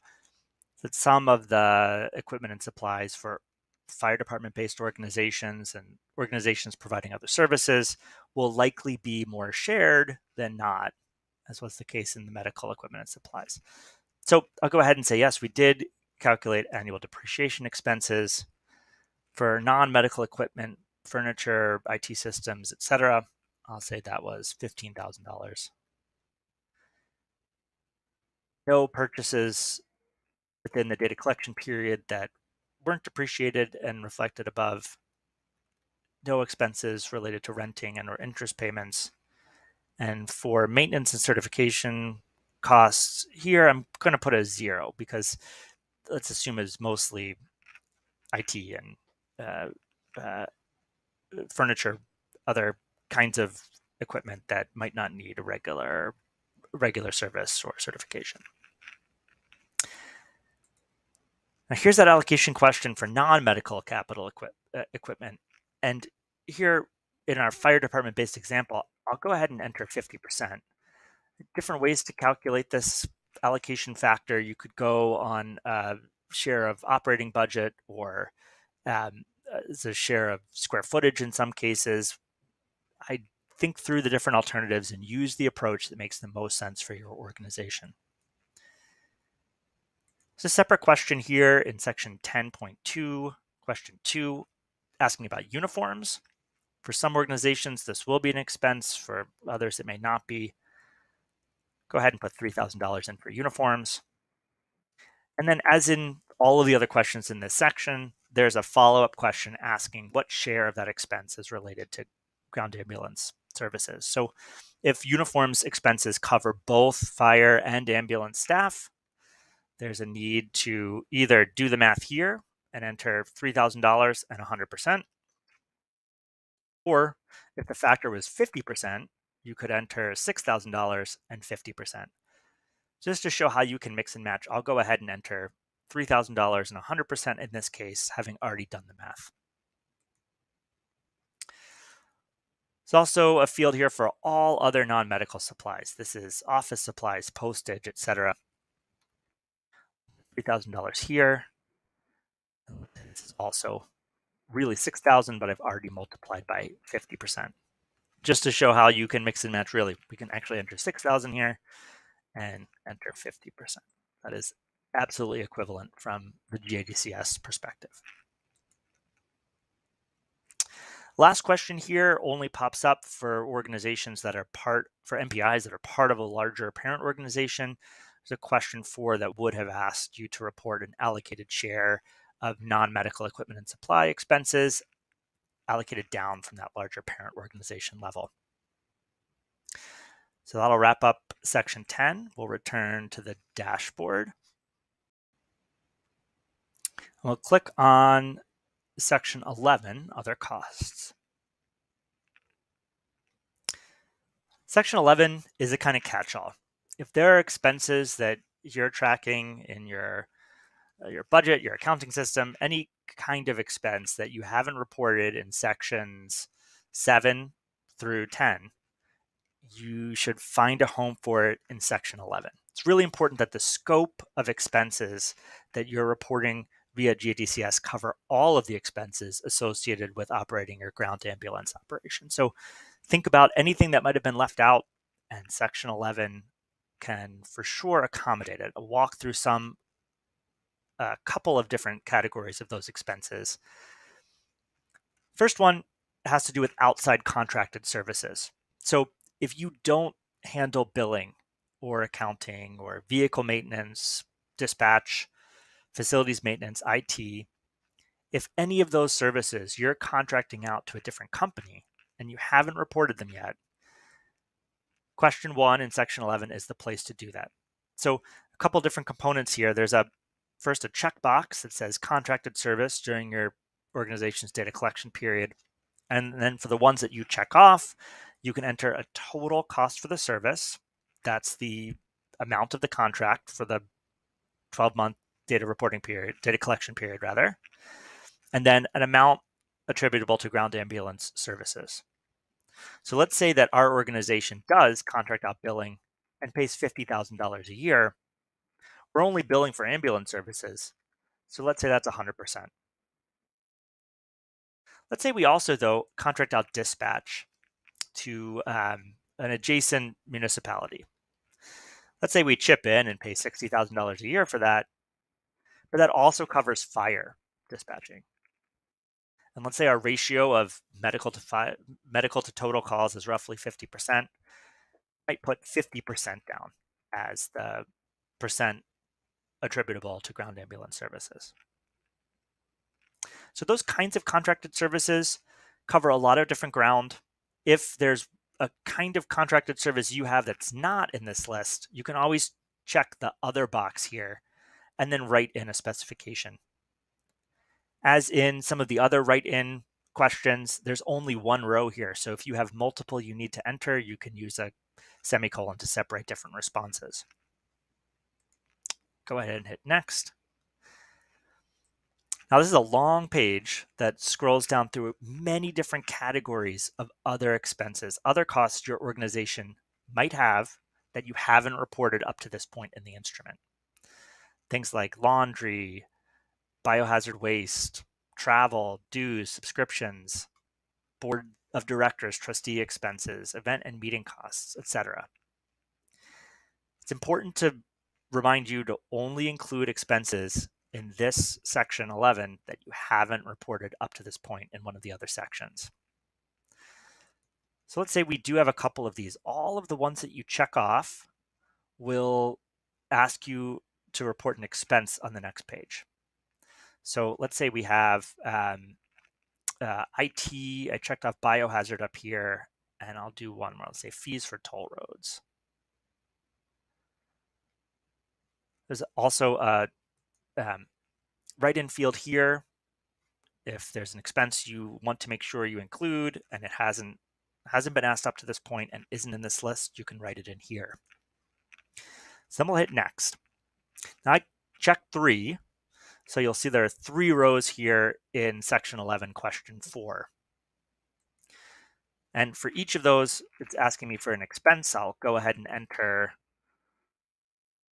is that some of the equipment and supplies for fire department based organizations and organizations providing other services will likely be more shared than not, as was the case in the medical equipment and supplies. So I'll go ahead and say yes, we did calculate annual depreciation expenses for non medical equipment, furniture, IT systems, etc. I'll say that was $15,000. No purchases within the data collection period that weren't depreciated and reflected above. No expenses related to renting and or interest payments. And for maintenance and certification costs here, I'm going to put a zero because let's assume it's mostly IT and uh, uh, furniture, other kinds of equipment that might not need a regular regular service or certification. Now here's that allocation question for non-medical capital equip, uh, equipment. And here in our fire department based example, I'll go ahead and enter 50%. Different ways to calculate this allocation factor. You could go on a share of operating budget or um, as a share of square footage in some cases. I think through the different alternatives and use the approach that makes the most sense for your organization. It's a separate question here in section 10.2, question 2, asking about uniforms. For some organizations, this will be an expense. For others, it may not be. Go ahead and put $3,000 in for uniforms. And then as in all of the other questions in this section, there's a follow-up question asking what share of that expense is related to ground ambulance services. So if uniforms expenses cover both fire and ambulance staff, there's a need to either do the math here and enter $3,000 and 100%, or if the factor was 50%, you could enter $6,000 and 50%. Just to show how you can mix and match, I'll go ahead and enter $3,000 and 100% in this case, having already done the math. There's also a field here for all other non-medical supplies. This is office supplies, postage, etc. $3,000 here. This is also really 6,000, but I've already multiplied by 50%. Just to show how you can mix and match really, we can actually enter 6,000 here and enter 50%. That is absolutely equivalent from the GADCS perspective. Last question here only pops up for organizations that are part, for NPIs that are part of a larger parent organization there's a question four that would have asked you to report an allocated share of non-medical equipment and supply expenses allocated down from that larger parent organization level. So that'll wrap up section 10. We'll return to the dashboard. We'll click on section 11, other costs. Section 11 is a kind of catch-all if there are expenses that you're tracking in your uh, your budget, your accounting system, any kind of expense that you haven't reported in sections 7 through 10, you should find a home for it in section 11. It's really important that the scope of expenses that you're reporting via GADCS cover all of the expenses associated with operating your ground ambulance operation. So think about anything that might have been left out and section 11 can for sure accommodate it. I'll walk through some a couple of different categories of those expenses. First one has to do with outside contracted services. So if you don't handle billing or accounting or vehicle maintenance, dispatch, facilities maintenance, IT, if any of those services you're contracting out to a different company and you haven't reported them yet, question one in section 11 is the place to do that. So a couple different components here. There's a first a checkbox that says contracted service during your organization's data collection period. And then for the ones that you check off, you can enter a total cost for the service. That's the amount of the contract for the 12 month data reporting period, data collection period, rather. And then an amount attributable to ground ambulance services. So let's say that our organization does contract out billing and pays $50,000 a year. We're only billing for ambulance services. So let's say that's 100%. Let's say we also, though, contract out dispatch to um, an adjacent municipality. Let's say we chip in and pay $60,000 a year for that, but that also covers fire dispatching. And let's say our ratio of medical to fi- medical to total calls is roughly 50%. Might put 50% down as the percent attributable to ground ambulance services. So those kinds of contracted services cover a lot of different ground. If there's a kind of contracted service you have that's not in this list, you can always check the other box here and then write in a specification. As in some of the other write in questions, there's only one row here. So if you have multiple you need to enter, you can use a semicolon to separate different responses. Go ahead and hit next. Now, this is a long page that scrolls down through many different categories of other expenses, other costs your organization might have that you haven't reported up to this point in the instrument. Things like laundry, biohazard waste, travel, dues, subscriptions, board of directors, trustee expenses, event and meeting costs, etc. It's important to remind you to only include expenses in this section 11 that you haven't reported up to this point in one of the other sections. So let's say we do have a couple of these. All of the ones that you check off will ask you to report an expense on the next page. So let's say we have um, uh, IT, I checked off biohazard up here, and I'll do one more. Let's say fees for toll roads. There's also a um, write-in field here. If there's an expense you want to make sure you include and it hasn't hasn't been asked up to this point and isn't in this list, you can write it in here. So then we'll hit next. Now I check three. So you'll see there are three rows here in section 11, question four. And for each of those, it's asking me for an expense. I'll go ahead and enter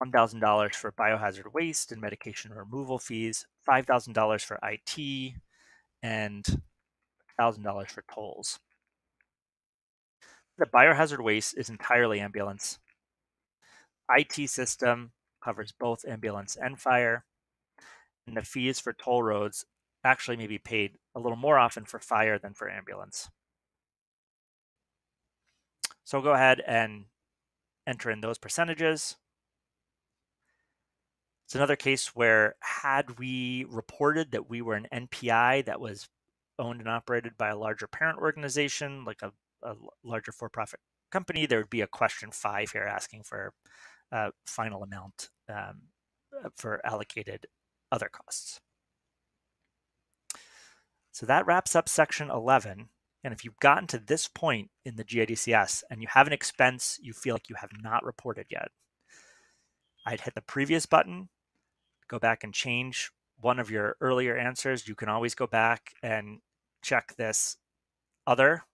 $1,000 for biohazard waste and medication removal fees, $5,000 for IT, and $1,000 for tolls. The biohazard waste is entirely ambulance. IT system covers both ambulance and fire. And the fees for toll roads actually may be paid a little more often for fire than for ambulance. So go ahead and enter in those percentages. It's another case where had we reported that we were an NPI that was owned and operated by a larger parent organization, like a, a larger for-profit company, there would be a question five here asking for a final amount um, uh, for allocated other costs. So that wraps up section 11. And if you've gotten to this point in the GADCS and you have an expense you feel like you have not reported yet, I'd hit the previous button go back and change one of your earlier answers, you can always go back and check this other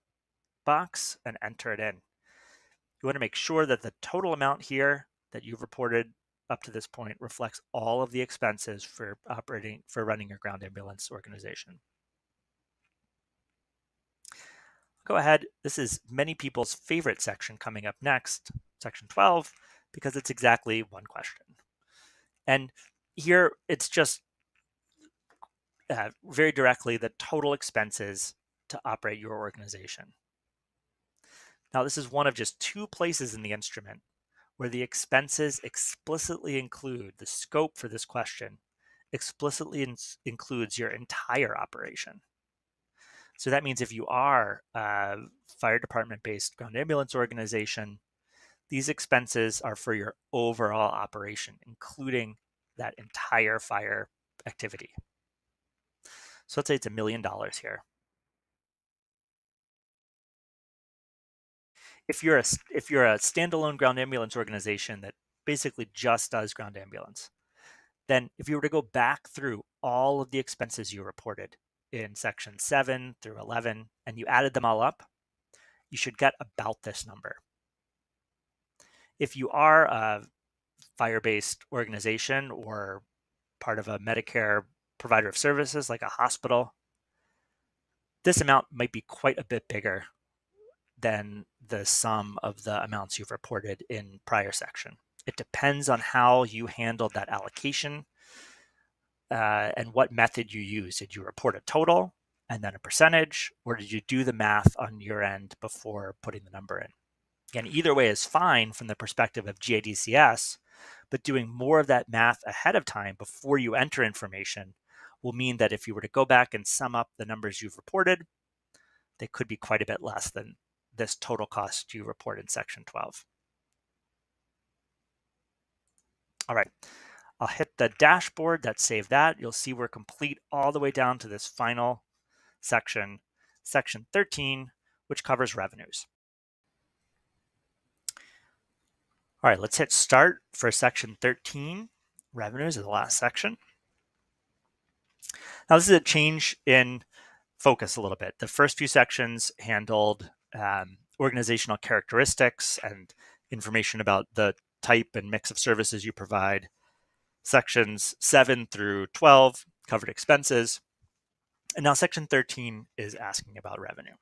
box and enter it in. You want to make sure that the total amount here that you've reported up to this point reflects all of the expenses for operating for running your ground ambulance organization. Go ahead. This is many people's favorite section coming up next, section 12, because it's exactly one question. And here it's just uh, very directly the total expenses to operate your organization. Now, this is one of just two places in the instrument where the expenses explicitly include the scope for this question, explicitly in includes your entire operation. So that means if you are a fire department based ground ambulance organization, these expenses are for your overall operation, including that entire fire activity. So let's say it's a million dollars here. If you're a if you're a standalone ground ambulance organization that basically just does ground ambulance, then if you were to go back through all of the expenses you reported in section 7 through 11 and you added them all up, you should get about this number. If you are a fire-based organization or part of a Medicare provider of services like a hospital, this amount might be quite a bit bigger than the sum of the amounts you've reported in prior section. It depends on how you handled that allocation uh, and what method you use. Did you report a total and then a percentage, or did you do the math on your end before putting the number in? Again, either way is fine from the perspective of GADCS, but doing more of that math ahead of time before you enter information will mean that if you were to go back and sum up the numbers you've reported, they could be quite a bit less than this total cost you report in section 12. All right, I'll hit the dashboard that saved that. You'll see we're complete all the way down to this final section, section 13, which covers revenues. All right, let's hit start for section 13. Revenues is the last section. Now, this is a change in focus a little bit. The first few sections handled um, organizational characteristics and information about the type and mix of services you provide. Sections 7 through 12 covered expenses. And now section 13 is asking about revenue.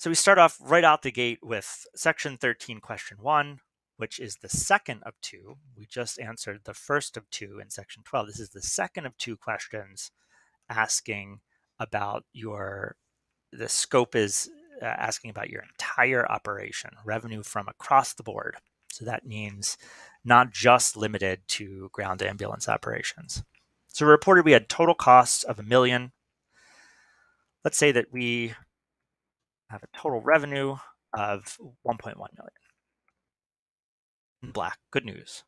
So we start off right out the gate with section 13, question 1, which is the second of two. We just answered the first of two in section 12. This is the second of two questions asking about your, the scope is uh, asking about your entire operation, revenue from across the board. So that means not just limited to ground ambulance operations. So we reported we had total costs of a million. Let's say that we have a total revenue of 1.1 million black. Good news.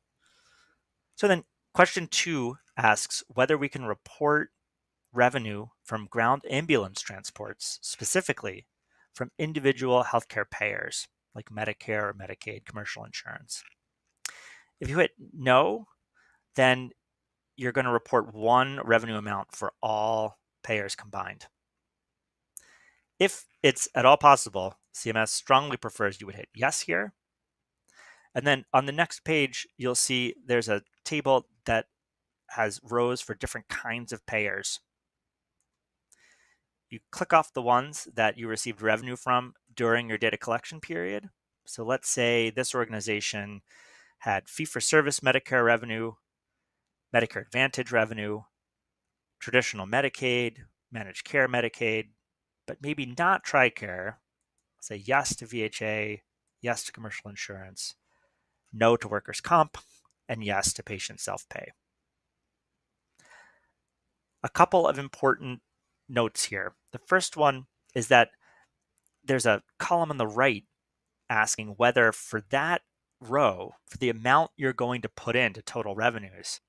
So then question two asks whether we can report revenue from ground ambulance transports, specifically from individual healthcare payers like Medicare or Medicaid commercial insurance. If you hit no, then you're going to report one revenue amount for all payers combined. If it's at all possible, CMS strongly prefers you would hit yes here and then on the next page, you'll see there's a table that has rows for different kinds of payers. You click off the ones that you received revenue from during your data collection period. So let's say this organization had fee for service Medicare revenue, Medicare Advantage revenue, traditional Medicaid, managed care Medicaid, but maybe not TRICARE. Say yes to VHA, yes to commercial insurance, no to workers' comp, and yes to patient self pay. A couple of important notes here. The first one is that there's a column on the right asking whether for that row, for the amount you're going to put into total revenues,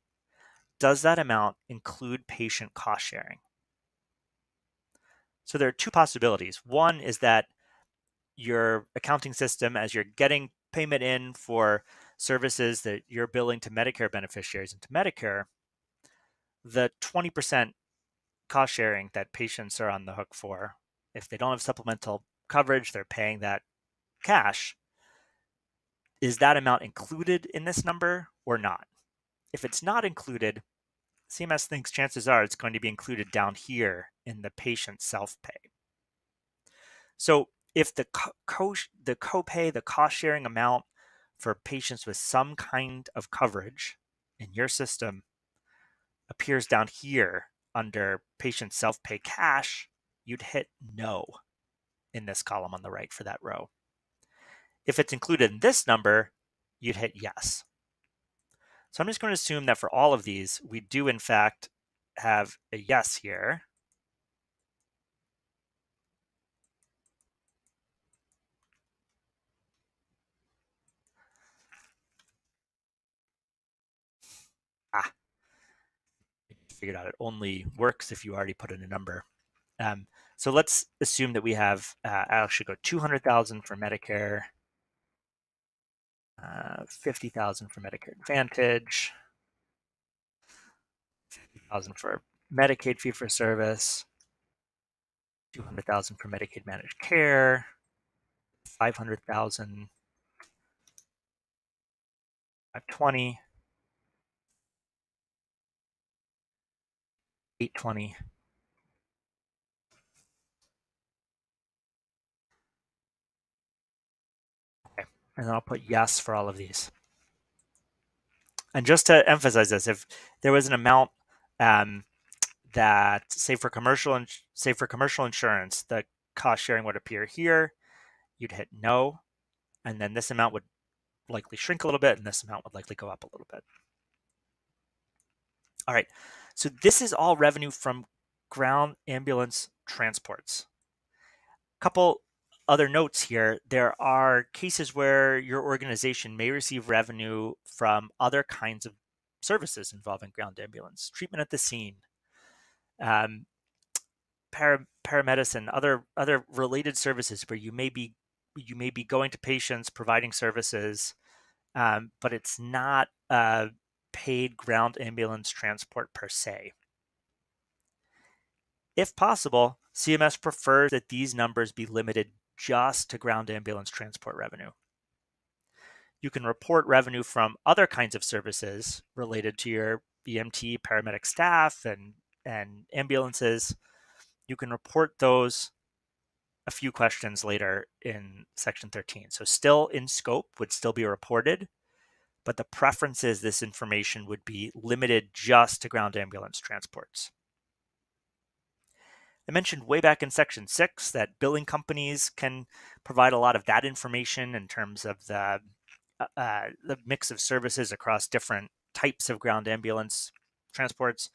does that amount include patient cost sharing? So there are two possibilities. One is that your accounting system, as you're getting payment in for services that you're billing to Medicare beneficiaries and to Medicare, the 20% cost sharing that patients are on the hook for, if they don't have supplemental coverage, they're paying that cash. Is that amount included in this number or not? If it's not included, CMS thinks chances are it's going to be included down here in the patient self pay. So if the co, the copay, the cost sharing amount for patients with some kind of coverage in your system appears down here under patient self-pay cash, you'd hit no in this column on the right for that row. If it's included in this number, you'd hit yes. So I'm just going to assume that for all of these, we do in fact have a yes here. Figured out it only works if you already put in a number. Um, so let's assume that we have, uh, I should go 200,000 for Medicare, uh, 50,000 for Medicare Advantage, 50,000 for Medicaid fee for service, 200,000 for Medicaid managed care, 500,000 520 820 and I'll put yes for all of these and just to emphasize this if there was an amount um, that say for commercial say for commercial insurance, the cost sharing would appear here. You'd hit no, and then this amount would likely shrink a little bit, and this amount would likely go up a little bit. All right, so this is all revenue from ground ambulance transports. A couple other notes here. There are cases where your organization may receive revenue from other kinds of services involving ground ambulance, treatment at the scene, um, para, paramedicine, other other related services where you may be you may be going to patients providing services, um, but it's not a paid ground ambulance transport per se. If possible, CMS prefers that these numbers be limited just to ground ambulance transport revenue. You can report revenue from other kinds of services related to your EMT paramedic staff and, and ambulances. You can report those a few questions later in section 13. So still in scope would still be reported, but the preference is this information would be limited just to ground ambulance transports. I mentioned way back in section six that billing companies can provide a lot of that information in terms of the uh, uh, the mix of services across different types of ground ambulance transports.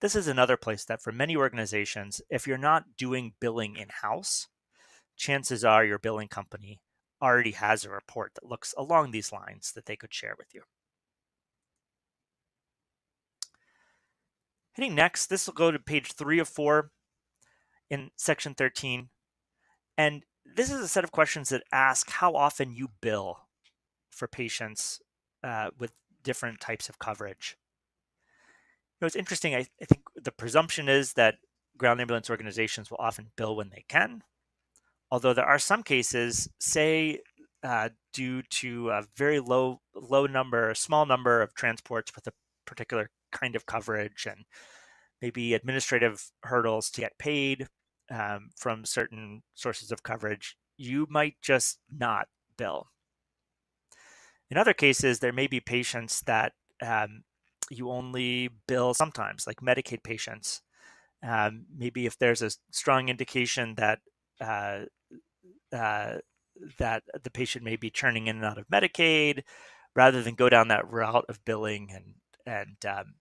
This is another place that for many organizations, if you're not doing billing in-house, chances are your billing company already has a report that looks along these lines that they could share with you. Hitting next, this will go to page three of four in section 13. And this is a set of questions that ask how often you bill for patients uh, with different types of coverage. You know, it's interesting. I, I think the presumption is that ground ambulance organizations will often bill when they can, although there are some cases, say, uh, due to a very low low number, a small number of transports with a particular kind of coverage, and maybe administrative hurdles to get paid um, from certain sources of coverage, you might just not bill. In other cases, there may be patients that um, you only bill sometimes, like Medicaid patients. Um, maybe if there's a strong indication that uh, uh, that the patient may be churning in and out of Medicaid, rather than go down that route of billing and and um,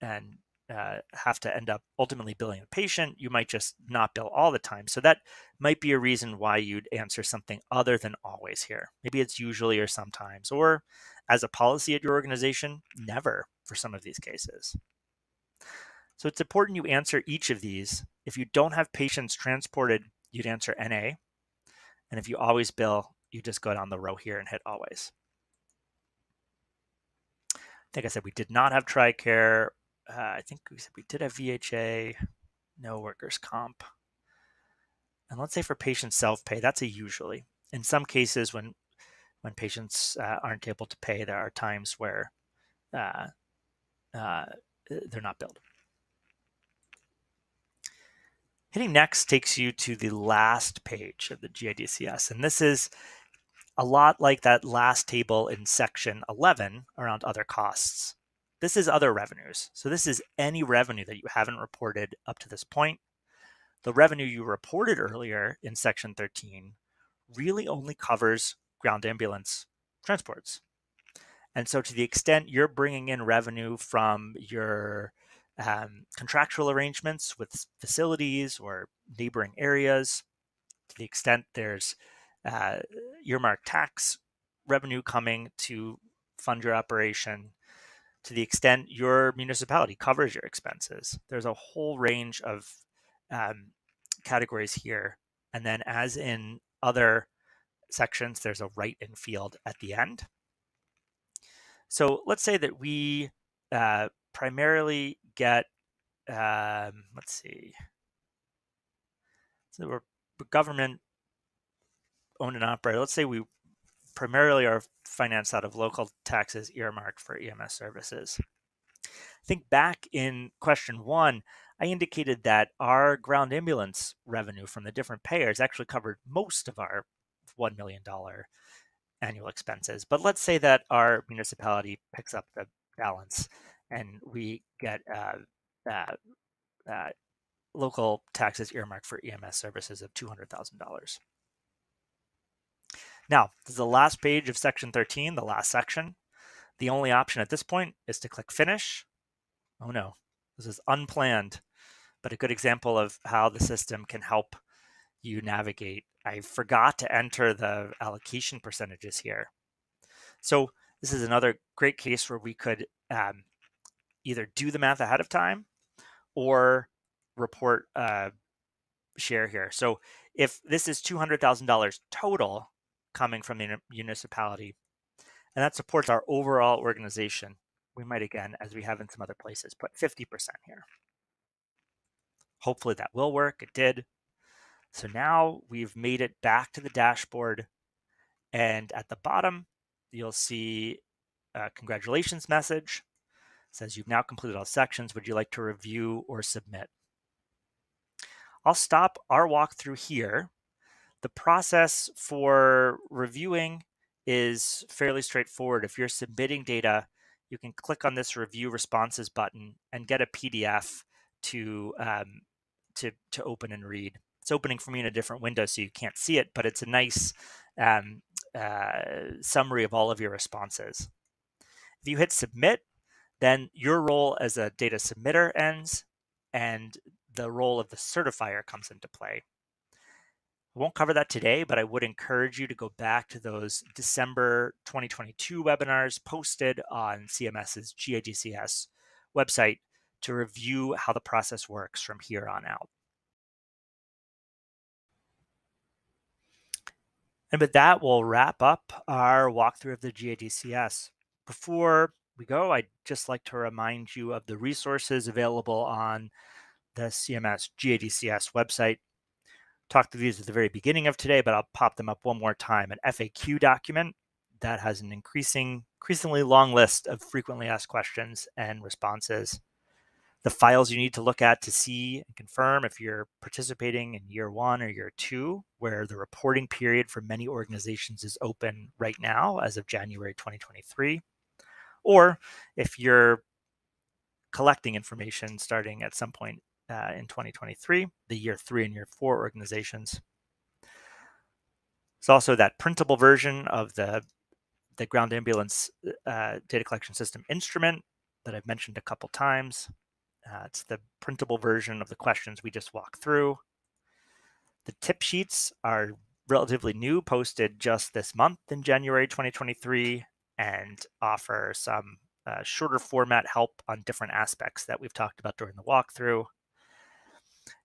and uh, have to end up ultimately billing a patient, you might just not bill all the time. So that might be a reason why you'd answer something other than always here. Maybe it's usually or sometimes, or as a policy at your organization, never for some of these cases. So it's important you answer each of these. If you don't have patients transported, you'd answer NA. And if you always bill, you just go down the row here and hit always. I think I said we did not have TRICARE uh, I think we, said we did have VHA, no workers' comp. And let's say for patient self-pay, that's a usually. In some cases, when when patients uh, aren't able to pay, there are times where uh, uh, they're not billed. Hitting next takes you to the last page of the GADCS, and this is a lot like that last table in section 11 around other costs. this is other revenues. So this is any revenue that you haven't reported up to this point. The revenue you reported earlier in section 13 really only covers ground ambulance transports. And so to the extent you're bringing in revenue from your um, contractual arrangements with facilities or neighboring areas, to the extent there's uh, earmark tax revenue coming to fund your operation, to the extent your municipality covers your expenses. There's a whole range of um, categories here. And then, as in other sections, there's a write in field at the end. So let's say that we uh, primarily get, um, let's see, so we're government owned and operated. Let's say we primarily are financed out of local taxes earmarked for EMS services. I think back in question one, I indicated that our ground ambulance revenue from the different payers actually covered most of our $1 million annual expenses. But let's say that our municipality picks up the balance and we get uh, local taxes earmarked for EMS services of $200,000. Now, this is the last page of section 13, the last section. The only option at this point is to click finish. Oh no, this is unplanned, but a good example of how the system can help you navigate. I forgot to enter the allocation percentages here. So this is another great case where we could um, either do the math ahead of time or report uh, share here. So if this is $200,000 total coming from the municipality, and that supports our overall organization, we might again, as we have in some other places, put 50% here. Hopefully that will work. It did. So now we've made it back to the dashboard. And at the bottom, you'll see a congratulations message. Says you've now completed all sections. Would you like to review or submit? I'll stop our walkthrough here. The process for reviewing is fairly straightforward. If you're submitting data, you can click on this review responses button and get a PDF to um, to to open and read. It's opening for me in a different window, so you can't see it, but it's a nice um, uh, summary of all of your responses. If you hit submit, then your role as a data submitter ends, and the role of the certifier comes into play. I won't cover that today, but I would encourage you to go back to those December 2022 webinars posted on CMS's GADCS website to review how the process works from here on out. And with that, we'll wrap up our walkthrough of the GADCS. Before we go, I'd just like to remind you of the resources available on the CMS GADCS website. Talked through these at the very beginning of today, but I'll pop them up one more time. An FAQ document that has an increasing, increasingly long list of frequently asked questions and responses. The files you need to look at to see and confirm if you're participating in year one or year two, where the reporting period for many organizations is open right now as of January 2023. Or if you're collecting information starting at some point uh, in 2023, the year three and year four organizations. It's also that printable version of the, the ground ambulance uh, data collection system instrument that I've mentioned a couple times. Uh, it's the printable version of the questions we just walked through. The tip sheets are relatively new, posted just this month in January 2023, and offer some uh, shorter format help on different aspects that we've talked about during the walkthrough.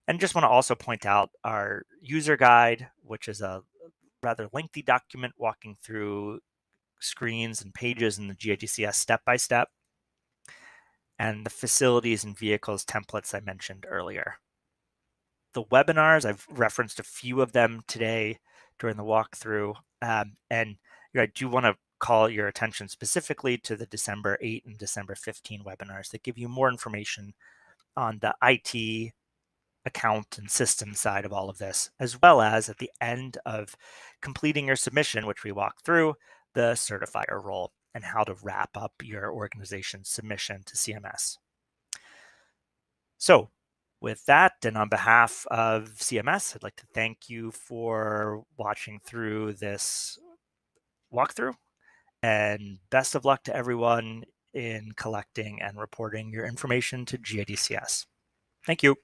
And just want to also point out our user guide, which is a rather lengthy document walking through screens and pages in the GADCS step by step, and the facilities and vehicles templates I mentioned earlier. The webinars, I've referenced a few of them today during the walkthrough, um, and I do want to call your attention specifically to the December 8 and December 15 webinars that give you more information on the IT account and system side of all of this, as well as at the end of completing your submission, which we walk through, the certifier role and how to wrap up your organization's submission to CMS. So with that, and on behalf of CMS, I'd like to thank you for watching through this walkthrough and best of luck to everyone in collecting and reporting your information to GADCS. Thank you.